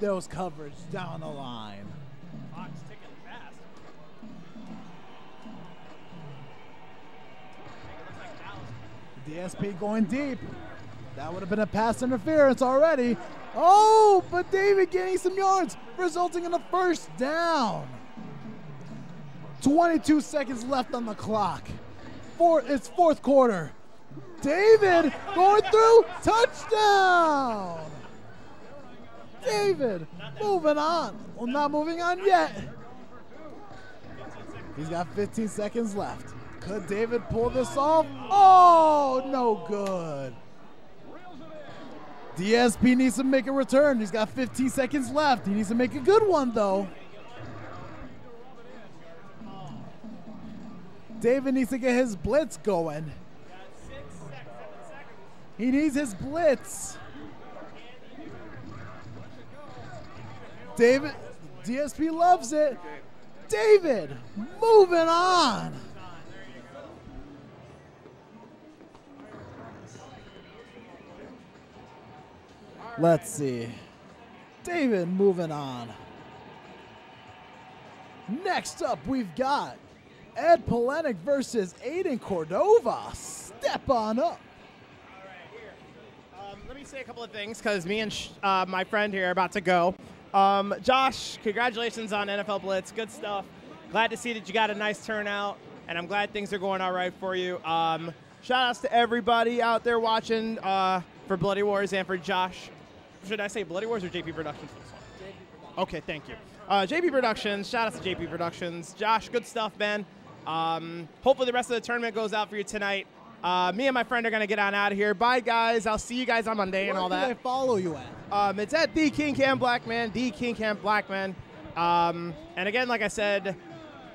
There was coverage down the line. Ticking fast. It looks like Dallas DSP going deep. That would have been a pass interference already. Oh, but David getting some yards, resulting in a first down. 22 seconds left on the clock. Four, it's fourth quarter. David going through, touchdown. David moving on. Well, not moving on yet. He's got 15 seconds left. Could David pull this off? Oh, no good. DSP needs to make a return. He's got 15 seconds left. He needs to make a good one, though. David needs to get his blitz going. He needs his blitz. David, DSP loves it. David, moving on. Let's see. David moving on. Next up, we've got Ed Palenik versus Aiden Cordova. Step on up. Me say a couple of things because me and sh- uh, my friend here are about to go. Um, Josh, congratulations on NFL Blitz. Good stuff. Glad to see that you got a nice turnout, and I'm glad things are going all right for you. Um, shout outs to everybody out there watching uh, for Bloody Wars and for Josh. Should I say Bloody Wars or JP Productions? for this one? Okay, thank you. Uh, JP Productions, shout out to JP Productions. Josh, good stuff, man. Um, hopefully, the rest of the tournament goes out for you tonight. Uh, me and my friend are going to get on out of here. Bye, guys. I'll see you guys on Monday and Where all can that. they follow you at? Um, it's at the King Cam Blackman, the King Cam Blackman. Um, and again, like I said,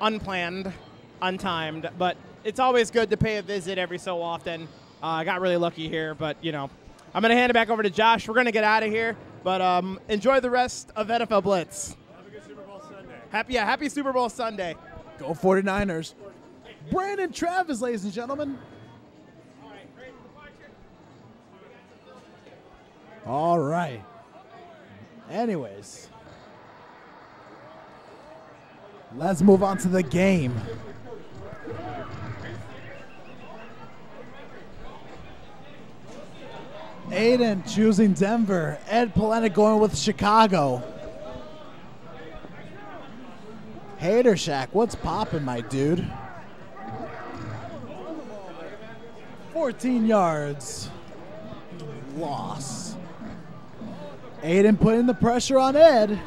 unplanned, untimed, but it's always good to pay a visit every so often. Uh, I got really lucky here, but you know, I'm gonna hand it back over to Josh. We're gonna get out of here, but um, enjoy the rest of NFL Blitz. Have a good Super Bowl Sunday. Happy, yeah, happy Super Bowl Sunday. Go 49ers. Brandon Travis, ladies and gentlemen. All right. Anyways, let's move on to the game. Aiden choosing Denver. Ed Palenik going with Chicago. Hater Shack, what's poppin', my dude? 14 yards. Loss. Aiden putting the pressure on Ed.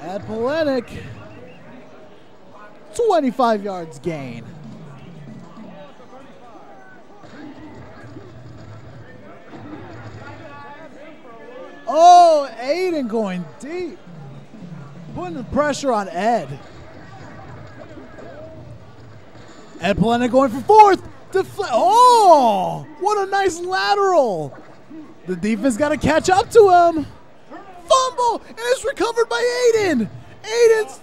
Ed Palenik. 25 yards gain. Oh, Aiden going deep. Putting the pressure on Ed. Ed Polena going for fourth. Defle- oh, what a nice lateral. The defense got to catch up to him. Fumble, and it's recovered by Aiden. Aiden's.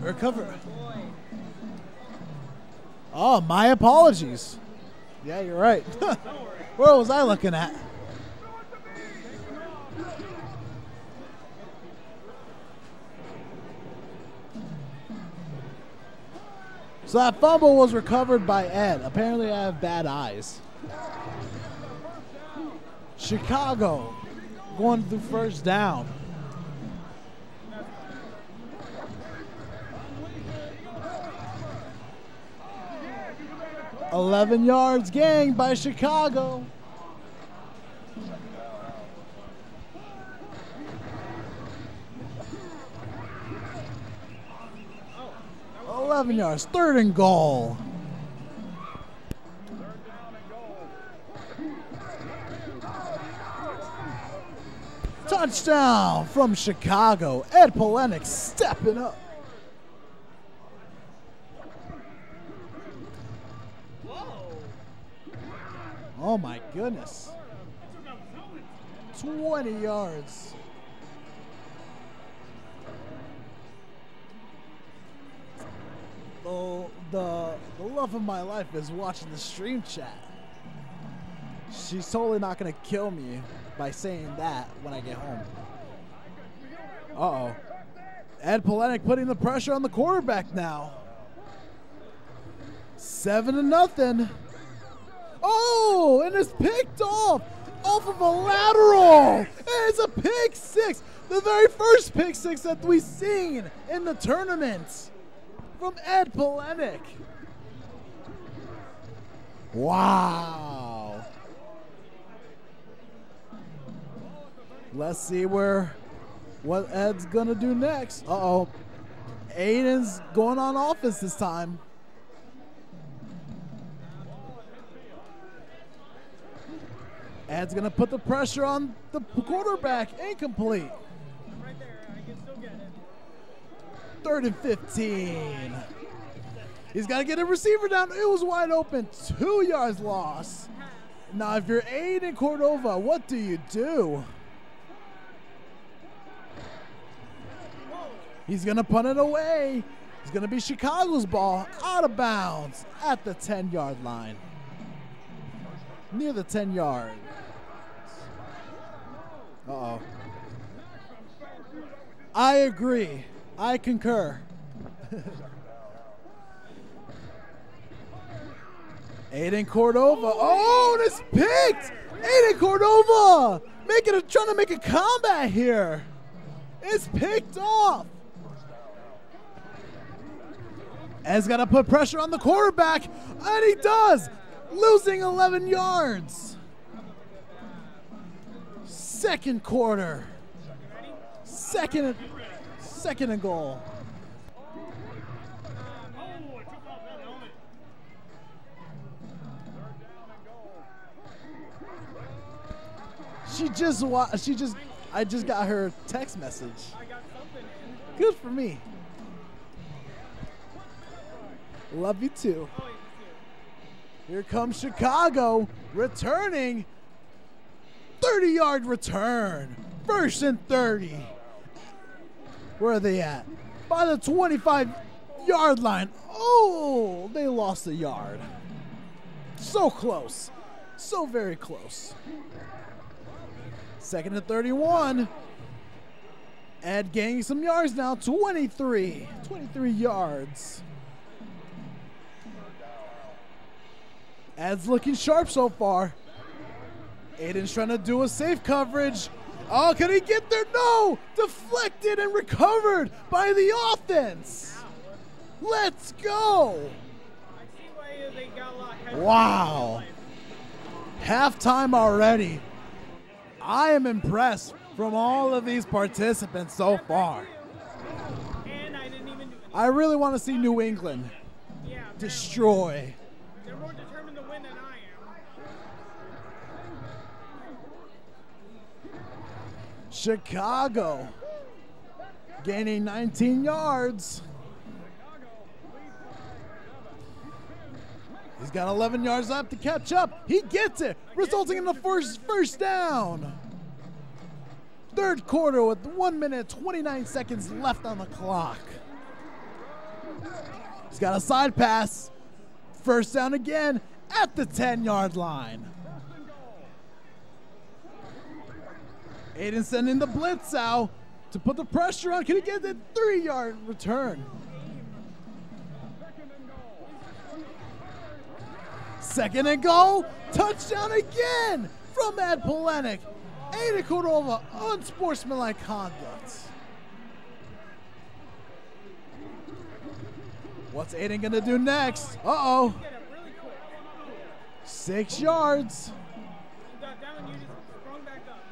Recover. Oh, my apologies. Yeah, you're right. Where was I looking at? So that fumble was recovered by Ed. Apparently, I have bad eyes. Chicago going through first down. Eleven yards gained by Chicago. 11 yards, third and goal. Touchdown from Chicago. Ed Palenik stepping up. Oh my goodness. 20 yards. the, the, the love of my life is watching the stream chat. She's totally not going to kill me by saying that when I get home. Uh oh. Ed Palenik putting the pressure on the quarterback now. Seven to nothing. Oh, and it's picked off off of a lateral. And it's a pick six. The very first pick six that we've seen in the tournament from Ed Palenik. Wow. Let's see where what Ed's gonna do next. Uh oh. Aiden's going on offense this time. Ed's gonna put the pressure on the quarterback. Incomplete. Third and 15. He's got to get a receiver down. It was wide open. Two yards lost. Now, if you're Aiden Cordova, what do you do? He's going to punt it away. It's going to be Chicago's ball out of bounds at the 10 yard line. Near the 10 yard. Uh oh. I agree. I concur. Aiden Cordova. Oh, and it's picked. Aiden Cordova making a trying to make a comeback here. It's picked off. Ed's got to put pressure on the quarterback, and he does, losing 11 yards. Second quarter. Second second and goal. She just she just I just got her text message. Good for me. Love you too. Here comes Chicago returning. 30 yard return. First and 30. Where are they at? By the 25 yard line. Oh, they lost a yard. So close. So very close. Second and 31. Ed gaining some yards now. 23. 23 yards. Ed's looking sharp so far. Aiden's trying to do a safe coverage. Oh, can he get there? No! Deflected and recovered by the offense. Let's go. Wow. Halftime already. I am impressed from all of these participants so far. I really want to see New England destroy. They're more determined to win than I am. Chicago gaining 19 yards. He's got 11 yards left to catch up. He gets it, resulting in the first first down. Third quarter with 1 minute 29 seconds left on the clock. He's got a side pass. First down again at the 10 yard line. Aiden sending the blitz out to put the pressure on. Can he get the three yard return? Second and goal. Touchdown again from Ed Palenik. Aiden Cordova, unsportsmanlike conduct. What's Aiden gonna do next? Uh oh. Six yards. You got down, you just sprung back up.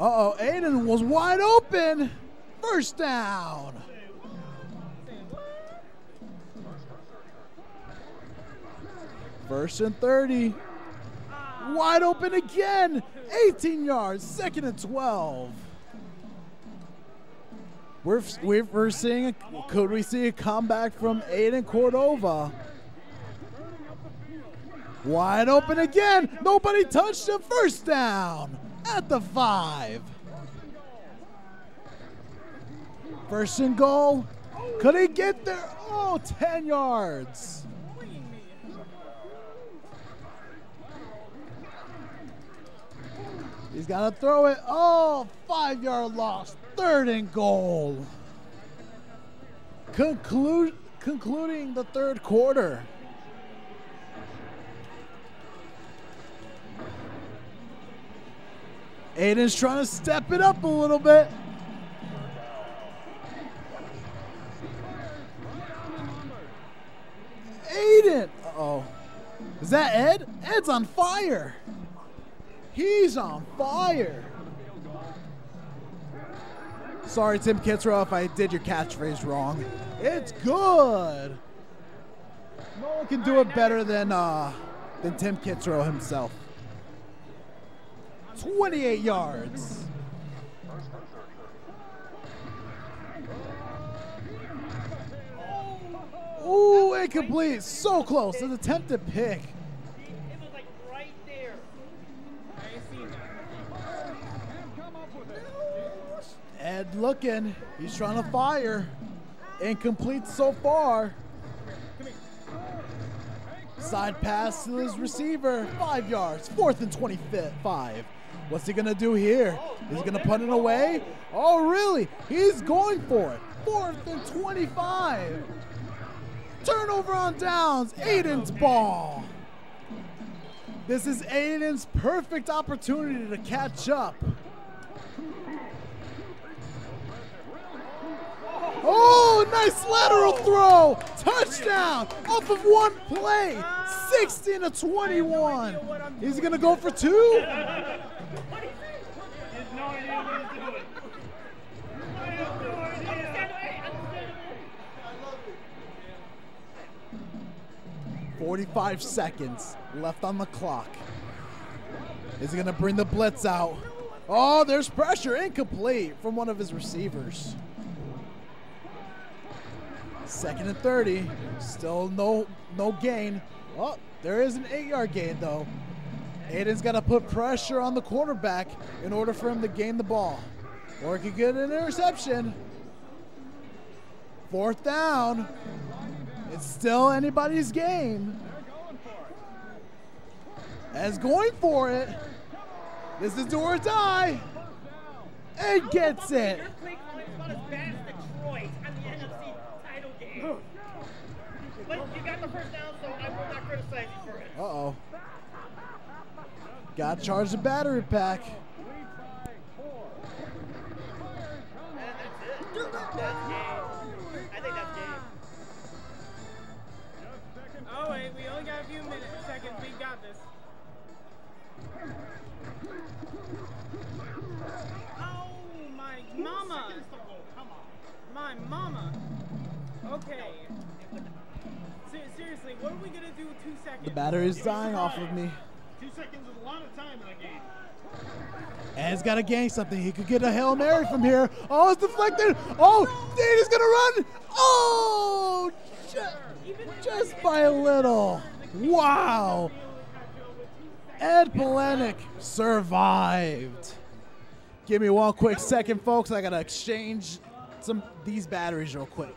Uh oh, Aiden was wide open. First down. First and 30. Wide open again. 18 yards. Second and 12. We're, we're, we're seeing, a, could we see a comeback from Aiden Cordova? Wide open again. Nobody touched him. First down at the five. First and goal. Could he get there? Oh, 10 yards. He's got to throw it. Oh, five yard loss. Third and goal. Conclude, concluding the third quarter. Aiden's trying to step it up a little bit. Aiden. Uh-oh. Is that Ed? Ed's on fire. He's on fire. Sorry, Tim Kitzrow, if I did your catchphrase wrong. It's good. No one can do it better than uh, than Tim Kitzrow himself. 28 yards. Ooh, incomplete. So close. An attempted pick. Ed looking. He's trying to fire. Incomplete so far. Side pass to his receiver. Five yards. Fourth and 25. What's he going to do here? Is he going to punt it away? Oh, really? He's going for it. Fourth and 25. Turnover on downs. Aiden's ball. This is Aiden's perfect opportunity to catch up. Oh, nice lateral throw. Touchdown off of one play. 16 to 21. Is he going to go for two? He has no idea what he's doing. I have no idea. 45 seconds left on the clock. Is he going to bring the blitz out? Oh, there's pressure. Incomplete from one of his receivers. Second and 30. Still no no gain. Oh, there is an eight yard gain though. Aiden's got to put pressure on the quarterback in order for him to gain the ball. Or he could get an interception. Fourth down. It's still anybody's game. As going for it. This is do or die. And gets it. Your play calling is about as bad as Detroit on the NFC title game. But you got the first down, so I will not criticize you for it. Uh oh. Got to charge the battery pack. And that's it. That's game. I think that's game. Oh wait, we only got a few minutes, seconds. We got this. Oh my mama! My mama. Okay. Se- seriously, what are we gonna do with two seconds? The battery's dying off of me. Two seconds is a lot of time in a game. He's got to gain something. He could get a Hail Mary from here. Oh, it's deflected. Oh, Dana's going to run. Oh, ju- just by a little. Wow. Ed Palenik survived. Give me one quick second, folks. I got to exchange some these batteries real quick.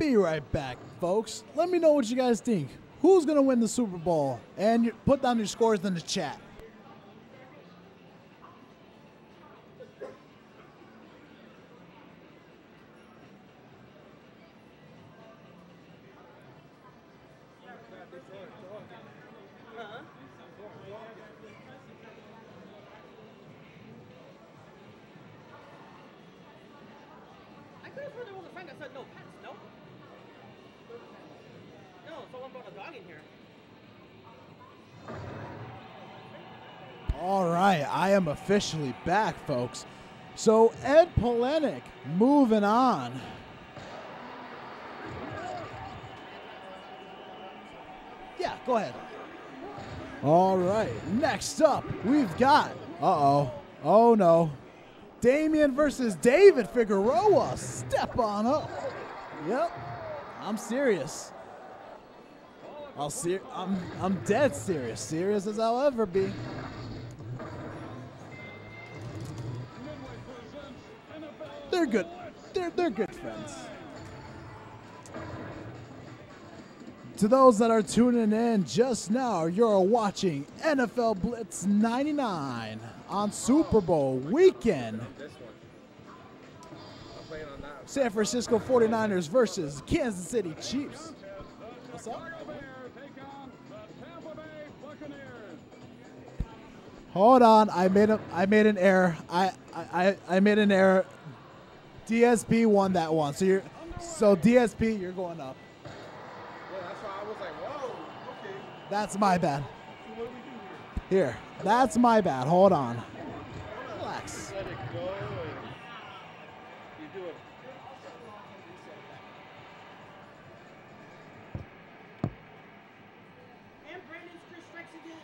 Be right back, folks. Let me know what you guys think. Who's going to win the Super Bowl? And put down your scores in the chat. Am officially back, folks. So Ed Palenik moving on. Yeah, go ahead. All right, next up, we've got, uh-oh, oh no, Damian versus David Figueroa. Step on up. Yep, I'm serious. I'll ser- I'm, I'm dead serious, serious as I'll ever be. Good. They're, they're good friends. To those that are tuning in just now, you're watching NFL Blitz 99 on Super Bowl weekend. San Francisco 49ers versus Kansas City Chiefs. What's up? Hold on, I made a I made an error. I I, I made an error. DSP won that one. So you're so DSP, you're going up. Yeah, that's why I was like, whoa, okay. That's my bad. So what do we do here? Here, that's my bad. Hold on. Relax. Let it go and you do it. And Brandon's curse strikes again.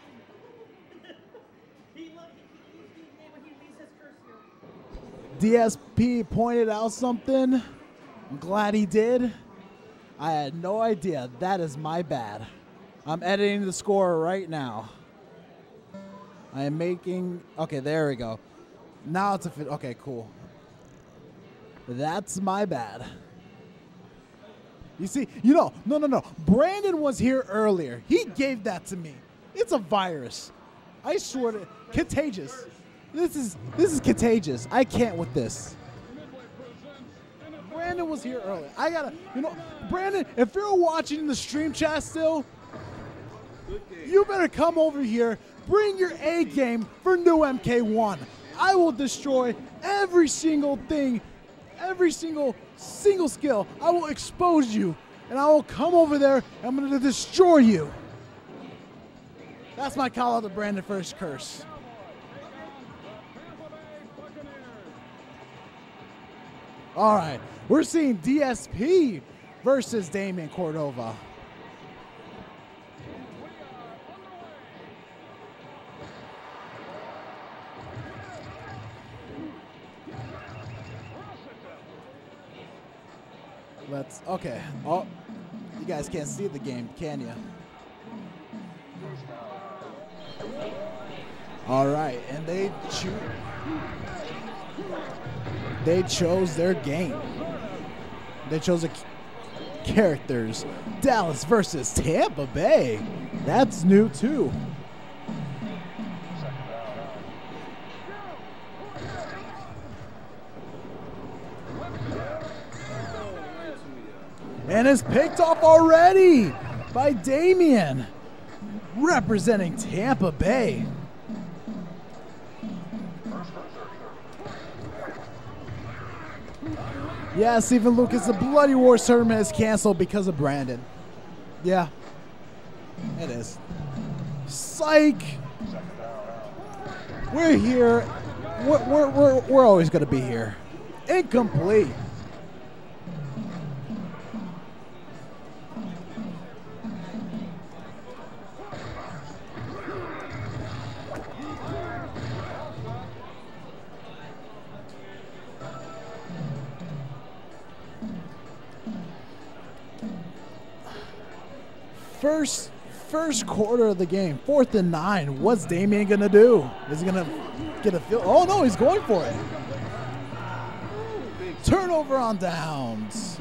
he look he, he, he, he, when he leaves his curse here. DSP pointed out something. I'm glad he did. I had no idea. That is my bad. I'm editing the score right now. I am making. Okay, there we go. Now it's a fit. Okay, cool. That's my bad. You see, you know, no, no, no. Brandon was here earlier. He gave that to me. It's a virus. I swear to contagious. This is this is contagious. I can't with this. Brandon was here early. I gotta, you know, Brandon, if you're watching the stream chat still, you better come over here. Bring your A game for new MK1. I will destroy every single thing, every single single skill. I will expose you, and I will come over there. And I'm gonna destroy you. That's my call out to Brandon first curse. All right, we're seeing DSP versus Damian Cordova. Let's okay. Oh, you guys can't see the game, can you? All right, and they choose. They chose their game. They chose a characters. Dallas versus Tampa Bay. That's new too. And it's picked off already by Damian, representing Tampa Bay. Yeah, Stephen Lucas, the Bloody Wars tournament is canceled because of Brandon. Yeah, it is. Psych! We're here. We're, we're, we're, we're always going to be here. Incomplete. First, first quarter of the game, fourth and nine. What's Damian gonna do? Is he gonna get a field? Oh no, he's going for it. Turnover on downs.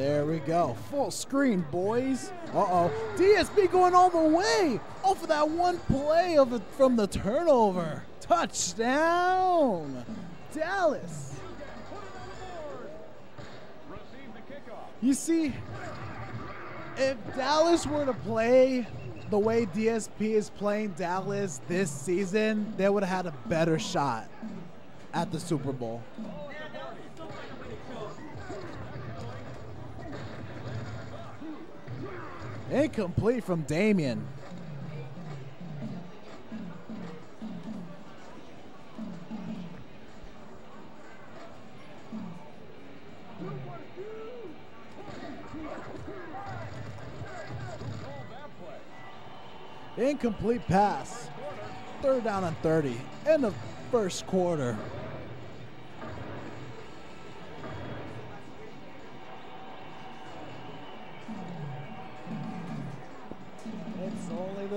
There we go. Full screen, boys. Uh-oh. DSP going all the way oh, off of that one play of it from the turnover. Touchdown. Dallas. You see, if Dallas were to play the way DSP is playing Dallas this season, they would have had a better shot at the Super Bowl. Incomplete from Damian. Incomplete pass. Third down and 30 in the first quarter.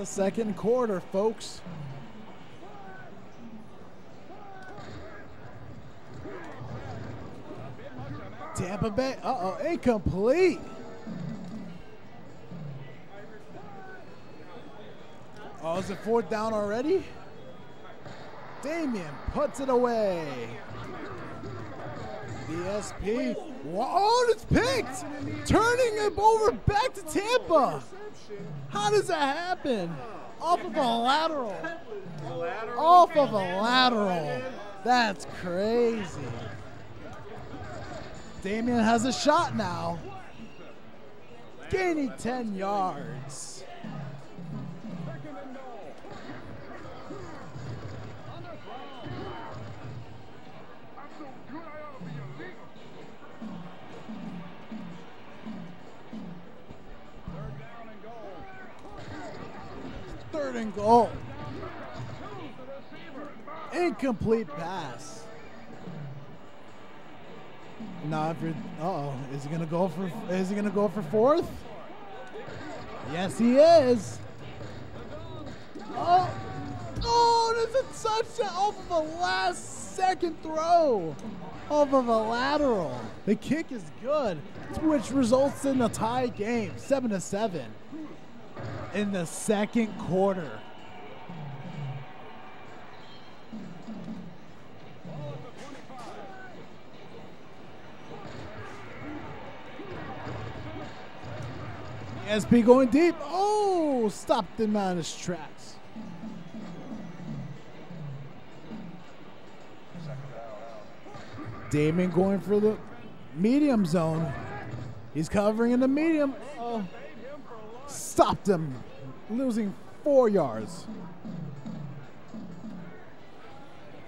The second quarter, folks. Tampa Bay, uh oh, incomplete. Oh, is it fourth down already? Damian puts it away. DSP. Oh, it's picked. Turning it over back to Tampa. How does that happen? Off of a lateral. Off of a lateral. That's crazy. Damian has a shot now. Gaining 10 yards. Third and goal. Incomplete pass. Now if you're, uh-oh, is he gonna go for? Is he gonna go for fourth? Yes, he is. Oh, oh, there's a touchdown off of a last second throw, off of a lateral. The kick is good, which results in a tie game, seven to seven, in the second quarter. SB going deep. Oh, stopped him on his tracks. Damian going for the medium zone. He's covering in the medium. Oh, stopped him, losing four yards.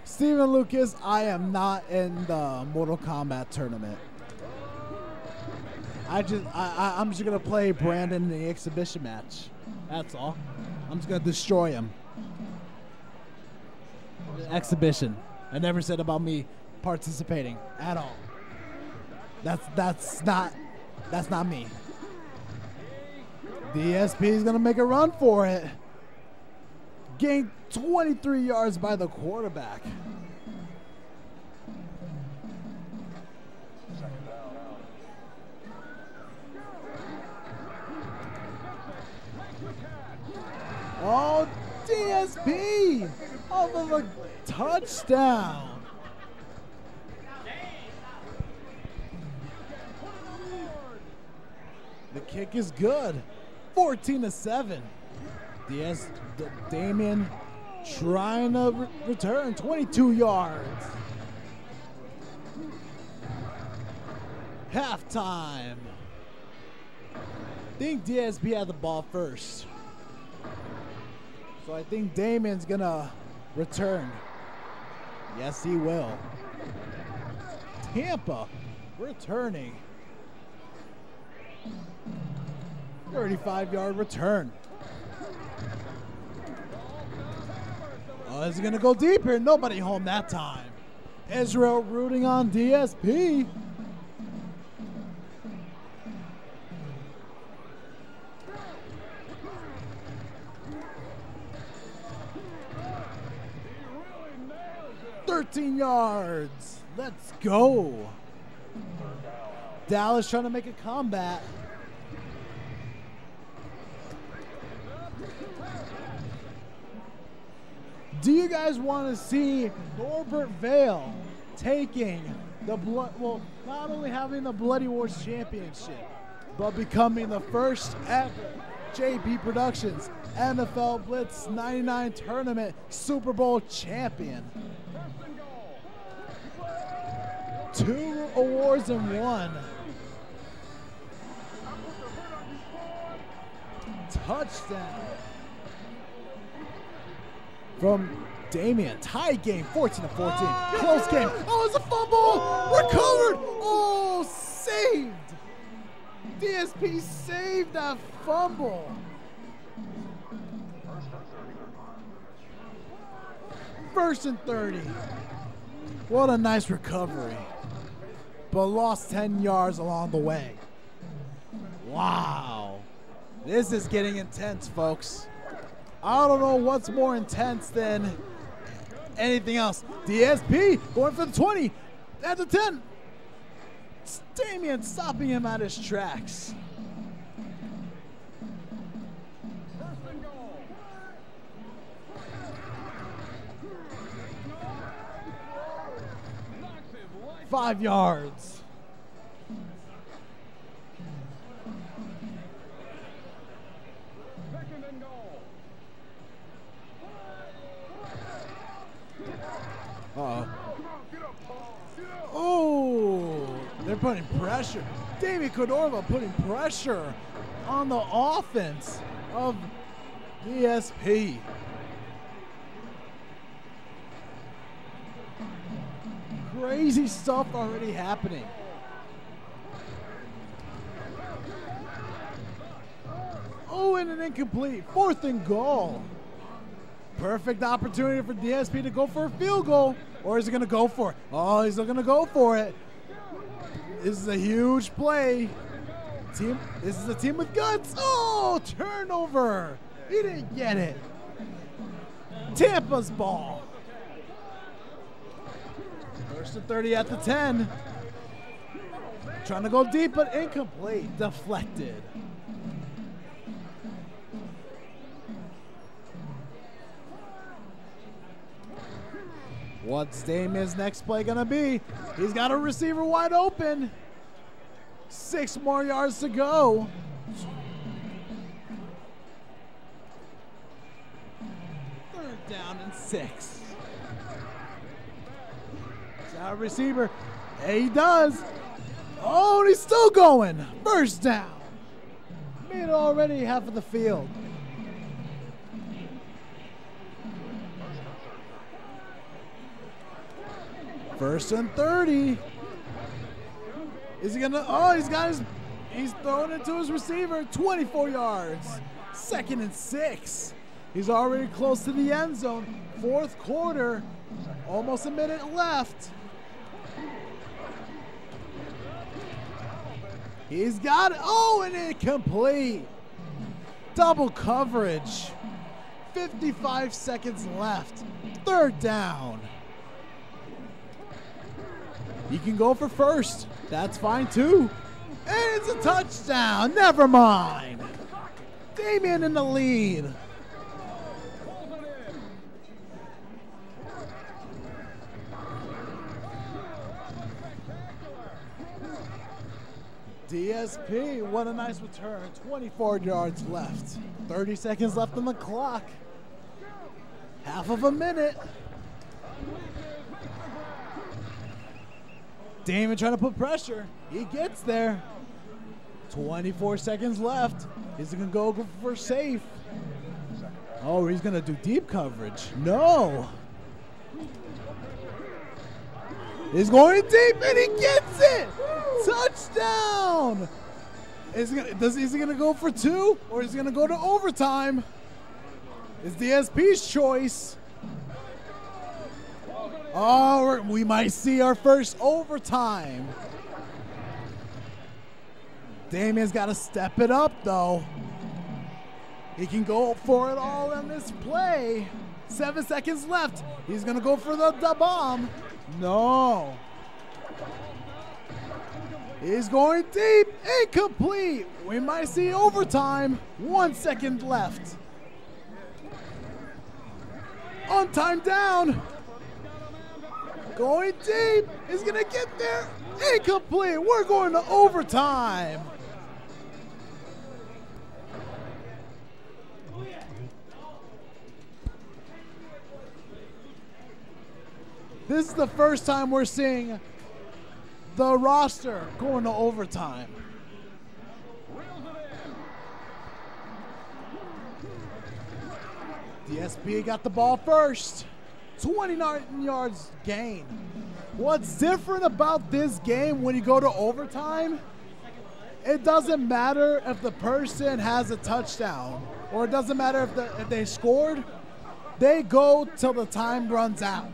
Steven Lucas, I am not in the Mortal Kombat tournament. I just I, I I'm just gonna play Brandon in the exhibition match. That's all. I'm just gonna destroy him. Exhibition. I never said about me participating at all. That's that's not that's not me. DSP is gonna make a run for it. Gained 23 yards by the quarterback. Oh, DSP off of a touchdown. The kick is good. 14 to 7. DS D- Damian trying to re- return 22 yards. Halftime. think DSP had the ball first. So I think Damian's gonna return. Yes, he will. Tampa returning. 35 yard return. Oh, is he gonna go deeper? Nobody home that time. Israel rooting on DSP. Thirteen yards. Let's go. Dallas trying to make a comeback. Do you guys want to see Norbert Vale taking the blood? Well, not only having the Bloody Wars Championship, but becoming the first ever JP Productions NFL Blitz 99 Tournament Super Bowl champion. Two awards in one. Touchdown from Damian. Tie game, 14 to 14. Close game. Oh, it's a fumble. Recovered. Oh, saved. DSP saved that fumble. First and 30. What a nice recovery. But lost 10 yards along the way. Wow. This is getting intense, folks. I don't know what's more intense than anything else. DSP going for the 20 at the 10. Damian stopping him at his tracks. Five yards. Uh-oh. Oh, they're putting pressure. David Cordova putting pressure on the offense of DSP. Crazy stuff already happening. Oh, and an incomplete. Fourth and goal. Perfect opportunity for DSP to go for a field goal. Or is he going to go for it? Oh, he's going to go for it. This is a huge play. Team, this is a team with guts. Oh, turnover. He didn't get it. Tampa's ball. First and 30 at the 10. Trying to go deep, but incomplete. Deflected. What's Damian's next play gonna be? He's got a receiver wide open. Six more yards to go. Third down and six. That receiver? Yeah, he does. Oh, and he's still going. First down. Made already half of the field. First and 30. Is he gonna? Oh, he's got his. He's throwing it to his receiver. 24 yards. Second and six. He's already close to the end zone. Fourth quarter. Almost a minute left. He's got it. Oh, and incomplete. Double coverage. 55 seconds left. Third down. He can go for first. That's fine too. And it's a touchdown. Never mind. Damian in the lead. DSP, what a nice return. 24 yards left. 30 seconds left on the clock. Half of a minute. Damian trying to put pressure. He gets there. 24 seconds left. Is he going to go for safe? Oh, he's going to do deep coverage. No. He's going deep and he gets it. Touchdown. Is he gonna, does, is he going to go for two or is he going to go to overtime? It's DSP's choice. Oh, we might see our first overtime. Damian's got to step it up, though. He can go for it all in this play. Seven seconds left. He's going to go for the, the bomb. No. He's going deep, incomplete. We might see overtime. One second left. On time down. Going deep. He's going to get there. Incomplete. We're going to overtime. This is the first time we're seeing the roster going to overtime. DSP got the ball first. 29 yards gain. What's different about this game when you go to overtime? It doesn't matter if the person has a touchdown or it doesn't matter if, the, if they scored. They go till the time runs out.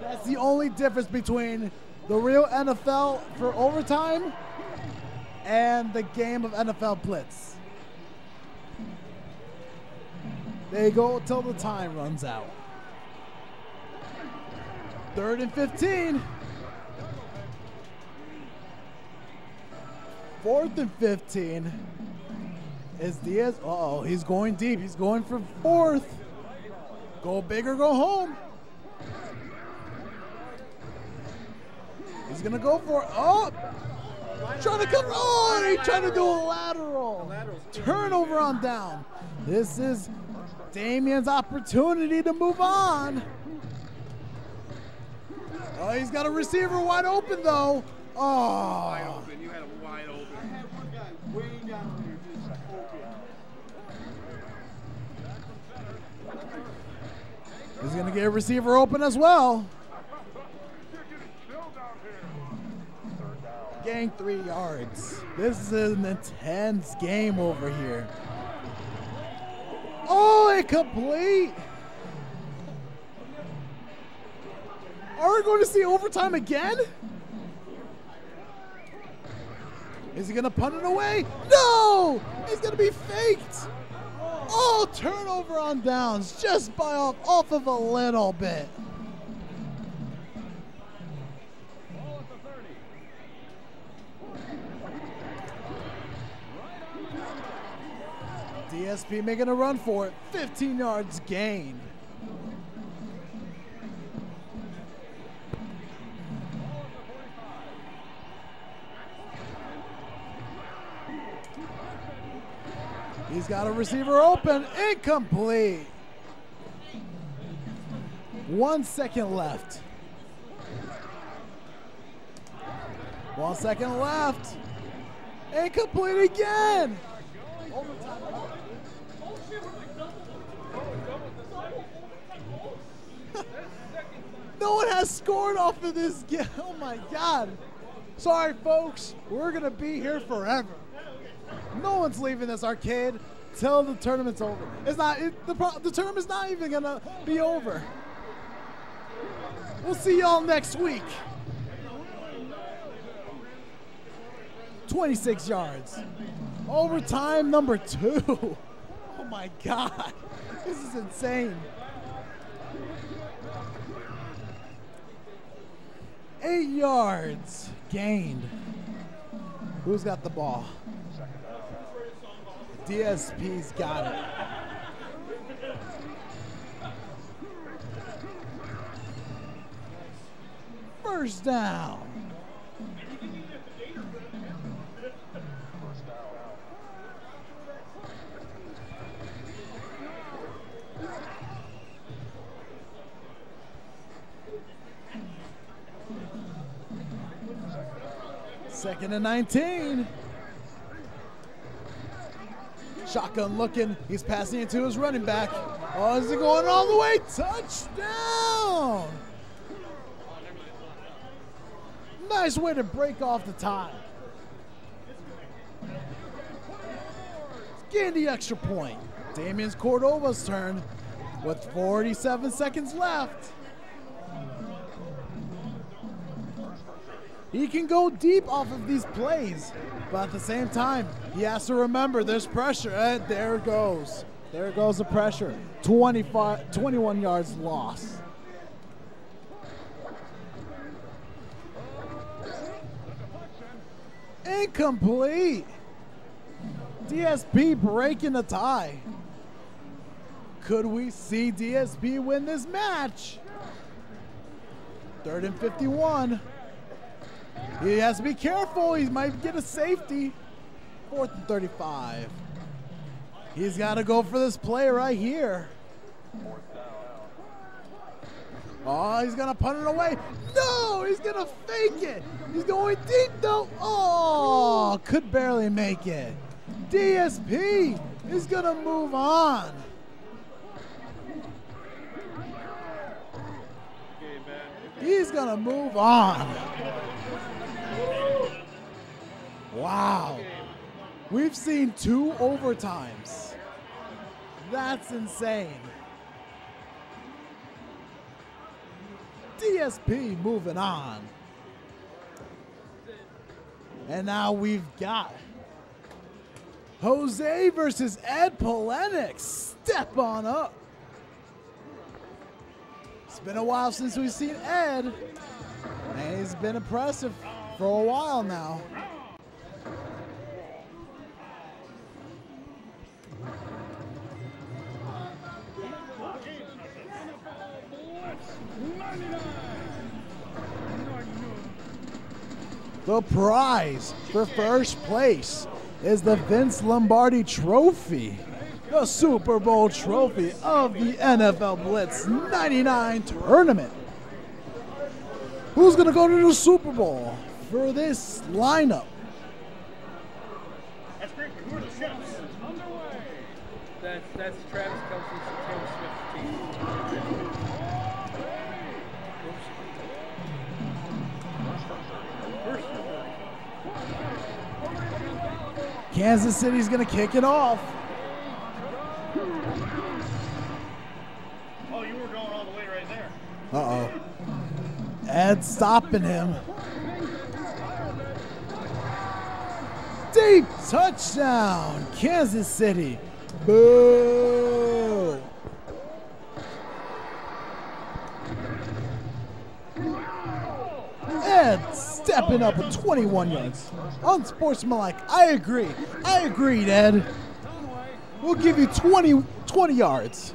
That's the only difference between the real NFL for overtime and the game of NFL Blitz. They go till the time runs out. Third and 15. Fourth and 15 is Diaz. Uh oh, he's going deep. He's going for fourth. Go big or go home. He's gonna go for oh, trying to cover. Oh, he's trying to do a lateral. Turnover on down. This is Damian's opportunity to move on. Oh, he's got a receiver wide open though. Oh. Wide open. You had a wide open. I had one guy way down here just open. He's gonna get a receiver open as well. Gain three yards. This is an intense game over here. Oh, incomplete. Are we going to see overtime again? Is he going to punt it away? No! He's going to be faked. Oh, turnover on downs just by off, off of a little bit. DSP making a run for it. 15 yards gain. He's got a receiver open. Incomplete. One second left. One second left. Incomplete again. no one has scored off of this game. Oh my God. Sorry, folks. We're going to be here forever. No one's leaving this arcade till the tournament's over. It's not, it, the, the tournament's not even to be over. We'll see y'all next week. 26 yards. Overtime number two. Oh my God. This is insane. Eight yards gained. Who's got the ball? DSP's got it. First down. Second and 19. Shotgun looking. He's passing it to his running back. Oh, is he going all the way? Touchdown! Nice way to break off the tie. Gain the extra point. Damian's Cordova's turn with 47 seconds left. He can go deep off of these plays, but at the same time, he has to remember there's pressure. And there it goes. There goes the pressure. 25, 21 yards lost. Incomplete. DSP breaking the tie. Could we see DSP win this match? Third and 51. He has to be careful. He might get a safety. Fourth and 35. He's got to go for this play right here. Oh, he's going to punt it away. No, he's going to fake it. He's going deep, though. Oh, could barely make it. DSP is going to move on. He's going to move on. Wow. We've seen two overtimes. That's insane. DSP moving on. And now we've got Jose versus Ed Palenik. Step on up. It's been a while since we've seen Ed. And he's been impressive for a while now. The prize for first place is the Vince Lombardi Trophy, the Super Bowl trophy of the NFL Blitz 99 tournament. Who's going to go to the Super Bowl for this lineup? That's great. Who are the chefs? That's that's Travis Kelce's Kansas City's going to kick it off. Oh, you were going all the way right there. Uh oh. Ed stopping him. Deep touchdown, Kansas City. Boo. Ed up with 21 yards. Unsportsmanlike. I agree. I agree, Ed. We'll give you 20, 20 yards.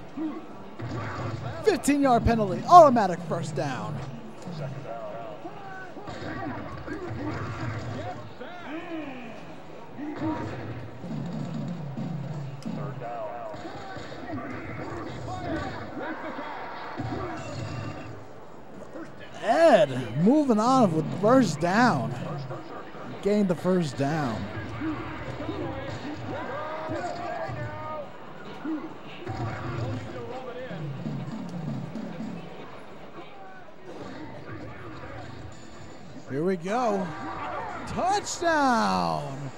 15 yard penalty, automatic first down. Moving on with first down. Gained the first down. Here we go. Touchdown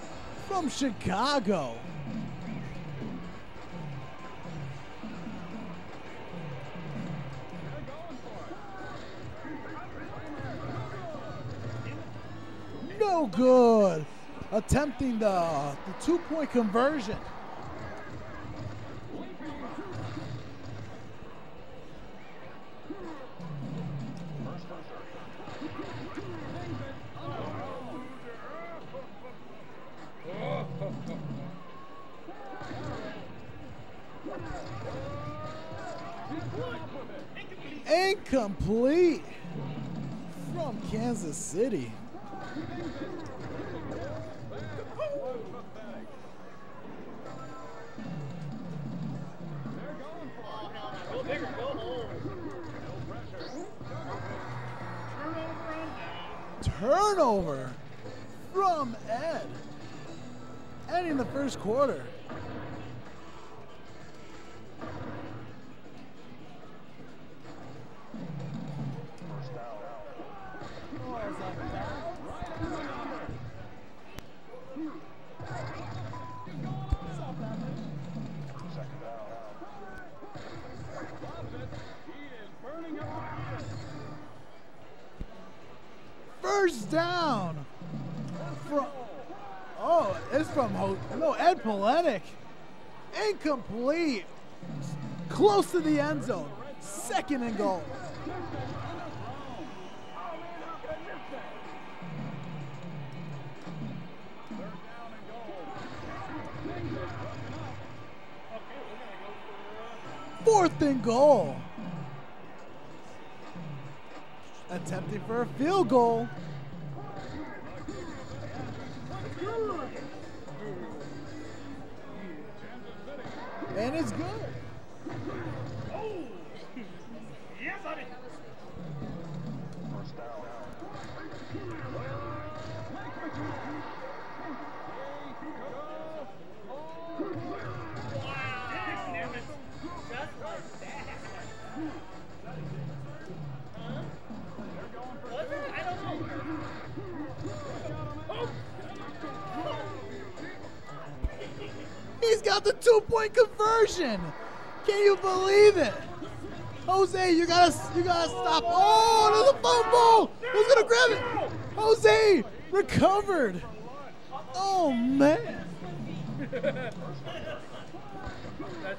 from Chicago. No good. Attempting the, the two point conversion. Incomplete from Kansas City. Turnover from Ed. Ending the first quarter. first down. From, oh, it's from Ho no Ed Palenik. Incomplete. Close to the end zone. Second and goal. Fourth and goal. Attempting for a field goal. And it's good. The two point conversion. Can you believe it? Jose, you gotta you gotta stop. Oh, there's a fumble. Who's gonna grab it? Jose recovered. Oh man.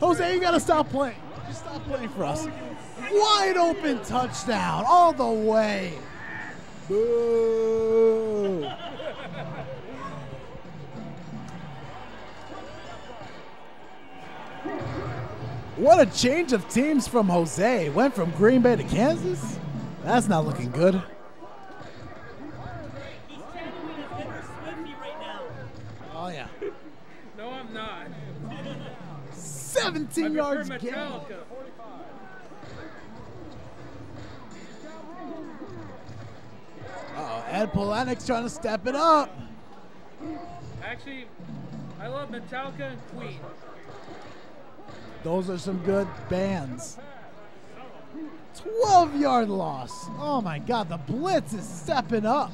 Jose, you gotta stop playing. Just stop playing for us. Wide open touchdown all the way. Boo. What a change of teams from Jose. Went from Green Bay to Kansas. That's not looking good. He's channeling his inner Swifty right now. Oh yeah. No, I'm not. 17 yards gain. Uh-oh, Ed Palenik's trying to step it up. Actually, I love Metallica and Queen. Those are some good bands. 12 yard loss. Oh my God, the blitz is stepping up.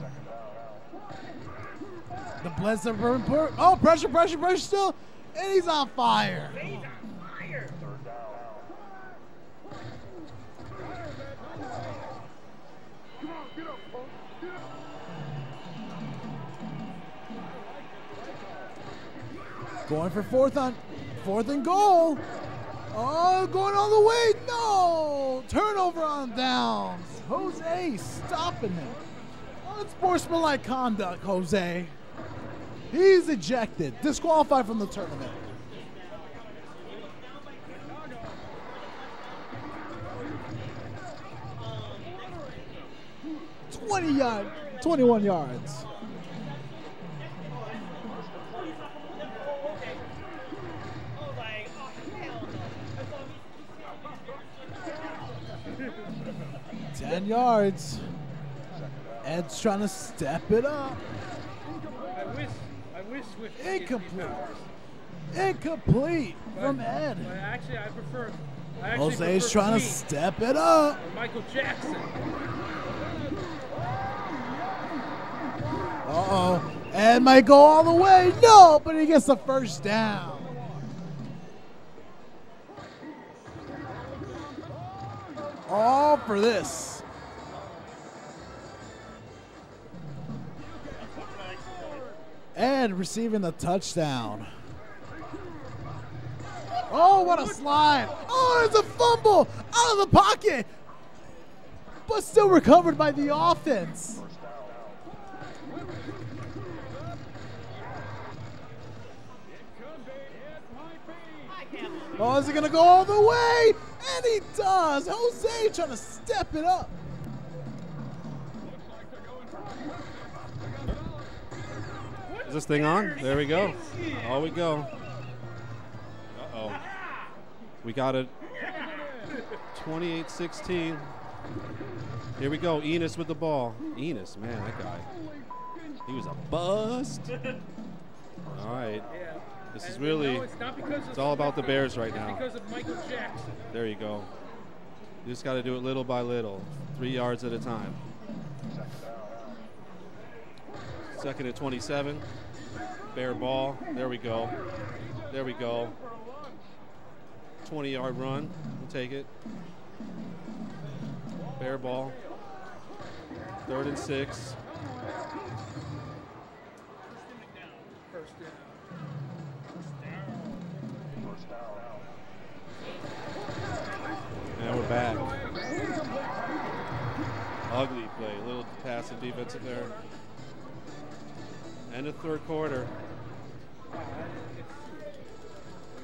The blitz per- oh pressure, pressure, pressure still, and he's on fire. He's on fire. Going for fourth on fourth and goal. Oh, going all the way. No. Turnover on downs. Jose stopping him. Unsportsmanlike conduct, Jose. He's ejected. Disqualified from the tournament. Twenty yard, twenty-one yards. 10 yards. Ed's trying to step it up. I wish, I wish Incomplete. Incomplete But- from Ed. Actually, I prefer. I actually Jose's trying to step it up. Michael Jackson. Uh oh. Ed might go all the way. No, but he gets the first down. All for this. Ed receiving the touchdown. Oh, what a slide. Oh, it's a fumble out of the pocket, but still recovered by the offense. Oh, is he gonna go all the way? And he does. Jose trying to step it up. This thing on? There we go. All we go. Uh oh. We got it. 28 16. Here we go. Enos with the ball. Enos, man, that guy. He was a bust. All right. This is really. it's not because of It's all about the Bears right now. because of Michael Jackson. There you go. You just got to do it little by little, three yards at a time. Second at 27. Bear ball. There we go. There we go. 20 yard run. We'll take it. Bear ball. Third and six. First down. And we're back. Ugly play. A little passive defensive there. End of third quarter. We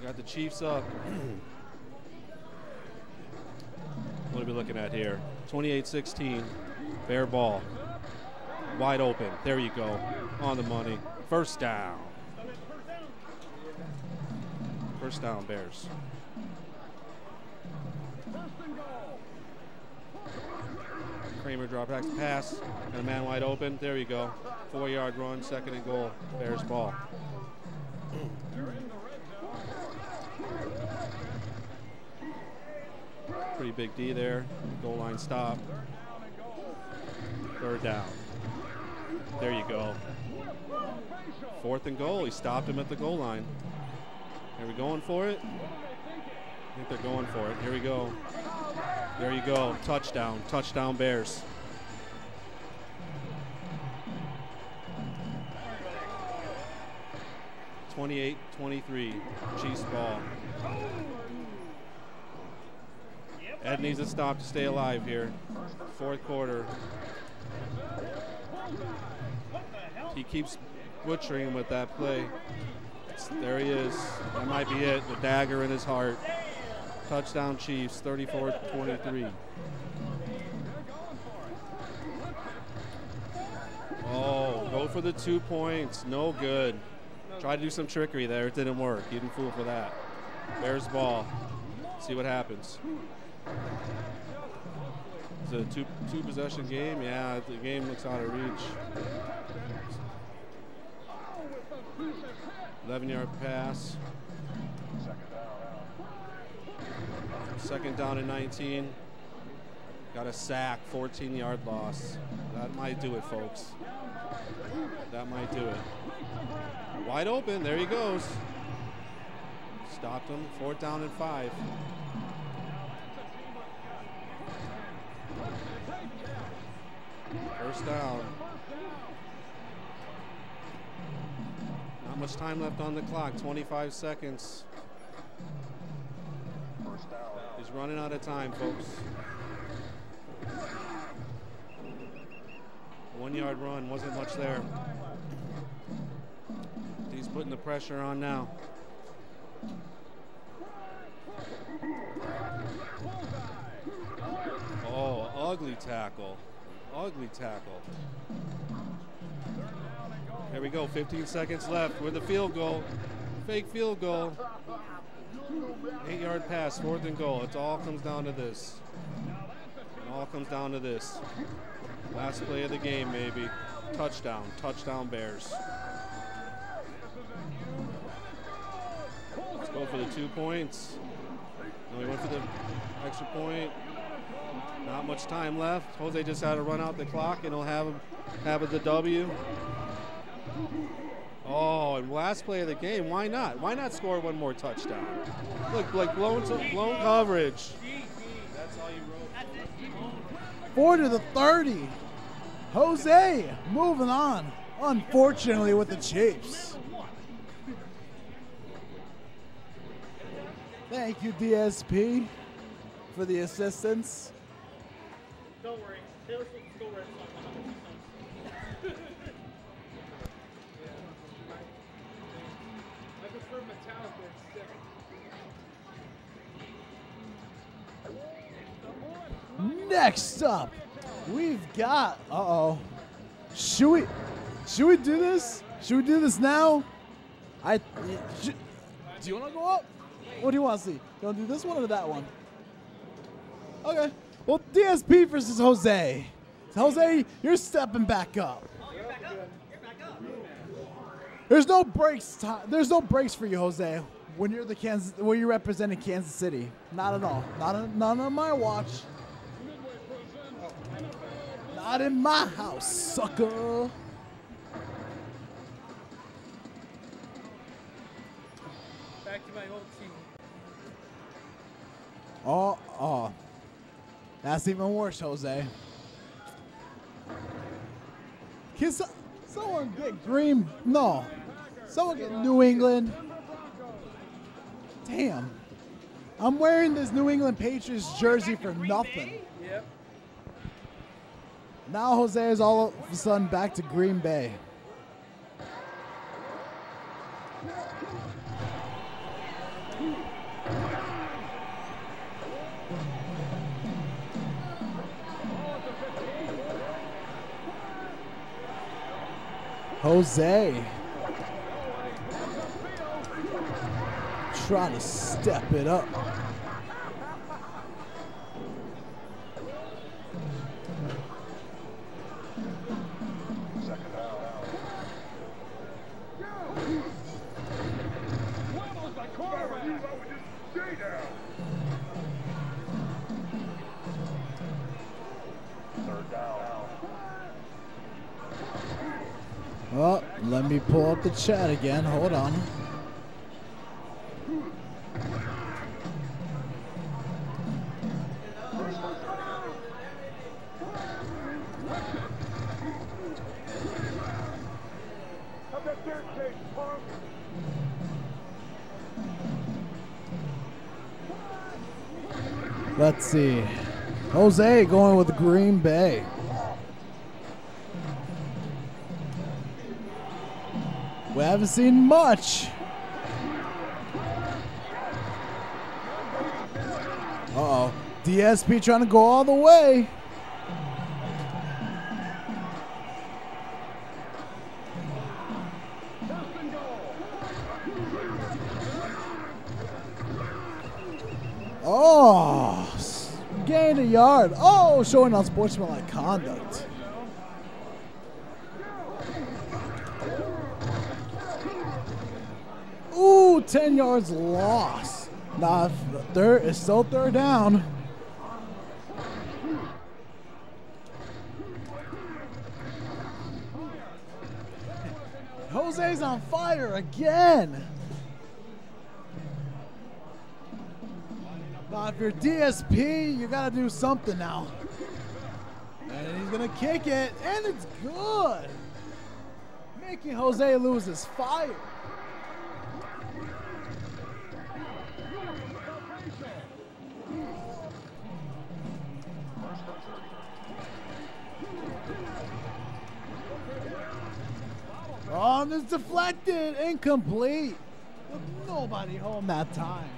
got the Chiefs up. What are we looking at here? 28-16. Bear ball. Wide open. There you go. On the money. First down. First down, Bears. Kramer drop back pass. And a man wide open. There you go. Four yard run, second and goal. Bears ball. Pretty big D there. Goal line stop. Third down. There you go. Fourth and goal. He stopped him at the goal line. Are we going for it? I think they're going for it. Here we go. There you go. Touchdown. Touchdown Bears. Twenty-eight, twenty-three. Chiefs ball. Ed needs a stop to stay alive here. Fourth quarter. He keeps butchering with that play. There he is. That might be it. The dagger in his heart. Touchdown Chiefs, 34-23. Oh, go for the two points. No good. Try to do some trickery there. It didn't work. You didn't fool for that. Bears ball. See what happens. It's a two two possession game. Yeah, the game looks out of reach. 11 yard pass. Second down and 19. Got a sack, 14 yard loss. That might do it, folks. That might do it. Wide open. There he goes. Stopped him. Fourth down and five. First down. Not much time left on the clock. 25 seconds. He's running out of time, folks. One yard run, wasn't much there. He's putting the pressure on now. Oh, ugly tackle. Ugly tackle. There we go, 15 seconds left with the field goal. Fake field goal. Eight yard pass, fourth and goal. It all comes down to this. It all comes down to this. Last play of the game, maybe. Touchdown. Touchdown Bears. Let's go for the two points. No, we went for the extra point. Not much time left. Jose just had to run out the clock and he'll have have the W. Oh, and last play of the game. Why not? Why not score one more touchdown? Look, like blown blown coverage. That's all you wrote. Four to the 30. Jose moving on. Unfortunately, with the Chiefs. Thank you, DSP, for the assistance. Next up, we've got. Uh oh. Should we? Should we do this? Should we do this now? I. Do you want to go up? What do you want to see? You want to do this one or that one? Okay. Well, DSP versus Jose. Jose, you're stepping back up. There's no breaks. there's no breaks for you, Jose. When you're the Kansas, when you're representing Kansas City, not at all. Not on, none on my watch. Not in my house, sucker. Back to my old team. Oh, oh. That's even worse, Jose. Can so- someone get Green? No. Someone get New England. Damn. I'm wearing this New England Patriots jersey for nothing. Now Jose is all of a sudden back to Green Bay. Jose trying to step it up. The chat again. Hold on. Let's see. Jose going with Green Bay. We haven't seen much. Uh oh. DSP trying to go all the way. Oh, gained a yard. Oh, showing unsportsmanlike conduct. Ooh, 10 yards loss. Nah, third, it's still third down. Jose's on fire again. Now, if you're DSP, you got to do something now. And he's going to kick it, and it's good. Making Jose lose his fire. Deflected, incomplete. With nobody home that time.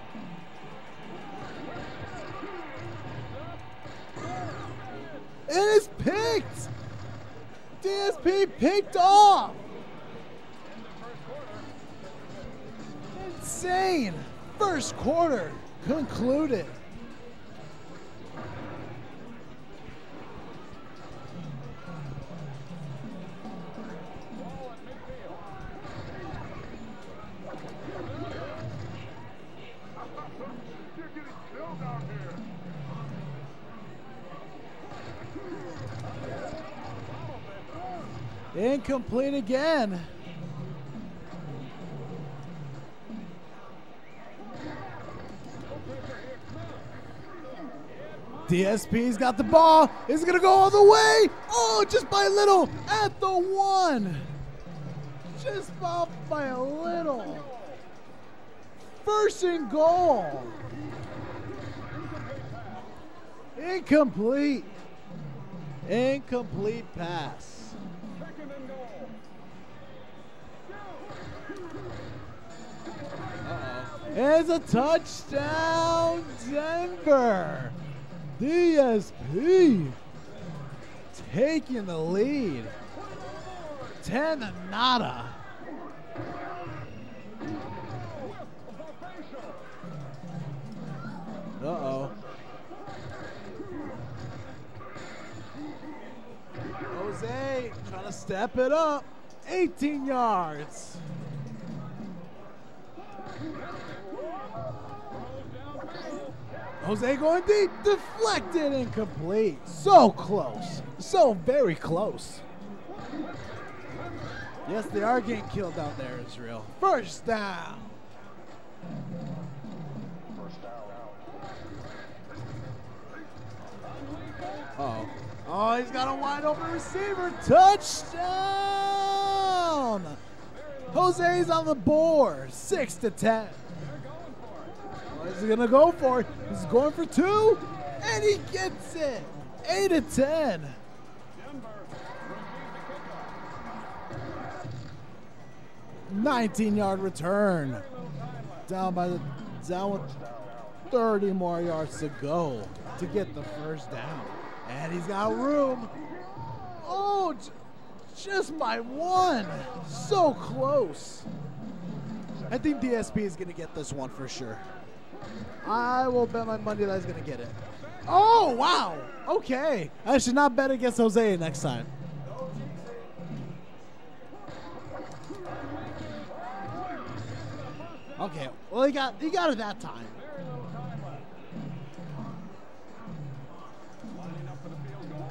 It is picked. DSP picked off. Insane. First quarter concluded. Incomplete again. DSP's got the ball. Is it going to go all the way. Oh, just by a little at the one. Just off by a little. First and goal. Incomplete. Incomplete pass. It's a touchdown, Denver. DSP taking the lead. 10 to nada. Uh oh. Jose trying to step it up. 18 yards. Jose going deep, deflected, incomplete. So close. So very close. Yes, they are getting killed out there, Israel. First down. Uh-oh. Oh, he's got a wide open receiver. Touchdown! Jose's on the board. Six to ten. What is he gonna go for? He's going for two, and he gets it. Eight to ten. Nineteen-yard return. Down by the down with 30 more yards to go to get the first down. And he's got room. Oh, Just by one. So close. I think DSP is going to get this one for sure. I will bet my money that he's going to get it. Oh, wow. Okay. I should not bet against Jose next time. Okay. Well, he got he got it that time.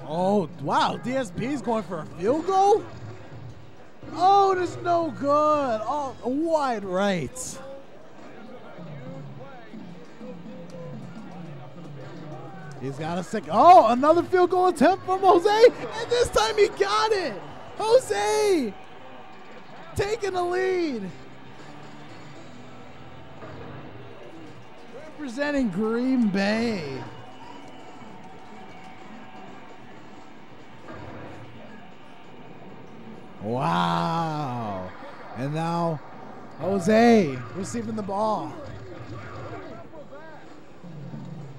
Oh, wow. DSP is going for a field goal? Oh, it is no good. Oh, wide right. He's got a second. Oh, another field goal attempt from Jose. And this time he got it. Jose taking the lead. Representing Green Bay. Wow. And now Jose receiving the ball.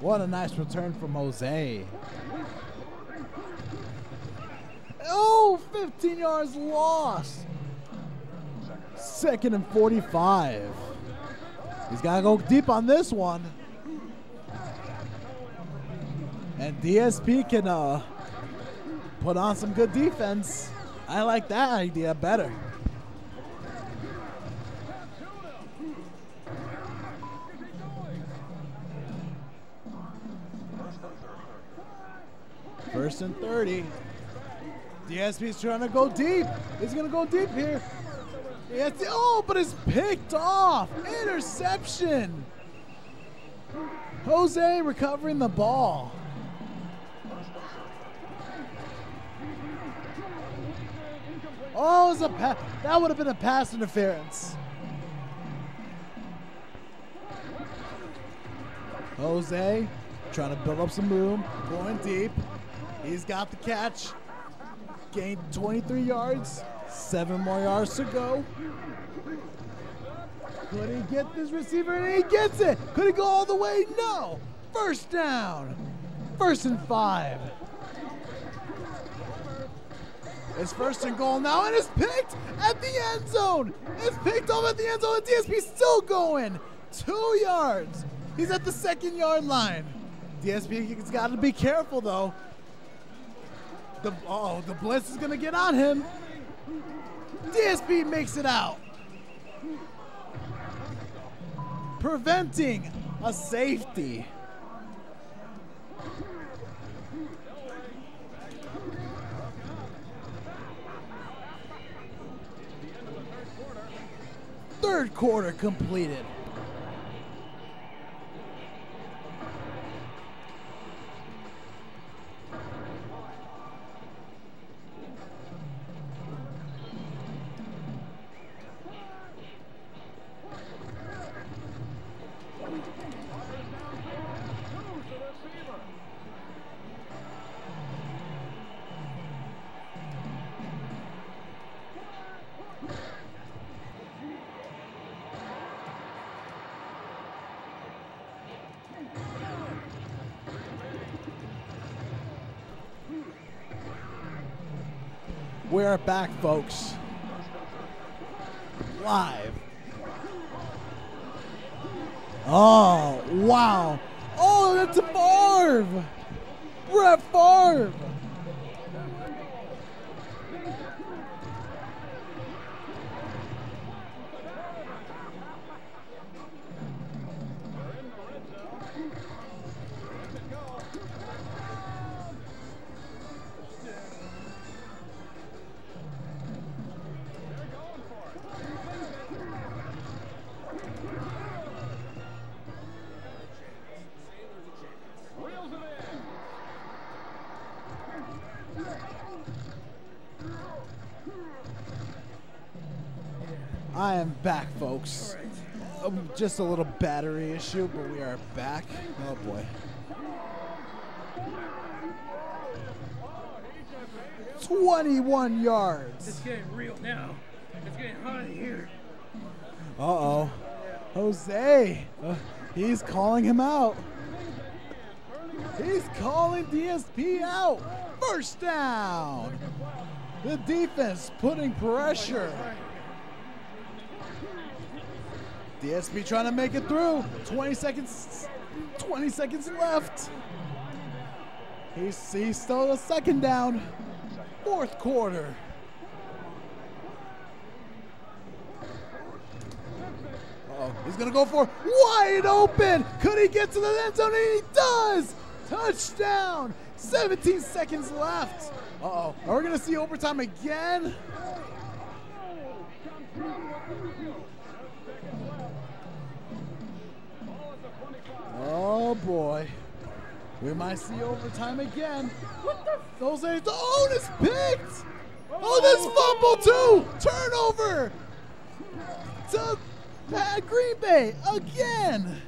What a nice return from Jose. Oh, 15 yards lost. Second and 45. He's got to go deep on this one. And DSP can uh, put on some good defense. I like that idea better. First and 30. DSP's trying to go deep. He's going to go deep here. Oh, but it's picked off. Interception. Jose recovering the ball. Oh, it was a pa- that would have been a pass interference. Jose trying to build up some room, going deep. He's got the catch. Gained 23 yards. Seven more yards to go. Could he get this receiver? And he gets it. Could he go all the way? No. First down. First and five. It's first and goal now, and it's picked at the end zone. It's picked off at the end zone. DSP's still going. Two yards. He's at the second yard line. DSP's got to be careful, though. The, oh, the blitz is going to get on him. DSP makes it out. Preventing a safety. Third quarter completed. Are back, folks. Live. Oh, wow. Oh, that's a Favre. Brett Favre. I am back, folks. Um, just a little battery issue, but we are back. Oh boy. Twenty-one yards. It's getting real now. It's getting hot in here. Uh oh. Jose. Uh, he's calling him out. He's calling DSP out. First down. The defense putting pressure. DSP trying to make it through. 20 seconds. 20 seconds left. He's, he's still a second down. Fourth quarter. Uh-oh. He's gonna go for wide open. Could he get to the end zone? He does. Touchdown. 17 seconds left. Uh-oh. Are we gonna see overtime again? Oh boy. We might see overtime again. What the? Those are, oh, it's picked. Oh, this fumble too. Turnover. To Pat Green Bay again.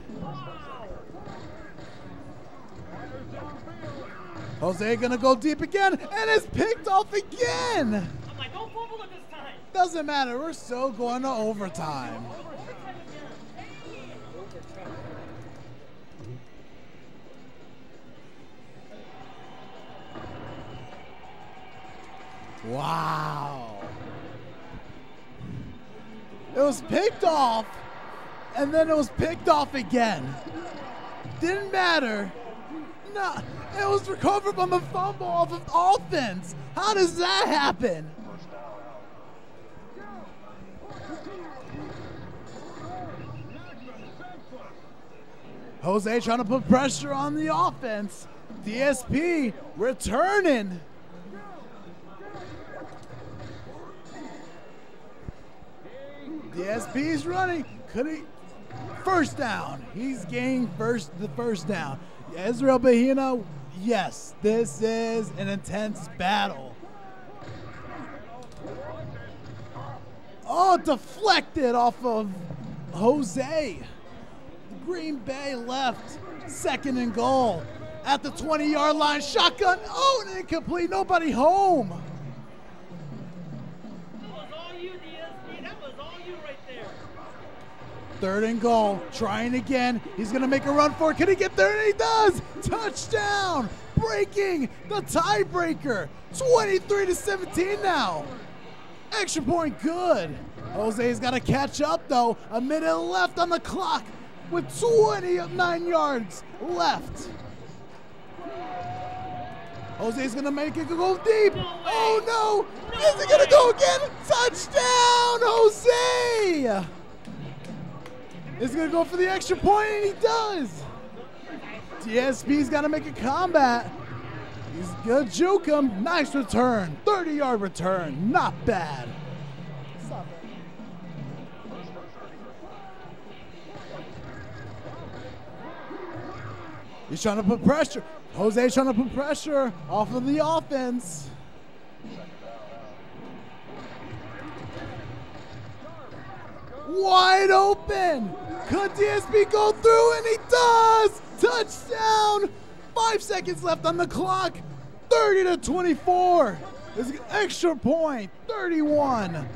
Jose gonna go deep again, and it's picked off again. I'm like, don't fumble it this time. Doesn't matter. We're still going to overtime. Wow. It was picked off, and then it was picked off again. Didn't matter. No, it was recovered from a fumble off of offense. How does that happen? Jose trying to put pressure on the offense. DSP returning. DSP's running. Could he? First down. He's gained first the first down. Israel Bahina, yes, this is an intense battle. Oh, deflected off of Jose. Green Bay left. Second and goal. At the 20 yard line. Shotgun. Oh, and incomplete. Nobody home. Third and goal. Trying again. He's going to make a run for it. Can he get there? And he does. Touchdown. Breaking the tiebreaker. 23 to 17 now. Extra point good. Jose's got to catch up though. A minute left on the clock with 29 yards left. Jose's gonna make it go deep. Oh no! Is it gonna go again? Touchdown, Jose! Is gonna go for the extra point, and he does. DSP's gotta make a combat. He's gonna juke him. Nice return. 30 yard return. Not bad. He's trying to put pressure. Jose's trying to put pressure off of the offense. Wide open. Could DSP go through? And he does. Touchdown. Five seconds left on the clock. 30 to 24. This is an extra point. 31.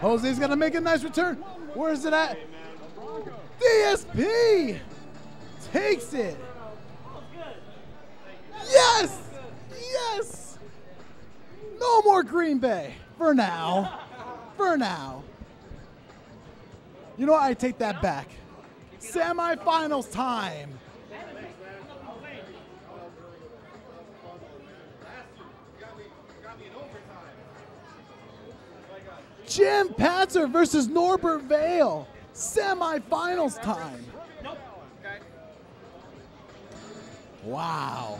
Jose's going to make a nice return. Where is it at? DSP takes it. Yes! Yes! No more Green Bay for now. For now. You know? I take that back. Semifinals time. Jim Patzer versus Norbert Vale. Semifinals time. Wow.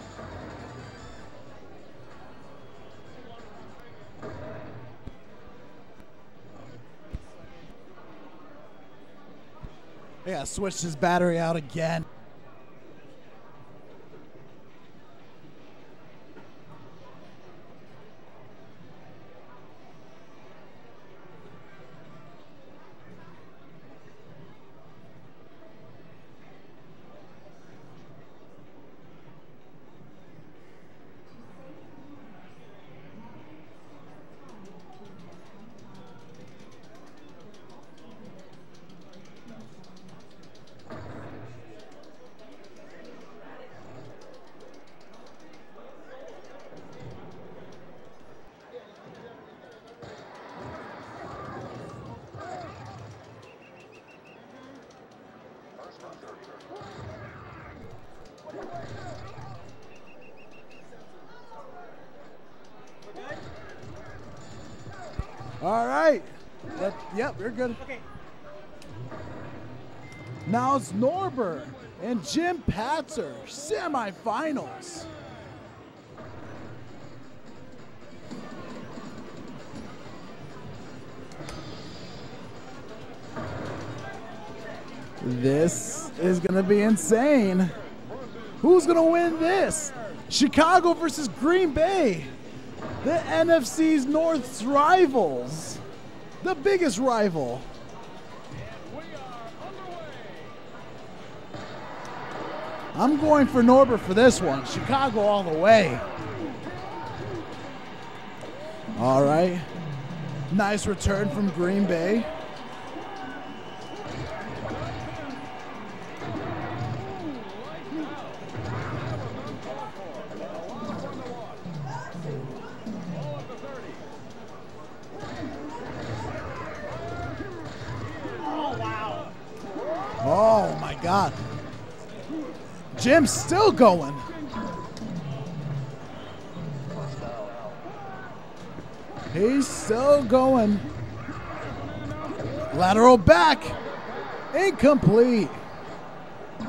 Yeah, switched his battery out again. Chicago versus Green Bay. The NFC's North's rivals. The biggest rival. I'm going for Norbert for this one. Chicago all the way. All right. Nice return from Green Bay. Jim's still going. He's still going. Lateral back. Incomplete.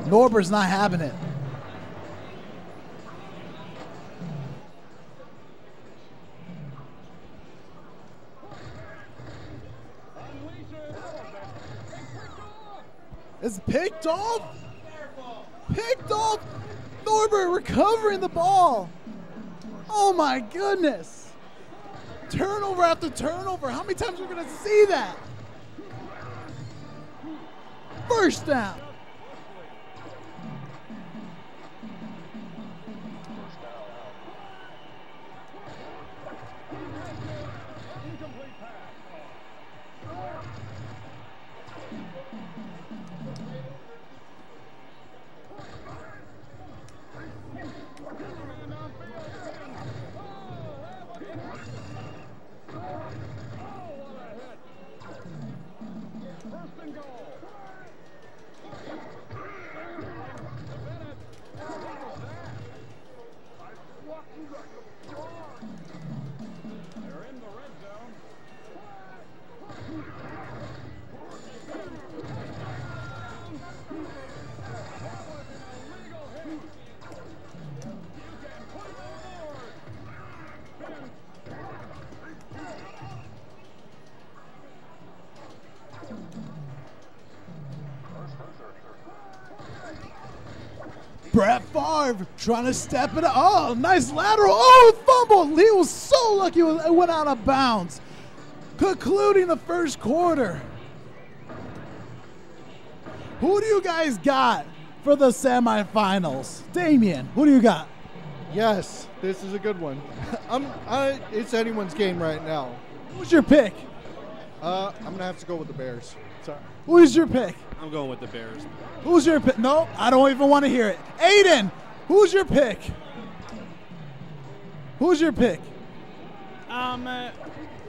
Norbert's not having it. It's picked off. Picked off. Norbert recovering the ball. Oh my goodness. Turnover after turnover. How many times are we going to see that? First down. Trying to step it up. Oh, nice lateral. Oh, fumble. He was so lucky it went out of bounds. Concluding the first quarter. Who do you guys got for the semifinals? Damian, who do you got? Yes, this is a good one. I'm, I, it's anyone's game right now. Who's your pick? Uh, I'm gonna have to go with the Bears. Sorry. Who's your pick? I'm going with the Bears. Who's your pick? No, I don't even want to hear it. Aiden, who's your pick? Who's your pick? Um, uh,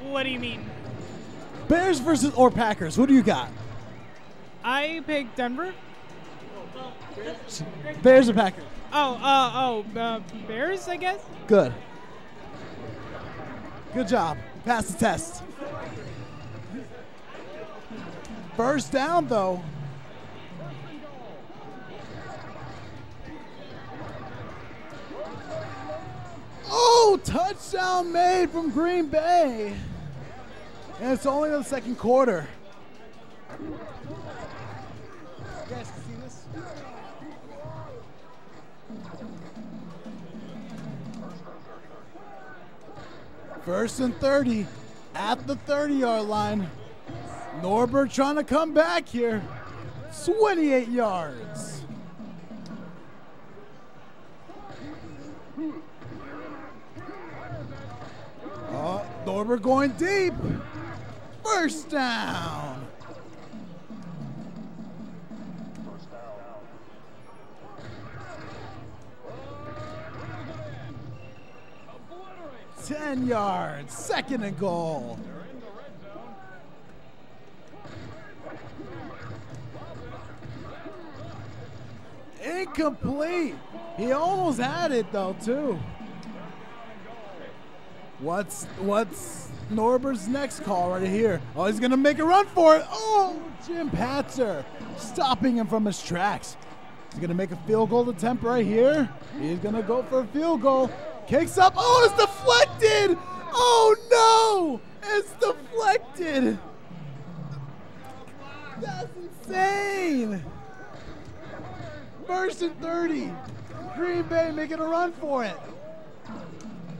what do you mean? Bears versus or Packers? Who do you got? I picked Denver. Bears or Packers? Oh, uh, oh, uh, Bears, I guess. Good. Good job. Pass the test. First down, though. Oh, touchdown made from Green Bay. And it's only the second quarter. Guys can see this? First and 30 at the 30 yard line. Norbert trying to come back here. 28 yards. Oh, Norbert going deep. First down. Ten yards, second and goal. Incomplete. He almost had it though, too. What's what's Norbert's next call right here. Oh, he's to make a run for it. Oh, Jim Patzer stopping him from his tracks. He's to make a field goal attempt right here. He's to go for a field goal. Kicks up. Oh, it's deflected. Oh, no. It's deflected. That's insane. First and 30. Green Bay making a run for it.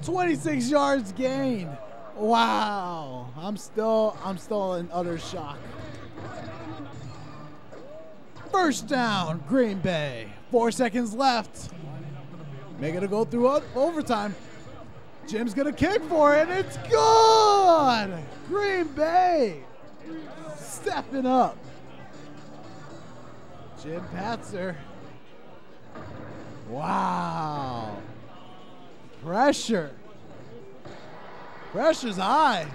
26 yards gain. Wow. I'm still I'm still in utter shock. First down, Green Bay. Four seconds left. Make it a go through overtime. Jim's gonna kick for it. It's good. Green Bay stepping up. Jim Patzer. Wow. Pressure. Pressure's high.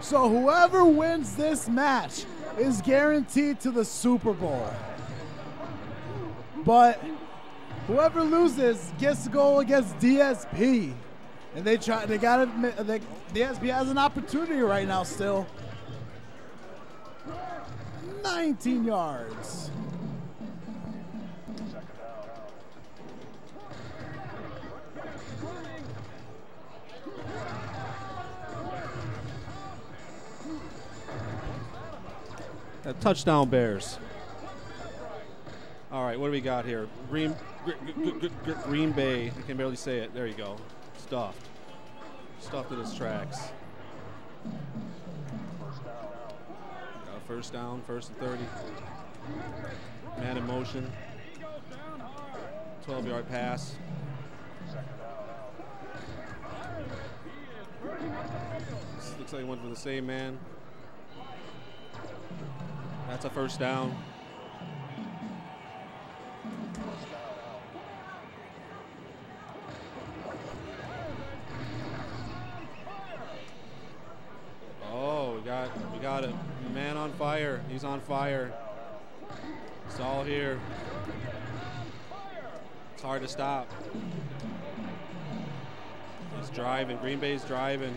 So whoever wins this match is guaranteed to the Super Bowl. But whoever loses gets to go against DSP. And they try they got to they, DSP has an opportunity right now still. 19 yards. Uh, touchdown Bears. All right, what do we got here? Green, gr- gr- gr- gr- Green Bay. I can barely say it. There you go. Stuffed. Stuffed in his tracks. First down, first and 30. Man in motion. 12 yard pass. This looks like he went for the same man. That's a first down. Oh, we got we got a man on fire. He's on fire. It's all here. It's hard to stop. He's driving. Green Bay's driving.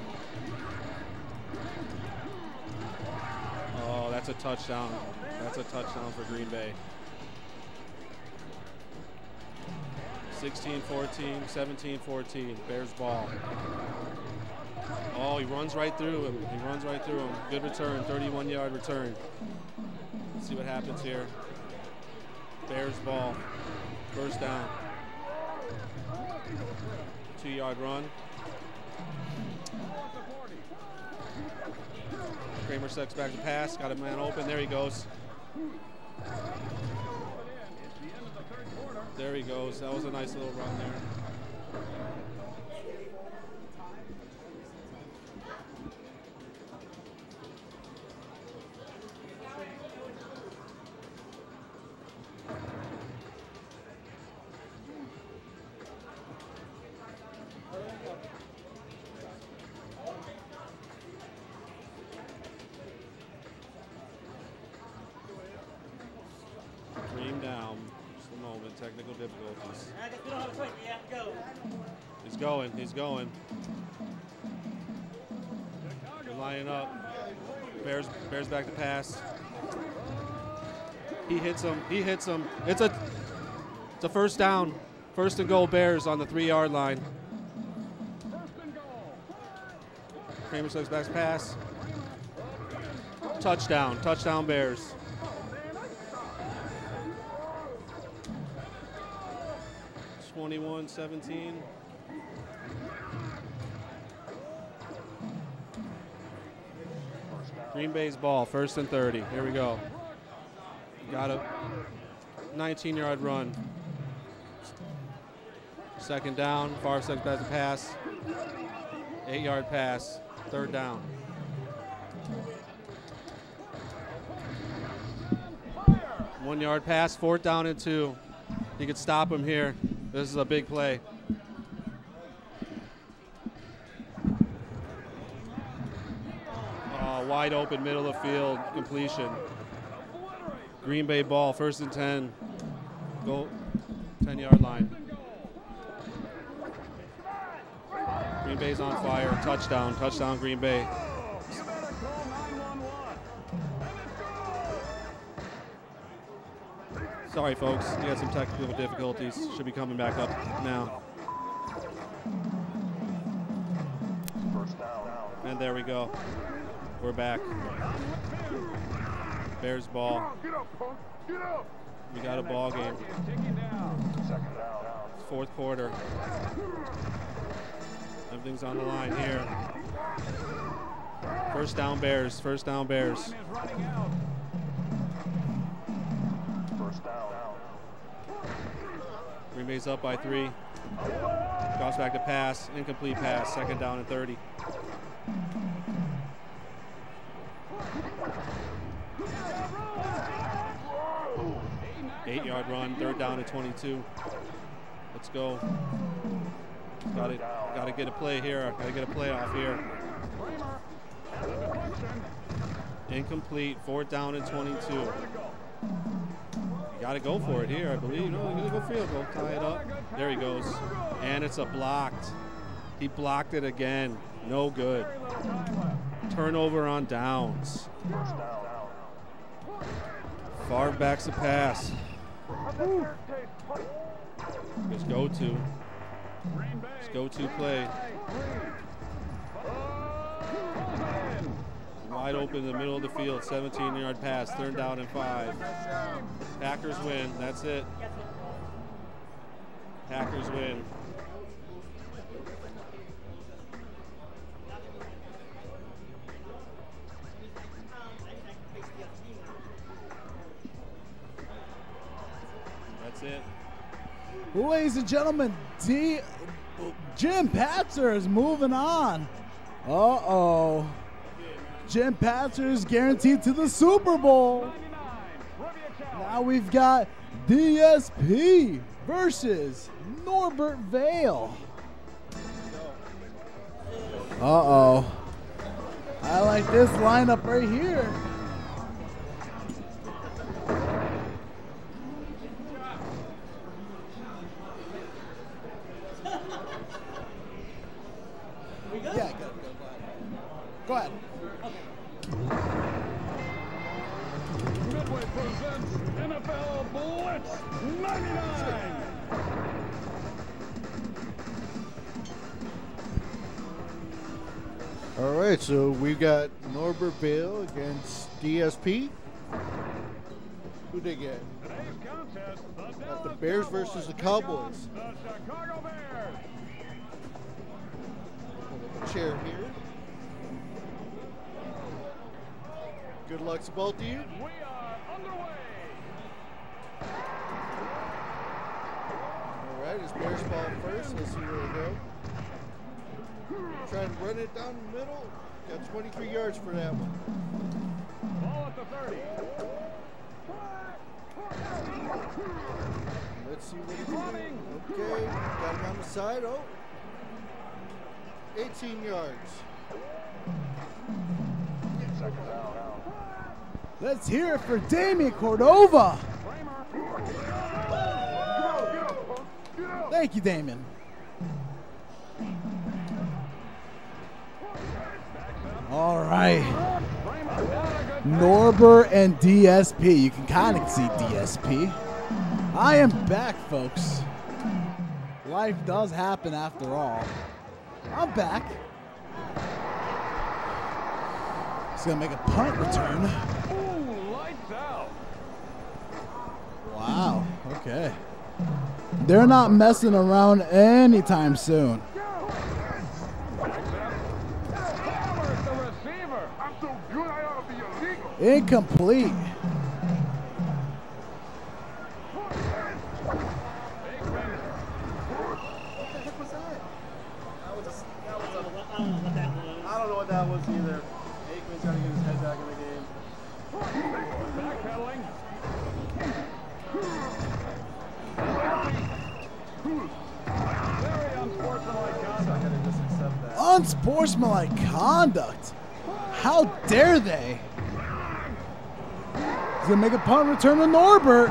Oh, that's a touchdown. That's a touchdown for Green Bay. 16 14, 17 14. Bears ball. Oh, he runs right through him. He runs right through him. Good return, 31 yard return. Let's see what happens here. Bears ball. First down. Two yard run. Kramer sucks back to pass. Got a man open. There he goes. There he goes. That was a nice little run there. Going. He's going. They're lining up. Bears. Bears back to pass. He hits him. He hits him. It's a. It's a first down. First and goal. Bears on the three-yard line. Kramer sucks back pass. Touchdown. Touchdown. Bears. Twenty-one, seventeen. Green Bay's ball, first and 30. Here we go. Got a 19 yard run. Second down, far side to pass. Eight yard pass, third down. One yard pass, fourth down and two. You could stop him here. This is a big play. Oh, wide open, middle of the field, completion. Green Bay ball, first and 10. Goal, 10 yard line. Green Bay's on fire. Touchdown, touchdown, Green Bay. Sorry, folks. We had some technical difficulties. Should be coming back up now. And there we go. We're back. Bears ball. We got a ball game. Fourth quarter. Everything's on the line here. First down Bears. First down Bears. Green Bay's up by three. Drops back to pass. Incomplete pass. Second down and 30. Eight yard run, third down and 22. Let's go. Gotta, gotta get a play here. Gotta get a play off here. Incomplete, fourth down and 22. You gotta go for it here, I believe. Oh, no, you're gonna go field goal, tie it up. There he goes. And it's a blocked. He blocked it again. No good. Turnover on downs. Favre backs the pass. Just go to. Just go to play. Wide open in the middle of the field, 17 yard pass, third down and five. Packers win, that's it. Packers win. That's it. Ladies and gentlemen, D, Jim Patzer is moving on. Uh oh. Jim Patzer is guaranteed to the Super Bowl. Now we've got DSP versus Norbert Vale. Uh oh. I like this lineup right here. Go, go ahead. Go ahead. Midway presents NFL Blitz 99. All right, so we've got Norbert Vale against DSP. Who they get? Got the Bears versus the Cowboys. Chair Good luck to both of you. All right, it's Bears ball first. Let's see where they go. Try to run it down the middle. Got 23 yards for that one. Ball at the 30. Let's see what he can do. Okay, got him on the side. Oh, 18 yards. Let's hear it for Damian Cordova. Thank you, Damian. All right. Norbert and DSP. You can kind of see DSP. I am back, folks. Life does happen after all. I'm back. He's going to make a punt return. Ooh, lights out. Wow. Okay. They're not messing around anytime soon. Hammers Unsportsmanlike conduct. How dare they? He's gonna make a punt return to Norbert.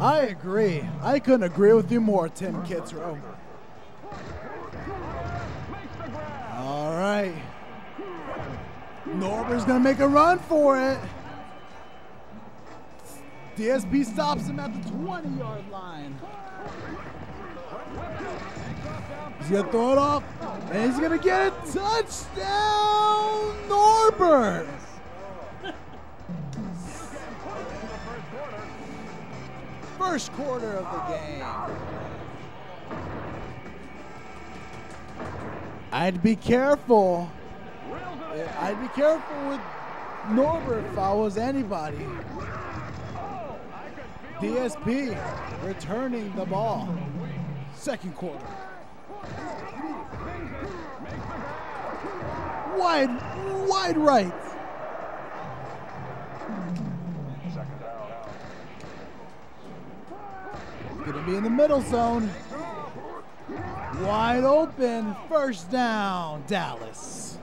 I agree. I couldn't agree with you more, Tim Kitzrow. All right. Norbert's going to make a run for it. DSP stops him at the 20 yard line. He's going to throw it off, and he's going to get a touchdown, Norbert. First quarter of the game. I'd be careful. I'd be careful with Norbert if I was anybody. DSP returning the ball. Second quarter. Wide, wide right. Gonna be in the middle zone. Wide open. First down, Dallas.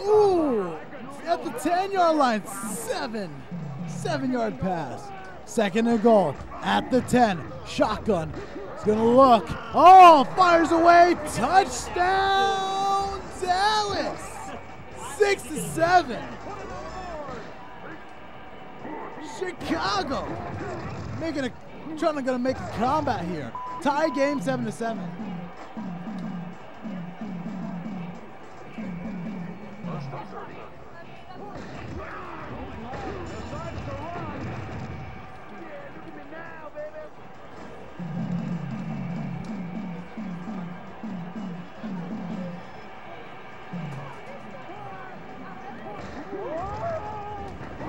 Ooh, at the 10 yard line, seven, seven yard pass. Second and goal at the 10. Shotgun. He's gonna look. Oh, fires away. Touchdown, Dallas. Six to seven. Chicago making a trying to gonna make a combat here. Tie game seven to seven.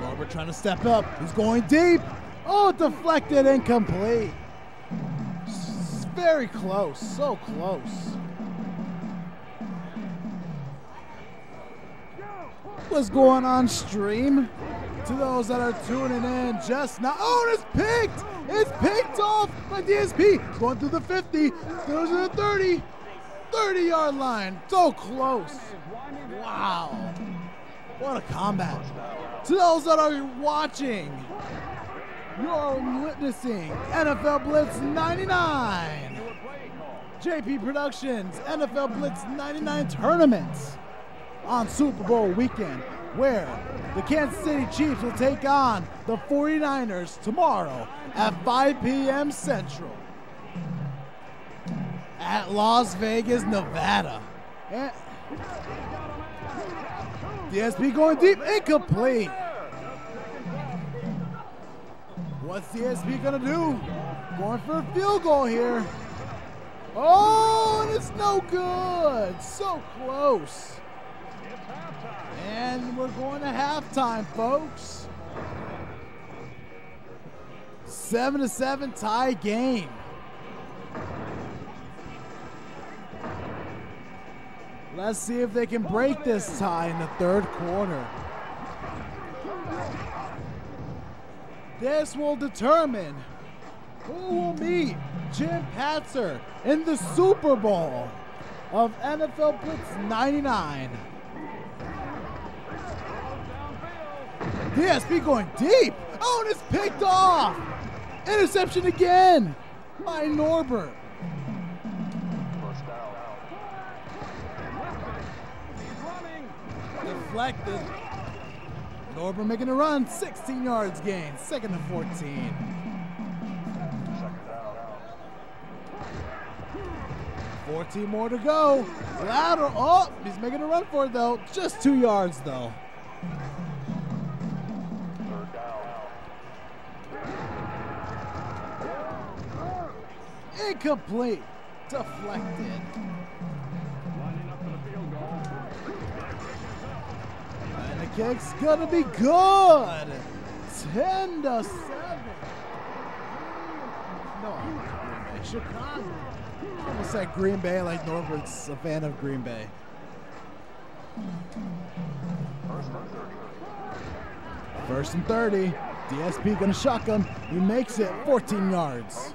Norbert trying to step up. He's going deep. Oh, deflected, incomplete. Very close, so close. What's going on, stream? To those that are tuning in just now. Oh, it's picked! It's picked off by DSP. Going through the 50, throws to the 30, 30 yard line. So close. Wow. What a combat. To those that are watching, you're witnessing NFL Blitz 99. JP Productions NFL Blitz 99 tournaments on Super Bowl weekend, where the Kansas City Chiefs will take on the 49ers tomorrow at 5 p.m. Central at Las Vegas, Nevada. DSP going deep, incomplete. What's DSP gonna do? Going for a field goal here. Oh, and it's no good. So close. And we're going to halftime, folks. Seven to seven tie game. Let's see if they can break this tie in the third quarter. This will determine who will meet Jim Patzer in the Super Bowl of NFL Blitz 99. DSP going deep. Oh, and it's picked off. Interception again by Norbert. Deflected. Norbert making a run. 16 yards gain. Second and 14. Fourteen more to go. Lateral. Oh, he's making a run for it though. Just two yards though. Incomplete. Deflected. And the kick's gonna be good. 10 to 7. No, Green Bay. Chicago. I almost said Green Bay like Norbert's a fan of Green Bay. First and 30. DSP gonna shotgun. He makes it 14 yards.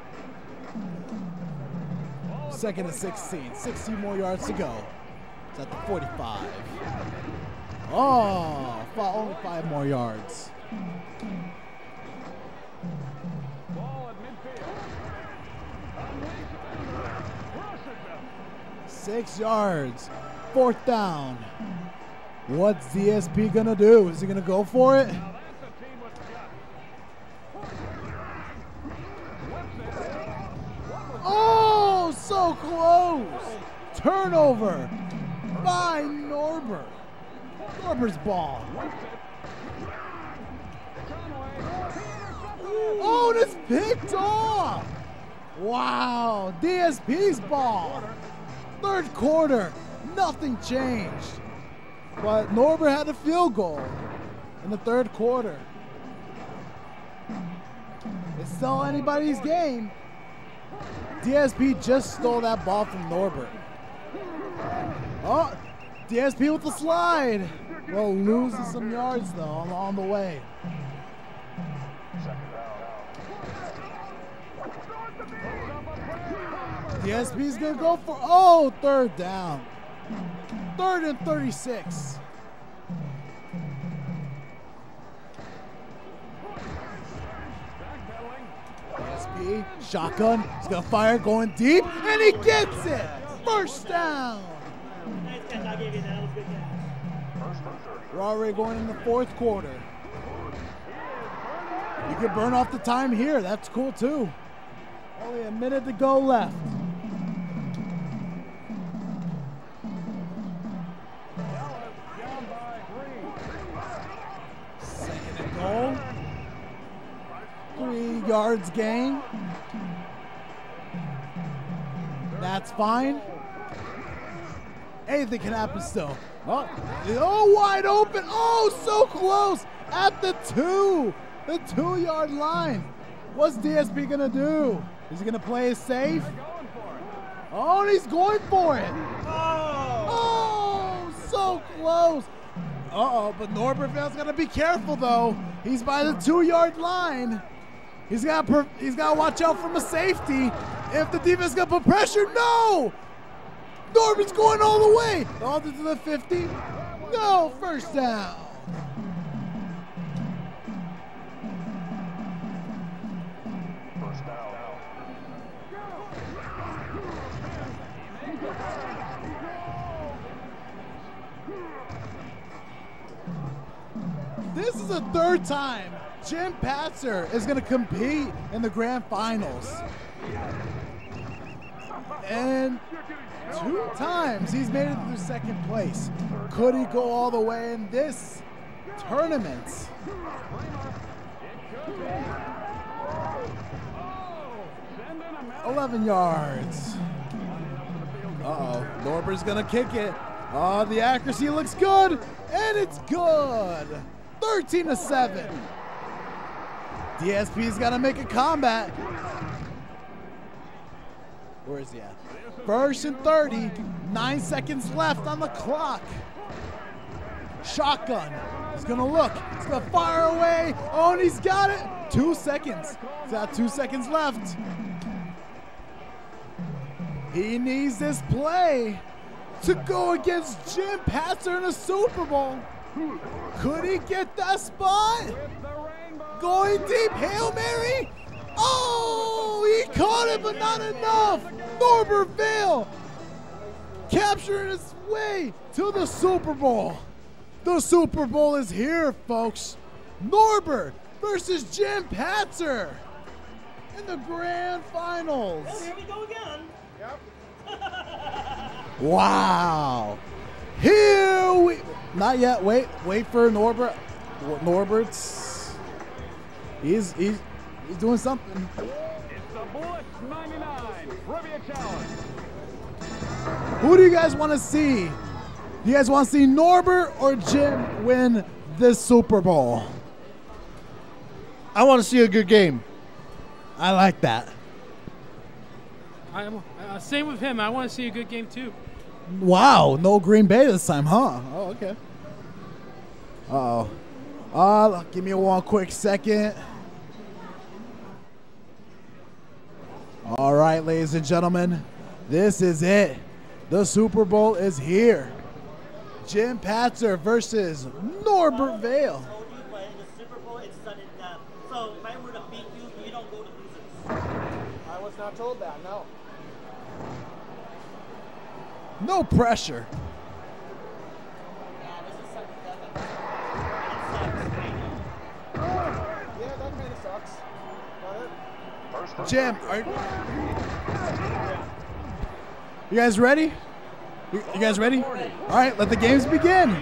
Second and 16. 16 more yards to go. It's at the 45. Oh, fi- only five more yards. Six yards. Fourth down. What's DSP gonna do? Is he gonna go for it? Norbert's ball. Oh, and it's picked off. Wow, DSP's ball. Third quarter, nothing changed. But Norbert had a field goal in the third quarter. It's still anybody's game. DSP just stole that ball from Norbert. Oh, DSP with the slide. Well, losing some yards though along the way. DSP's gonna go for oh third down. Third and 36. DSP, shotgun, he's gonna fire going deep, and he gets it! First down! We're already going in the fourth quarter. You can burn off the time here. That's cool too. Only a minute to go left. Second and goal. Three yards gain. That's fine. Anything can happen still. Oh, oh, wide open. Oh, so close. At the two. The two yard line. What's DSP going to do? Is he going to play it safe? Oh, and he's going for it. Oh, so close. Uh oh, but Norbert's got to be careful though. He's by the two yard line. He's got he's got to watch out from a safety. If the defense gonna put pressure, no. Norman's going all the way. All to the 50. No, first down. This is the third time Jim Patzer is going to compete in the grand finals. And two times he's made it to second place. Could he go all the way in this tournament? Eleven yards. Uh-oh. Norbert's gonna kick it. Oh, the accuracy looks good, and it's good. 13 to 7. DSP's gotta make a combat. Where is he at? First and 30, nine seconds left on the clock. Shotgun. He's gonna look. He's gonna fire away. Oh, and he's got it. Two seconds. He's got two seconds left. He needs this play to go against Jim Patzer in the Super Bowl. Could he get that spot? Going deep, Hail Mary. Oh, he caught it, but not enough. Norbert Vale capturing his way to the Super Bowl. The Super Bowl is here, folks. Norbert versus Jim Patzer in the grand finals. Well, here we go again. Yep. Wow. Here we. Not yet. Wait. Wait for Norbert. Norbert's. He's he's he's doing something. It's the Blitz 99 Trivia Challenge. Who do you guys want to see? You guys want to see Norbert or Jim win this Super Bowl? I want to see a good game. I like that. I, uh, same with him. I want to see a good game too. Wow, no Green Bay this time, huh? Oh, okay. Uh oh. Uh, give me one quick second. All right, ladies and gentlemen, this is it. The Super Bowl is here. Jim Patzer versus Norbert Vale. told you, but in the Super Bowl, it's sudden death. So if I were to beat you, you don't go to losers. I was not told that. No. No pressure. Yeah, this is sudden death. It sucks. I know. Yeah, that kind of sucks. Got it? Jim, are you guys ready? You guys ready? All right, let the games begin.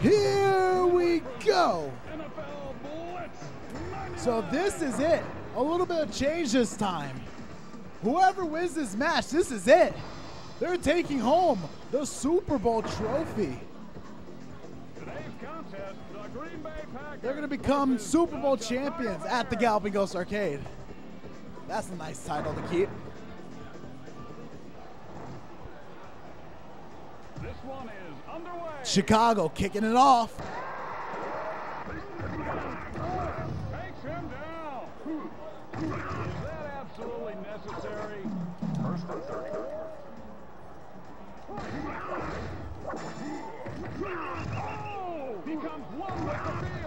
Here we go. So this is it. A little bit of change this time. Whoever wins this match, this is it. They're taking home the Super Bowl trophy. They're going to become Super Bowl champions at the Galloping Ghost Arcade. That's a nice title to keep. This one is underway. Chicago kicking it off. Takes him down. Is that absolutely necessary? First and 30. Oh! Becomes one with the.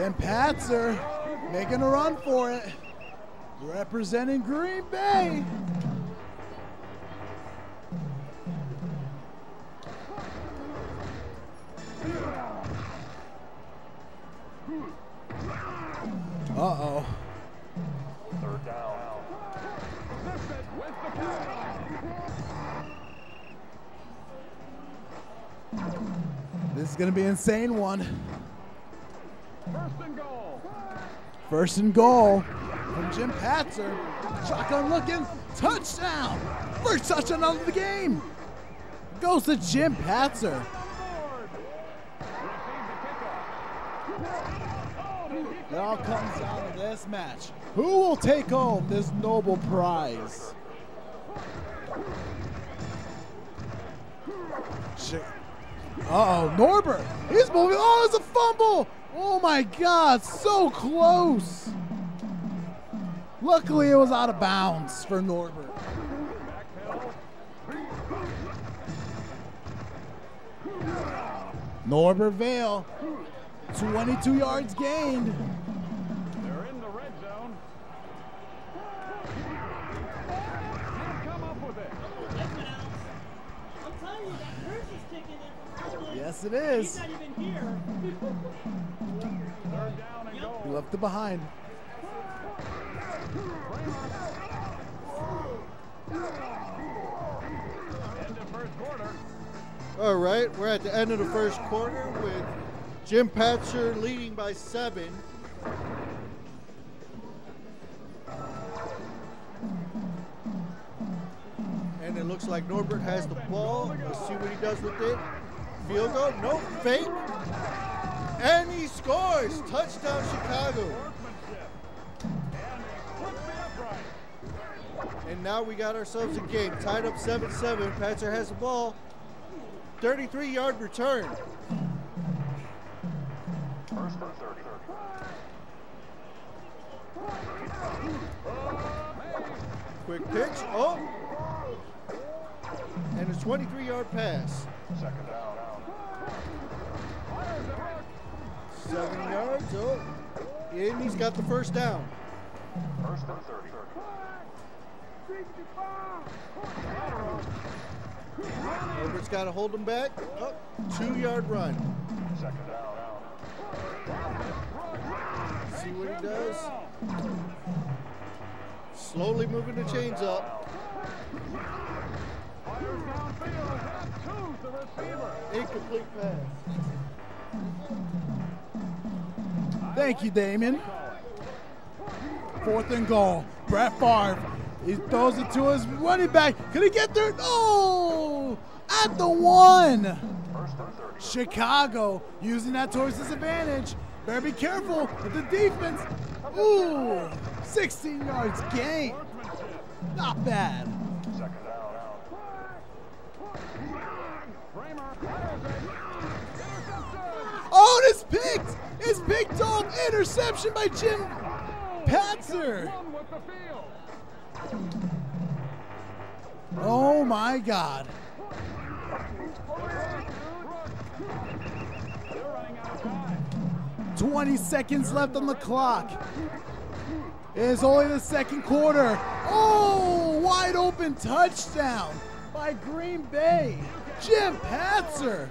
Jim Patzer making a run for it. Representing Green Bay. Uh-oh. Third down. This is going to be an insane one. First and goal from Jim Patzer. Shotgun looking. Touchdown. First touchdown of the game. Goes to Jim Patzer. It all comes down to this match. Who will take home this noble prize? Uh oh, Norbert. He's moving. Oh, it's a fumble. Oh my God, so close. Luckily, it was out of bounds for Norbert. Norbert Vale, 22 yards gained. They're in the red zone. Can't come up left behind. All right, we're at the end of the first quarter with Jim Patzer leading by seven. And it looks like Norbert has the ball. Let's see what he does with it. Field goal, no fake. And he scores. Touchdown, Chicago. And now we got ourselves a game tied up 7 7. Patzer has the ball. 33 yard return. First and 30. Quick pitch. Oh! And a 23 yard pass. Second down. Seven yards. Oh. And he's got the first down. First and 30. Herbert's got to hold him back. Oh, two yard run. Second down. See what he does. Slowly moving the chains up. Fires downfield. Is that Incomplete pass. Thank you, Damon. Fourth and goal. Brett Favre. He throws it to his running back. Can he get there? No! Oh, at the one. Chicago using that towards his advantage. Better be careful with the defense. Ooh, 16 yards gain. Not bad. Oh, it's picked. It's Big Dog Interception by Jim Patzer. Oh my God. Twenty seconds left on the clock. It is only the second quarter. Oh, wide open touchdown by Green Bay. Jim Patzer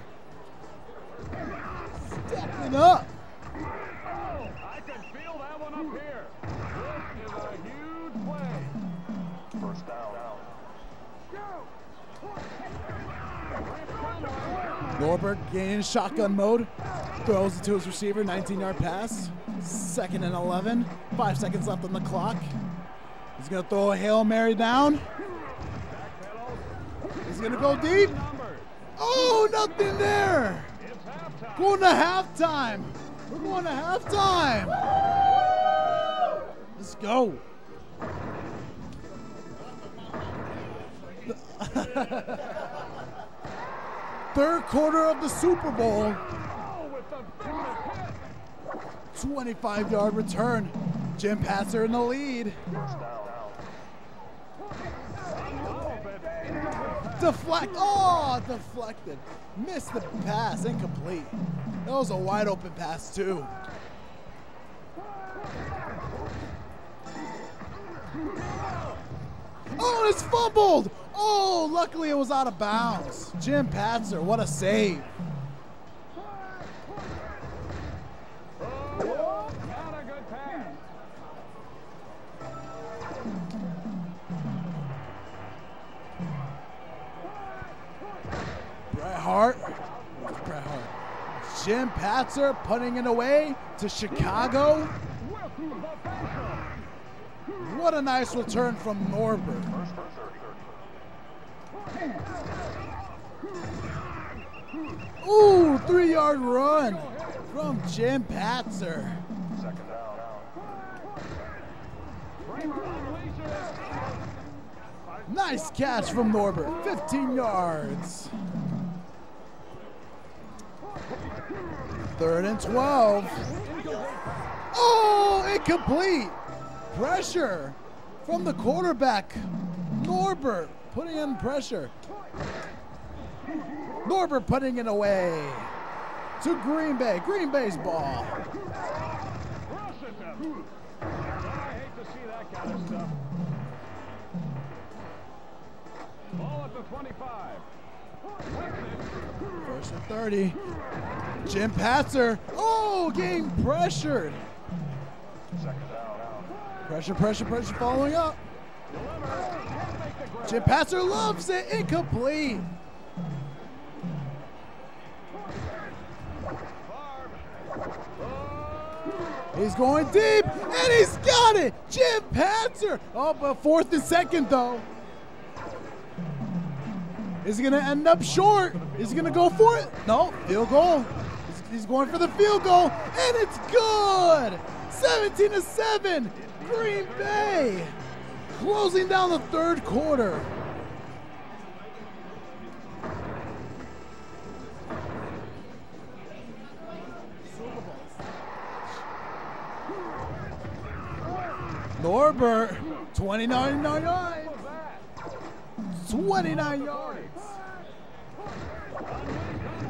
stepping up. Norbert gaining shotgun mode. Throws it to his receiver, 19 yard pass. Second and 11. Five seconds left on the clock. He's going to throw a Hail Mary down. He's going to go deep. Oh, nothing there. Going to halftime. We're going to halftime. Let's go. Third quarter of the Super Bowl. 25 yard return. Jim Patzer in the lead. Deflect. Oh, deflected. Missed the pass. Incomplete. That was a wide open pass, too. Oh, it's fumbled. Oh, luckily it was out of bounds. Jim Patzer, what a save. Not a good pass. Bret Hart. Bret Hart. Jim Patzer putting it away to Chicago. What a nice return from Norbert. Ooh, three yard run from Jim Patzer. Nice catch from Norbert, 15 yards. Third and 12. Oh, incomplete. Pressure from the quarterback, Norbert, putting in pressure. Norbert putting it away to Green Bay. Green Bay's ball. Rush it them. I hate to see that kind of. Ball at the 25. First and 30. Jim Patzer. Oh, getting pressured. Pressure, pressure, pressure following up. Jim Patzer loves it. Incomplete. He's going deep, and he's got it. Jim Patzer. Oh, but fourth and second, though. Is he going to end up short? Is he going to go for it? No, field goal. He's, he's going for the field goal, and it's good. 17 to 7. Green Bay closing down the third quarter. Norbert, 29 yards. 29 yards.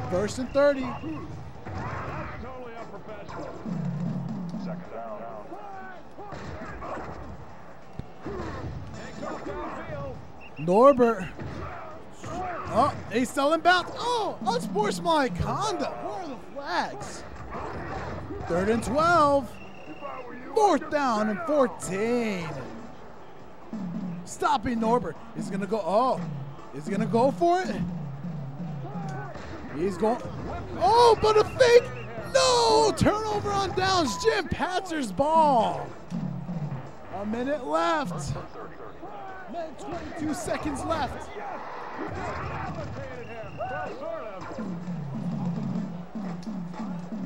First and 30. Norbert. Oh, he's still. Oh, unsportsmanlike conduct. Where are the flags? Third and 12. Fourth down and 14. Stopping Norbert. He's going to go. Oh, he's going to go for it? He's going. Oh, but a fake. No! Turnover on downs. Jim Patzer's ball. A minute left. Minute 22 seconds left.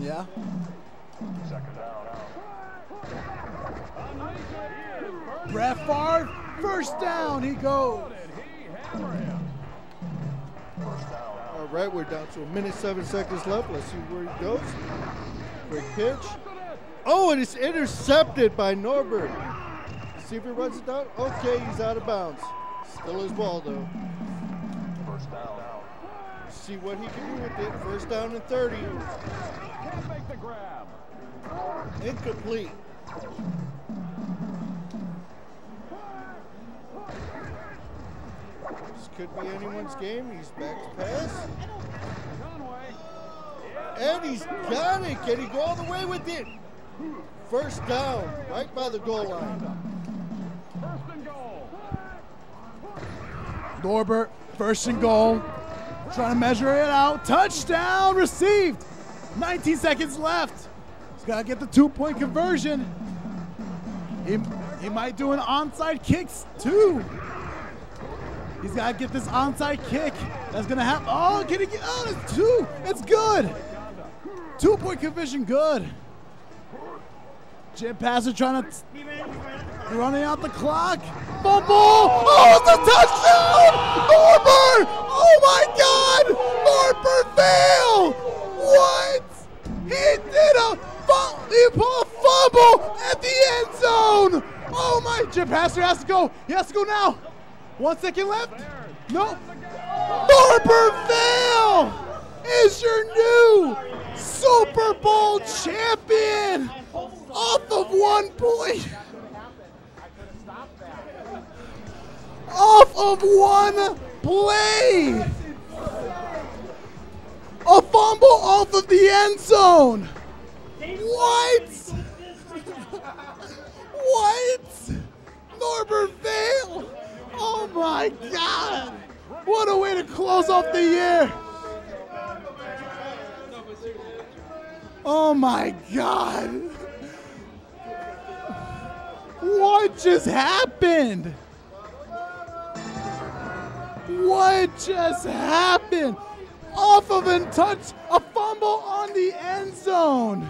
Yeah. Brett Favre, first down, he goes. All right, we're down to a minute seven seconds left. Let's see where he goes. Quick pitch. Oh, and it's intercepted by Norbert. See if he runs it down. Okay, he's out of bounds. Still his ball though. First down. See what he can do with it. First down and 30. Can't make the grab. Incomplete. This could be anyone's game. He's back to pass. And he's got it. Can he go all the way with it? First down, right by the goal line. First goal. Norbert, first and goal. Trying to measure it out. Touchdown received. 19 seconds left. He's got to get the two point conversion. He, he might do an onside kick too. He's got to get this onside kick. That's going to happen. Oh, can he get? Oh, it's two. It's good. Two point conversion, good. Jim Patzer trying to running out the clock. Fumble! Oh, it's a touchdown! Norbert! Oh my God! Norbert Vale! What? He did a fu- fumble at the end zone. Oh my! Jim Patzer has to go. He has to go now. One second left. No. Norbert Vale is your new Super Bowl champion off of one point. Off of one play. A fumble off of the end zone. What? what? Norbert Vale. Oh my God. What a way to close off the year. Oh my God. What just happened? What just happened? Off of a touch, a fumble on the end zone.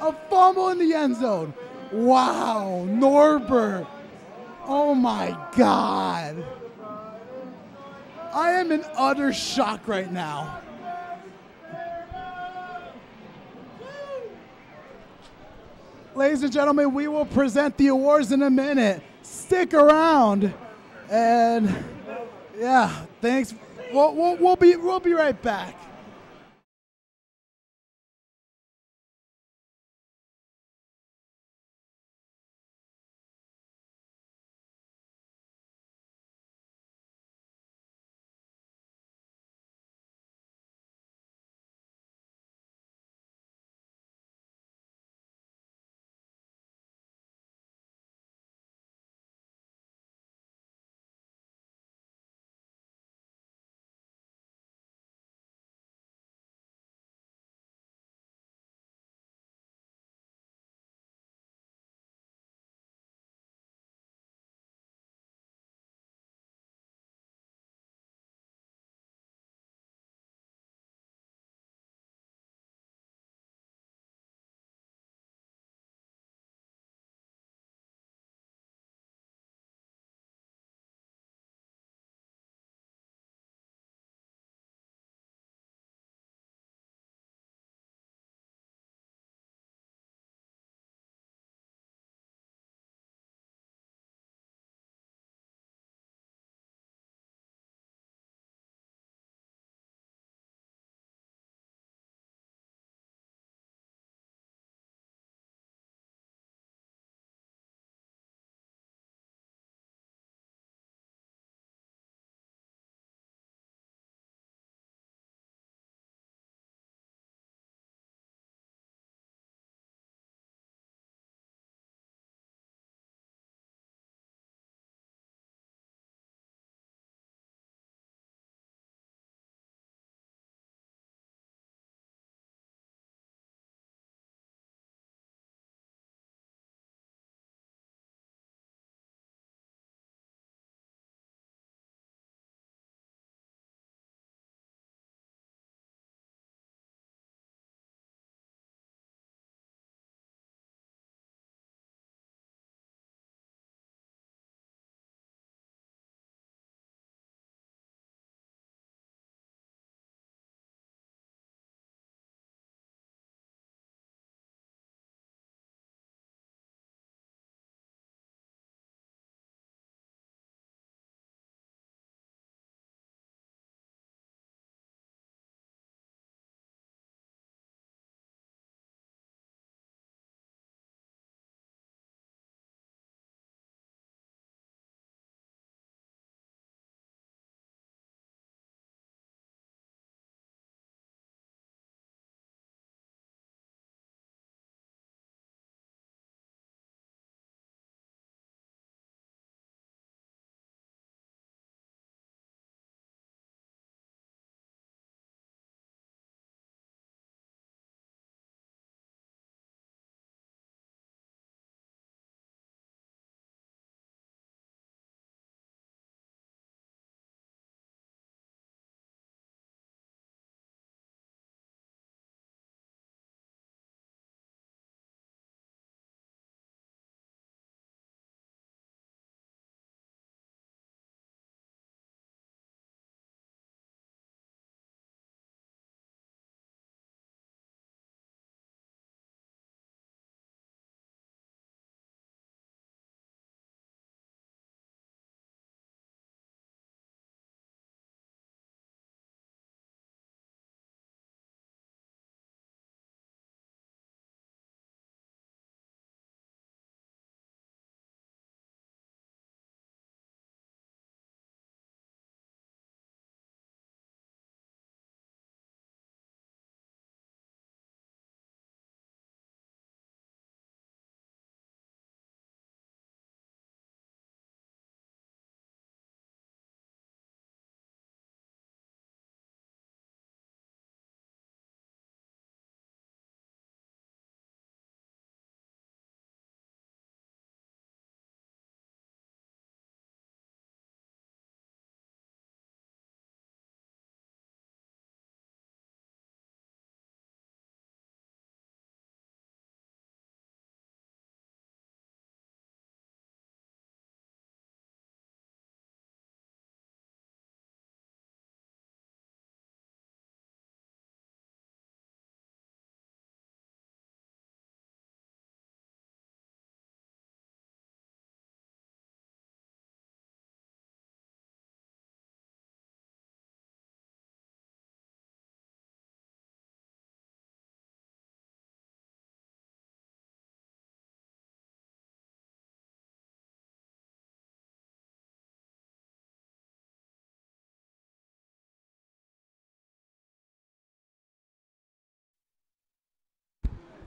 A fumble in the end zone. Wow, Norbert. Oh my God. I am in utter shock right now. Ladies and gentlemen, we will present the awards in a minute. Stick around. And yeah, thanks. We'll, we'll, we'll, be, we'll be right back.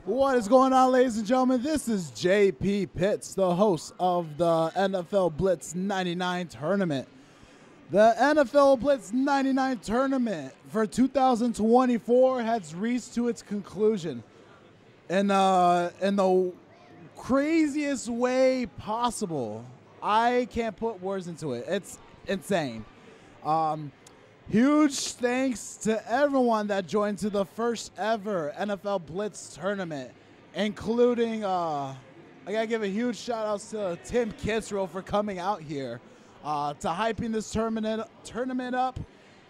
What is going on, ladies and gentlemen? This is JP Pitts, the host of the NFL Blitz 99 tournament. The NFL Blitz 99 tournament for 2024 has reached to its conclusion in, uh, in the craziest way possible. I can't put words into it. It's insane. Um, huge thanks to everyone that joined to the first ever NFL Blitz tournament, including uh, I gotta give a huge shout out to Tim Kitzrow for coming out here, uh, to hyping this tournament tournament up,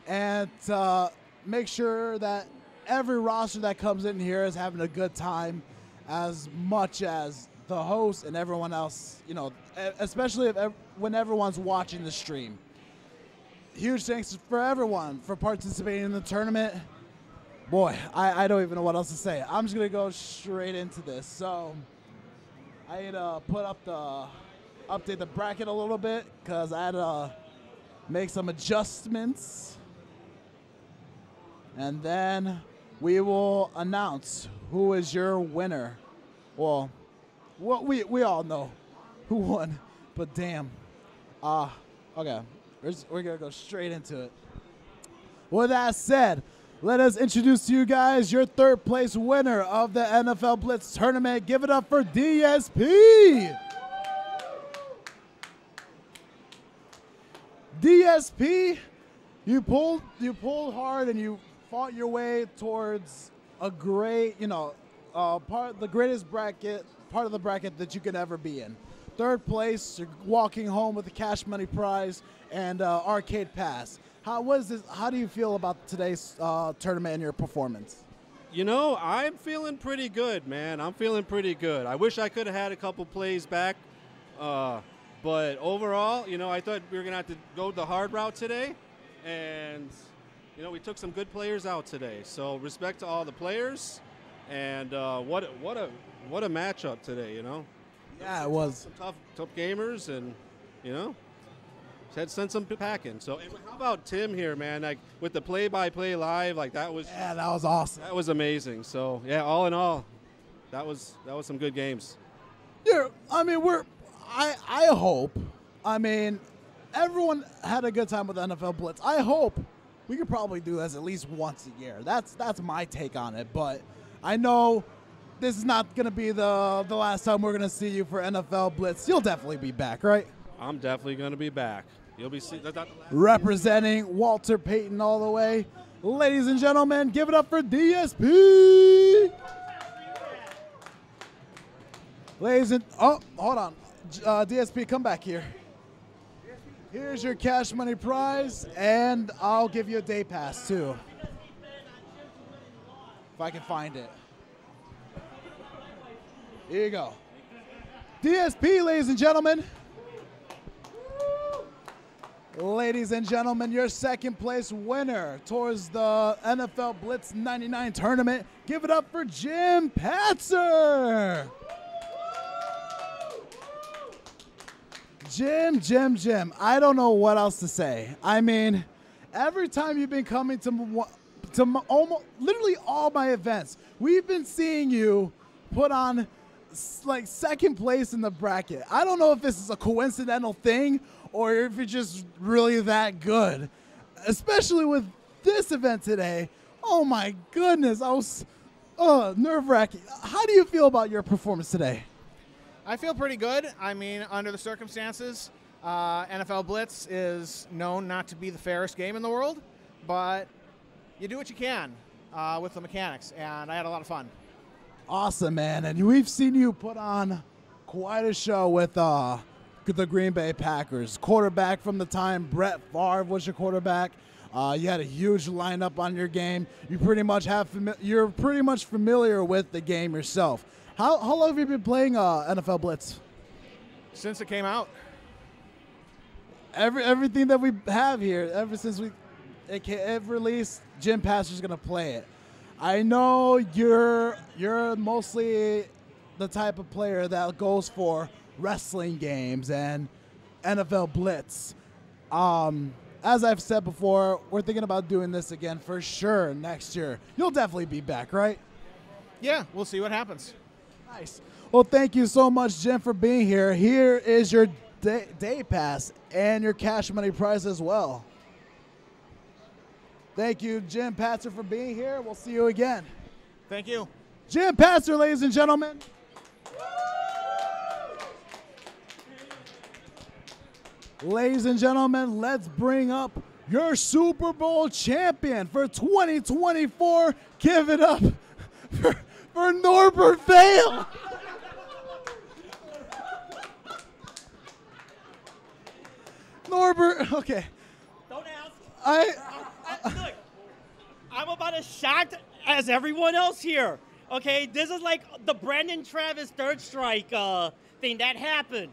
and to make sure that every roster that comes in here is having a good time, as much as the host and everyone else. You know, especially if, when everyone's watching the stream huge thanks for everyone for participating in the tournament. Boy, I, I don't even know what else to say. I'm just gonna go straight into this. So I had to put up the update the bracket a little bit because I had to make some adjustments, and then we will announce who is your winner. Well, what we we all know who won, but damn. Ah, okay. We're, we're gonna go straight into it. With that said, let us introduce to you guys your third place winner of the NFL Blitz tournament. Give it up for DSP. DSP, you pulled you pulled hard and you fought your way towards a great, you know, uh, part the greatest bracket, part of the bracket that you can ever be in. Third place, you're walking home with a cash money prize and uh, arcade pass. How was this? How do you feel about today's uh, tournament and your performance? You know, I'm feeling pretty good, man. I'm feeling pretty good. I wish I could have had a couple plays back, uh, but overall, you know, I thought we were gonna have to go the hard route today, and you know, we took some good players out today. So respect to all the players, and uh, what what a what a matchup today. You know, Yeah, it was. some tough tough gamers, and you know, had sent some packing. So and how about Tim here, man? Like with the play-by-play live, like that was Yeah, that was awesome. that was amazing. So yeah, all in all, that was that was some good games. Yeah, I mean, we're. I I hope. I mean, everyone had a good time with the NFL Blitz. I hope we could probably do this at least once a year. That's that's my take on it. But I know this is not gonna be the the last time we're gonna see you for NFL Blitz. You'll definitely be back, right? I'm definitely gonna be back. You'll be see- Representing Walter Payton all the way. Ladies and gentlemen, give it up for DSP. Ladies and oh, hold on, uh, DSP, come back here. Here's your cash money prize, and I'll give you a day pass too, if I can find it. Here you go. DSP, ladies and gentlemen. Ladies and gentlemen, your second place winner towards the NFL Blitz 99 tournament. Give it up for Jim Patzer. Jim, Jim, Jim. I don't know what else to say. I mean, every time you've been coming to to almost literally all my events, we've been seeing you put on like second place in the bracket. I don't know if this is a coincidental thing or if you're just really that good. Especially with this event today. Oh my goodness, I was uh, nerve wracking. How do you feel about your performance today? I feel pretty good. I mean, under the circumstances, uh, NFL Blitz is known not to be the fairest game in the world, but you do what you can uh, with the mechanics, and I had a lot of fun. Awesome, man. And we've seen you put on quite a show with uh, the Green Bay Packers. Quarterback from the time Brett Favre was your quarterback. Uh, you had a huge lineup on your game. You pretty much have you're pretty much familiar with the game yourself. How, how long have you been playing uh, NFL Blitz? Since it came out, Every everything that we have here, ever since we it, it released, Jim Patzer's gonna play it. I know you're you're mostly the type of player that goes for wrestling games and NFL Blitz. Um, as I've said before, we're thinking about doing this again for sure next year. You'll definitely be back, right? Yeah, we'll see what happens. Nice. Well, thank you so much, Jim, for being here. Here is your day, day pass and your cash money prize as well. Thank you, Jim Patzer, for being here. We'll see you again. Thank you. Jim Patzer, ladies and gentlemen. Ladies and gentlemen, let's bring up your Super Bowl champion for 2024. Give it up for, for Norbert Vale. Norbert, okay. Don't ask. I, I, look, I'm about as shocked as everyone else here. Okay, this is like the Brandon Travis third strike uh, thing that happened.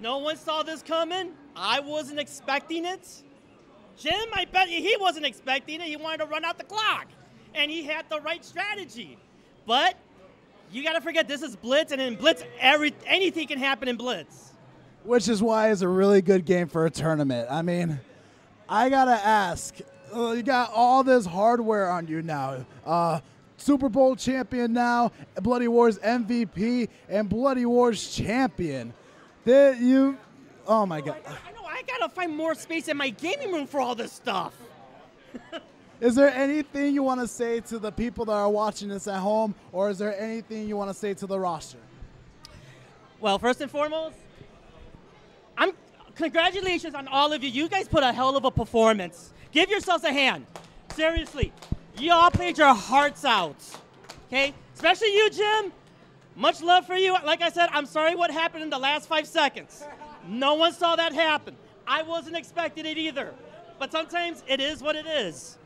No one saw this coming. I wasn't expecting it. Jim, I bet he wasn't expecting it. He wanted to run out the clock, and he had the right strategy. But you got to forget this is blitz, and in blitz, every anything can happen in blitz. which is why it's a really good game for a tournament. I mean, I gotta ask, uh, you got all this hardware on you now. Uh, Super Bowl champion now, Bloody Wars MVP, and Bloody Wars champion. That you, oh my god. I know I gotta find more space in my gaming room for all this stuff. Is there anything you want to say to the people that are watching this at home, or is there anything you want to say to the roster? Well, first and foremost, I'm congratulations on all of you. You guys put a hell of a performance. Give yourselves a hand. Seriously, you all played your hearts out. Okay, especially you, Jim. Much love for you. Like I said, I'm sorry what happened in the last five seconds. No one saw that happen. I wasn't expecting it either. But sometimes it is what it is.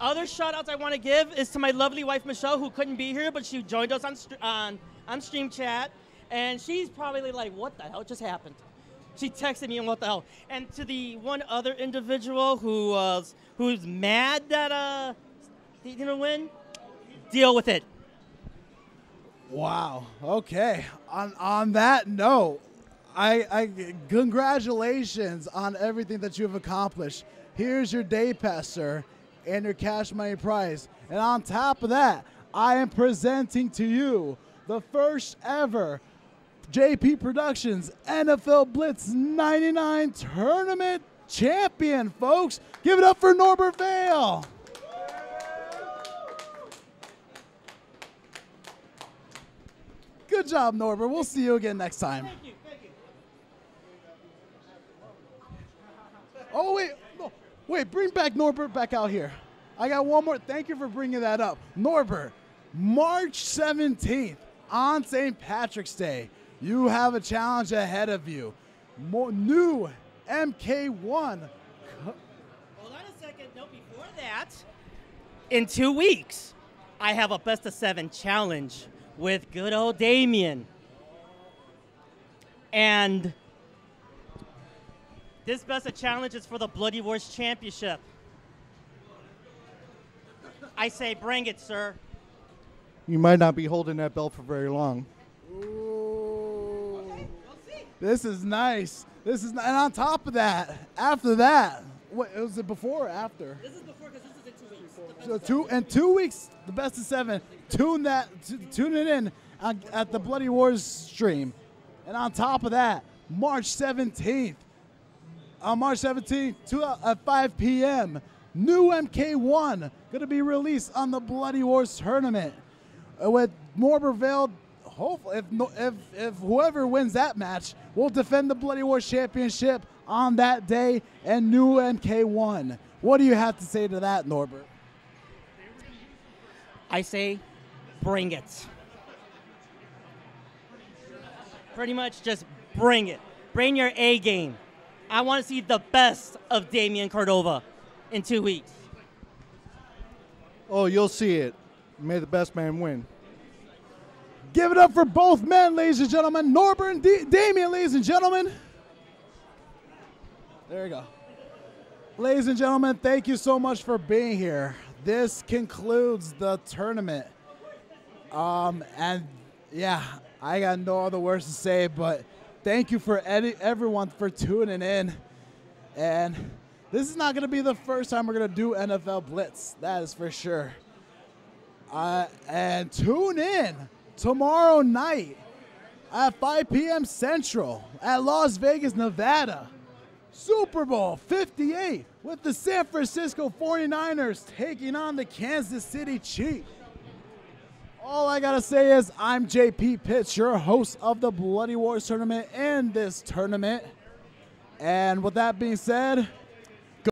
Other shout outs I want to give is to my lovely wife Michelle, who couldn't be here, but she joined us on, on, on Stream Chat. And she's probably like, what the hell just happened? She texted me, and what the hell? And to the one other individual who was who's mad that uh, he didn't win, deal with it. Wow. Okay. On on that note, I, I congratulations on everything that you've accomplished. Here's your day pass, sir, and your cash money prize. And on top of that, I am presenting to you the first ever JP Productions NFL Blitz 99 tournament champion, folks. Give it up for Norbert Vale. Good job, Norbert. We'll see you again next time. Oh wait, no, wait, bring back Norbert back out here. I got one more. Thank you for bringing that up, Norbert. March 17th on St. Patrick's Day, you have a challenge ahead of you. More new MK1. Hold on a second. No, before that, in two weeks, I have a best of seven challenge with good old Damian. And this best of challenge is for the Bloody Wars Championship. I say, bring it, sir. You might not be holding that belt for very long. This is nice. This is, and on top of that, after that, what was it before or after? This is before because this is in two weeks. So two and two weeks, the best of seven. Tune that, tune it in on, at the Bloody Wars stream, and on top of that, March 17th, on March 17th, two, at 5 p.m., new MK1 going to be released on the Bloody Wars tournament uh, with Norbert Vale. Hopefully, if, no, if if whoever wins that match will defend the Bloody War championship on that day and new MK1. What do you have to say to that, Norbert? I say, bring it. Pretty much just bring it. Bring your A game. I want to see the best of Damian Cordova in two weeks. Oh, you'll see it. May the best man win. Give it up for both men, ladies and gentlemen. Norbert and D- Damian, ladies and gentlemen. There you go. Ladies and gentlemen, thank you so much for being here. This concludes the tournament. Um, and yeah, I got no other words to say, but thank you for everyone for tuning in. And this is not going to be the first time we're going to do NFL Blitz. That is for sure. Uh, and tune in tomorrow night at 5 p.m. Central at Las Vegas, Nevada. Super Bowl 58 with the San Francisco 49ers taking on the Kansas City Chiefs. All I gotta say is I'm JP Pitts, your host of the Bloody Wars tournament and this tournament. And with that being said,